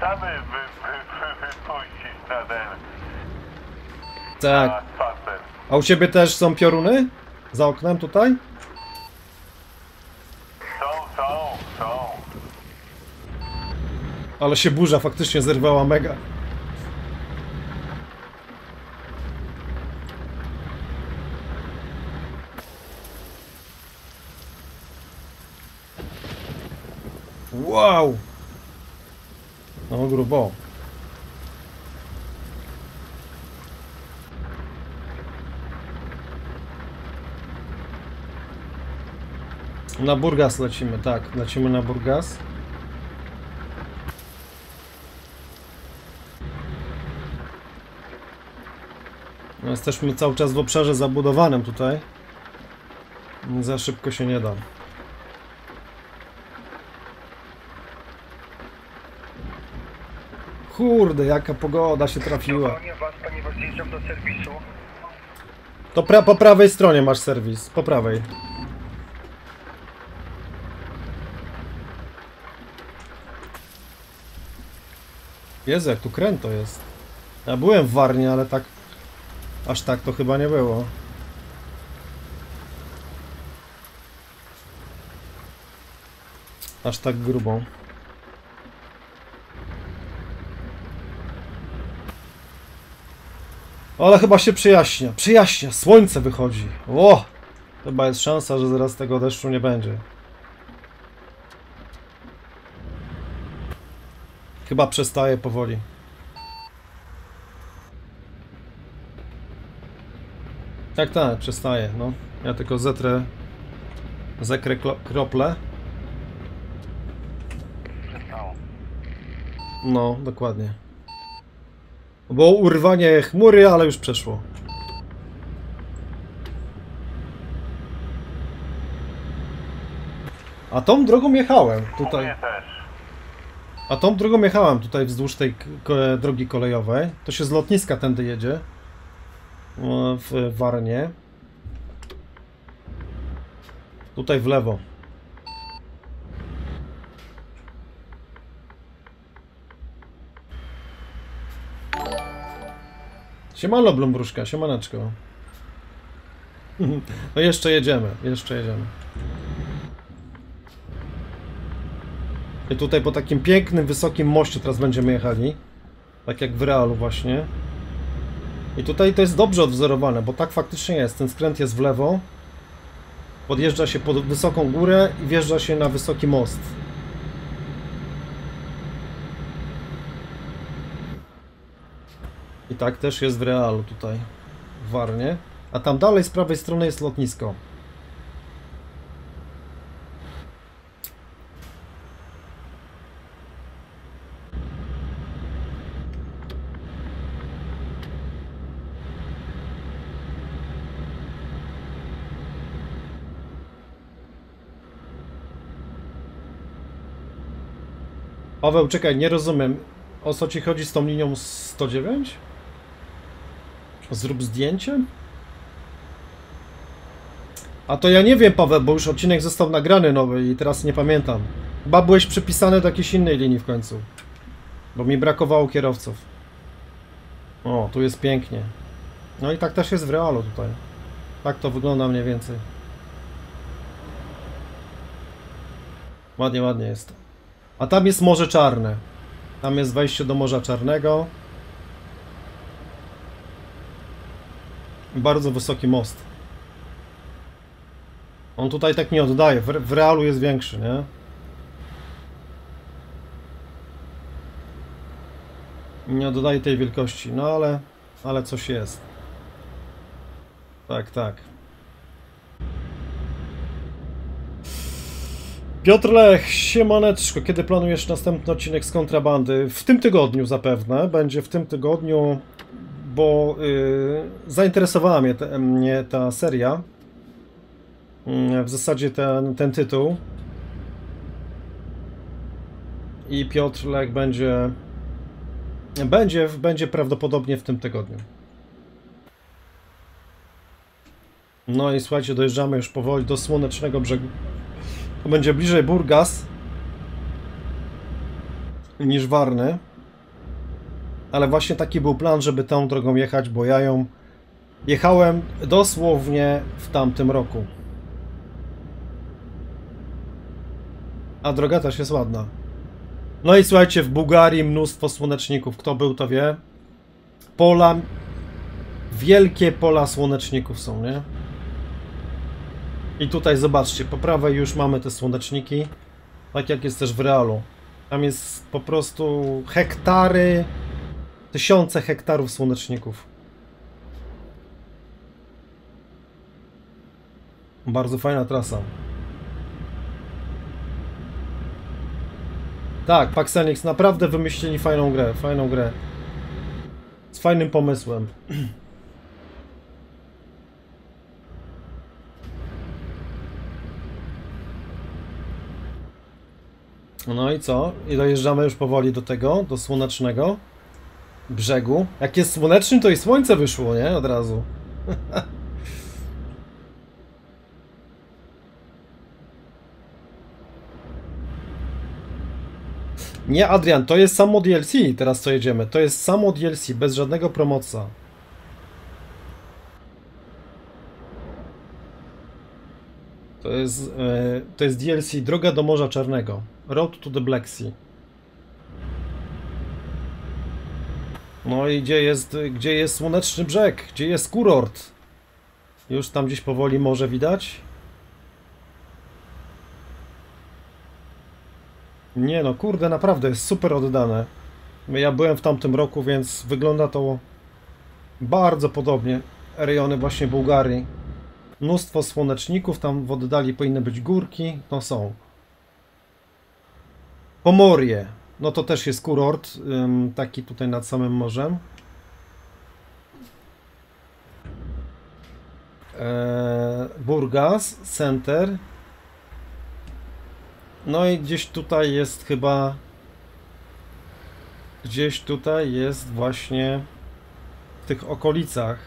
Psamy wy, wy, wy, wypuścić na ten Tak. na spacer. A u ciebie też są pioruny? Za oknem tutaj? Są, są, są. Ale się burza faktycznie zerwała mega. Wow! No grubo. Na Burgas lecimy, tak. Lecimy na Burgas. No, jesteśmy cały czas w obszarze zabudowanym tutaj. Za szybko się nie da. Kurde, jaka pogoda się trafiła. Was, ponieważ zjeżdżam do serwisu. To pra po prawej stronie masz serwis. Po prawej. Jezu, jak tu kręto jest. Ja byłem w Warnie, ale tak... Aż tak to chyba nie było. Aż tak grubą. Ale chyba się przyjaśnia. Przyjaśnia. Słońce wychodzi. O! Chyba jest szansa, że zaraz tego deszczu nie będzie. Chyba przestaje powoli. Tak, tak, przestaje, no. Ja tylko zetrę... Zekrę krople. Przestało. No, dokładnie. Było urwanie chmury, ale już przeszło. A tą drogą jechałem tutaj. A tą drogą jechałem tutaj wzdłuż tej drogi kolejowej. To się z lotniska tędy jedzie. W Warnie. Tutaj w lewo. Siemano Blumbruszka, siemaneczko. No jeszcze jedziemy, jeszcze jedziemy. I tutaj po takim pięknym, wysokim moście teraz będziemy jechali. Tak jak w realu właśnie. I tutaj to jest dobrze odwzorowane, bo tak faktycznie jest. Ten skręt jest w lewo. Podjeżdża się pod wysoką górę i wjeżdża się na wysoki most. I tak też jest w realu tutaj. W Warnie. A tam dalej z prawej strony jest lotnisko. Paweł, czekaj, nie rozumiem. O co ci chodzi z tą linią 109? Zrób zdjęcie? A to ja nie wiem, Paweł, bo już odcinek został nagrany nowy i teraz nie pamiętam. Chyba byłeś przypisany do jakiejś innej linii w końcu. Bo mi brakowało kierowców. O, tu jest pięknie. No i tak też jest w realu tutaj. Tak to wygląda mniej więcej. Ładnie, ładnie jest. A tam jest Morze Czarne. Tam jest wejście do Morza Czarnego. Bardzo wysoki most. On tutaj tak nie oddaje. W, w realu jest większy, nie? Nie oddaje tej wielkości. No ale... Ale coś jest. Tak, tak. Piotr Lech, siemaneczko, kiedy planujesz następny odcinek z kontrabandy? W tym tygodniu zapewne, będzie w tym tygodniu, bo yy, zainteresowała mnie, te, mnie ta seria. Yy, w zasadzie ten, ten tytuł. I Piotr Lech będzie, będzie, będzie prawdopodobnie w tym tygodniu. No i słuchajcie, dojeżdżamy już powoli do Słonecznego Brzegu. To będzie bliżej Burgas niż Warny. Ale właśnie taki był plan, żeby tą drogą jechać, bo ja ją jechałem dosłownie w tamtym roku. A droga też jest ładna. No i słuchajcie, w Bułgarii mnóstwo słoneczników. Kto był, to wie. Pola, wielkie pola słoneczników są, nie? I tutaj zobaczcie, po prawej już mamy te słoneczniki, tak jak jest też w realu. Tam jest po prostu hektary, tysiące hektarów słoneczników. Bardzo fajna trasa. Tak, Paxenix naprawdę wymyślili fajną grę, fajną grę. Z fajnym pomysłem. No i co? I dojeżdżamy już powoli do tego, do słonecznego brzegu. Jak jest słoneczny, to i słońce wyszło, nie? Od razu. Nie, Adrian, to jest samo DLC, teraz co jedziemy. To jest samo DLC, bez żadnego promoca. To jest, e, to jest DLC Droga do Morza Czarnego. Road to the Black Sea. No i gdzie jest, gdzie jest Słoneczny Brzeg? Gdzie jest kurort? Już tam gdzieś powoli morze widać? Nie no, kurde, naprawdę jest super oddane. Ja byłem w tamtym roku, więc wygląda to bardzo podobnie. Rejony właśnie Bułgarii. Mnóstwo słoneczników, tam w oddali powinny być górki. No są. Pomorie. No to też jest kurort, taki tutaj nad samym morzem. Eee, Burgas, Center. No i gdzieś tutaj jest chyba... Gdzieś tutaj jest właśnie w tych okolicach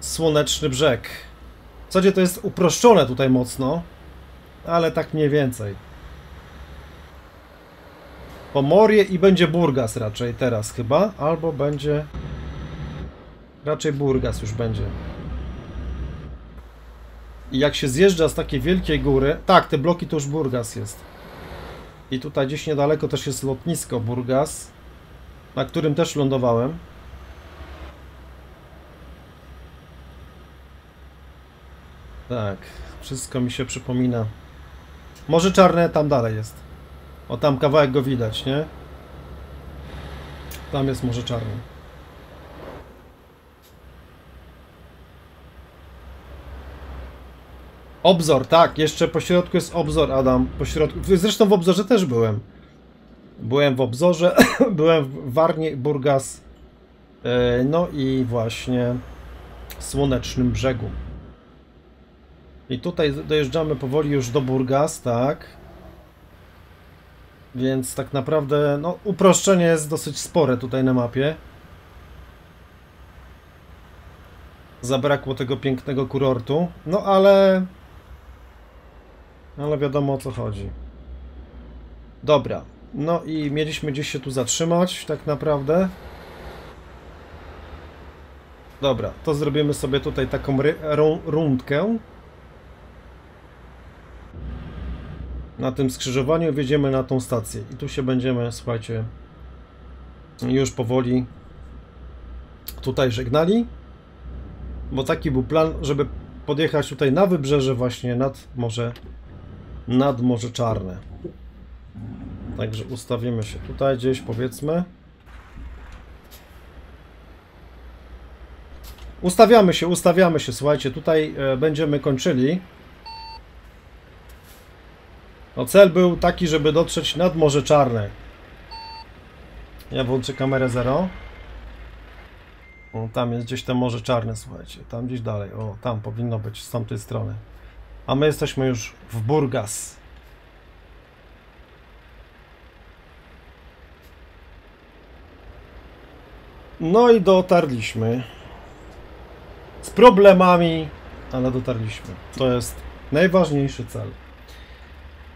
Słoneczny Brzeg. W zasadzie to jest uproszczone tutaj mocno, ale tak mniej więcej. Pomorie i będzie Burgas raczej teraz chyba, albo będzie... Raczej Burgas już będzie. I jak się zjeżdża z takiej wielkiej góry... Tak, te bloki to już Burgas jest. I tutaj gdzieś niedaleko też jest lotnisko Burgas, na którym też lądowałem. Tak, wszystko mi się przypomina. Morze Czarne tam dalej jest. O, tam kawałek go widać, nie? Tam jest Morze Czarne. Obzor, tak, jeszcze po środku jest obzor, Adam. Po środku. Zresztą w obzorze też byłem. Byłem w obzorze, byłem w Warnie, Burgas, e, no i właśnie Słonecznym Brzegu. I tutaj dojeżdżamy powoli już do Burgas, tak? Więc tak naprawdę, no, uproszczenie jest dosyć spore tutaj na mapie. Zabrakło tego pięknego kurortu. No ale... Ale wiadomo o co chodzi. Dobra. No i mieliśmy gdzieś się tu zatrzymać, tak naprawdę. Dobra, to zrobimy sobie tutaj taką rundkę. Na tym skrzyżowaniu wjedziemy na tą stację i tu się będziemy, słuchajcie, już powoli tutaj żegnali, bo taki był plan, żeby podjechać tutaj na wybrzeże właśnie nad Morze, nad Morze Czarne. Także ustawimy się tutaj gdzieś, powiedzmy. Ustawiamy się, ustawiamy się, słuchajcie, tutaj e, będziemy kończyli. No cel był taki, żeby dotrzeć nad Morze Czarne. Ja włączę kamerę 0. O, tam jest gdzieś to Morze Czarne, słuchajcie. Tam gdzieś dalej. O, tam powinno być, z tamtej strony. A my jesteśmy już w Burgas. No i dotarliśmy. Z problemami, ale dotarliśmy. To jest najważniejszy cel.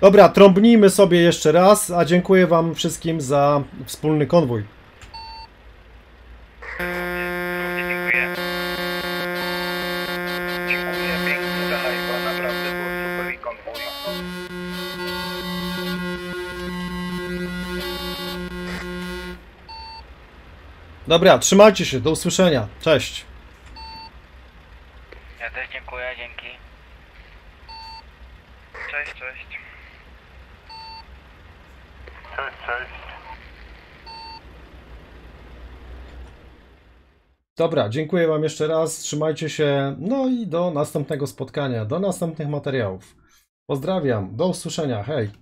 Dobra, trąbnijmy sobie jeszcze raz, a dziękuję Wam wszystkim za wspólny konwój. Dobra, trzymajcie się, do usłyszenia. Cześć. Ja też dziękuję, dzięki. Cześć, cześć. Cześć, cześć. Dobra, dziękuję Wam jeszcze raz. Trzymajcie się. No i do następnego spotkania, do następnych materiałów. Pozdrawiam, do usłyszenia. Hej.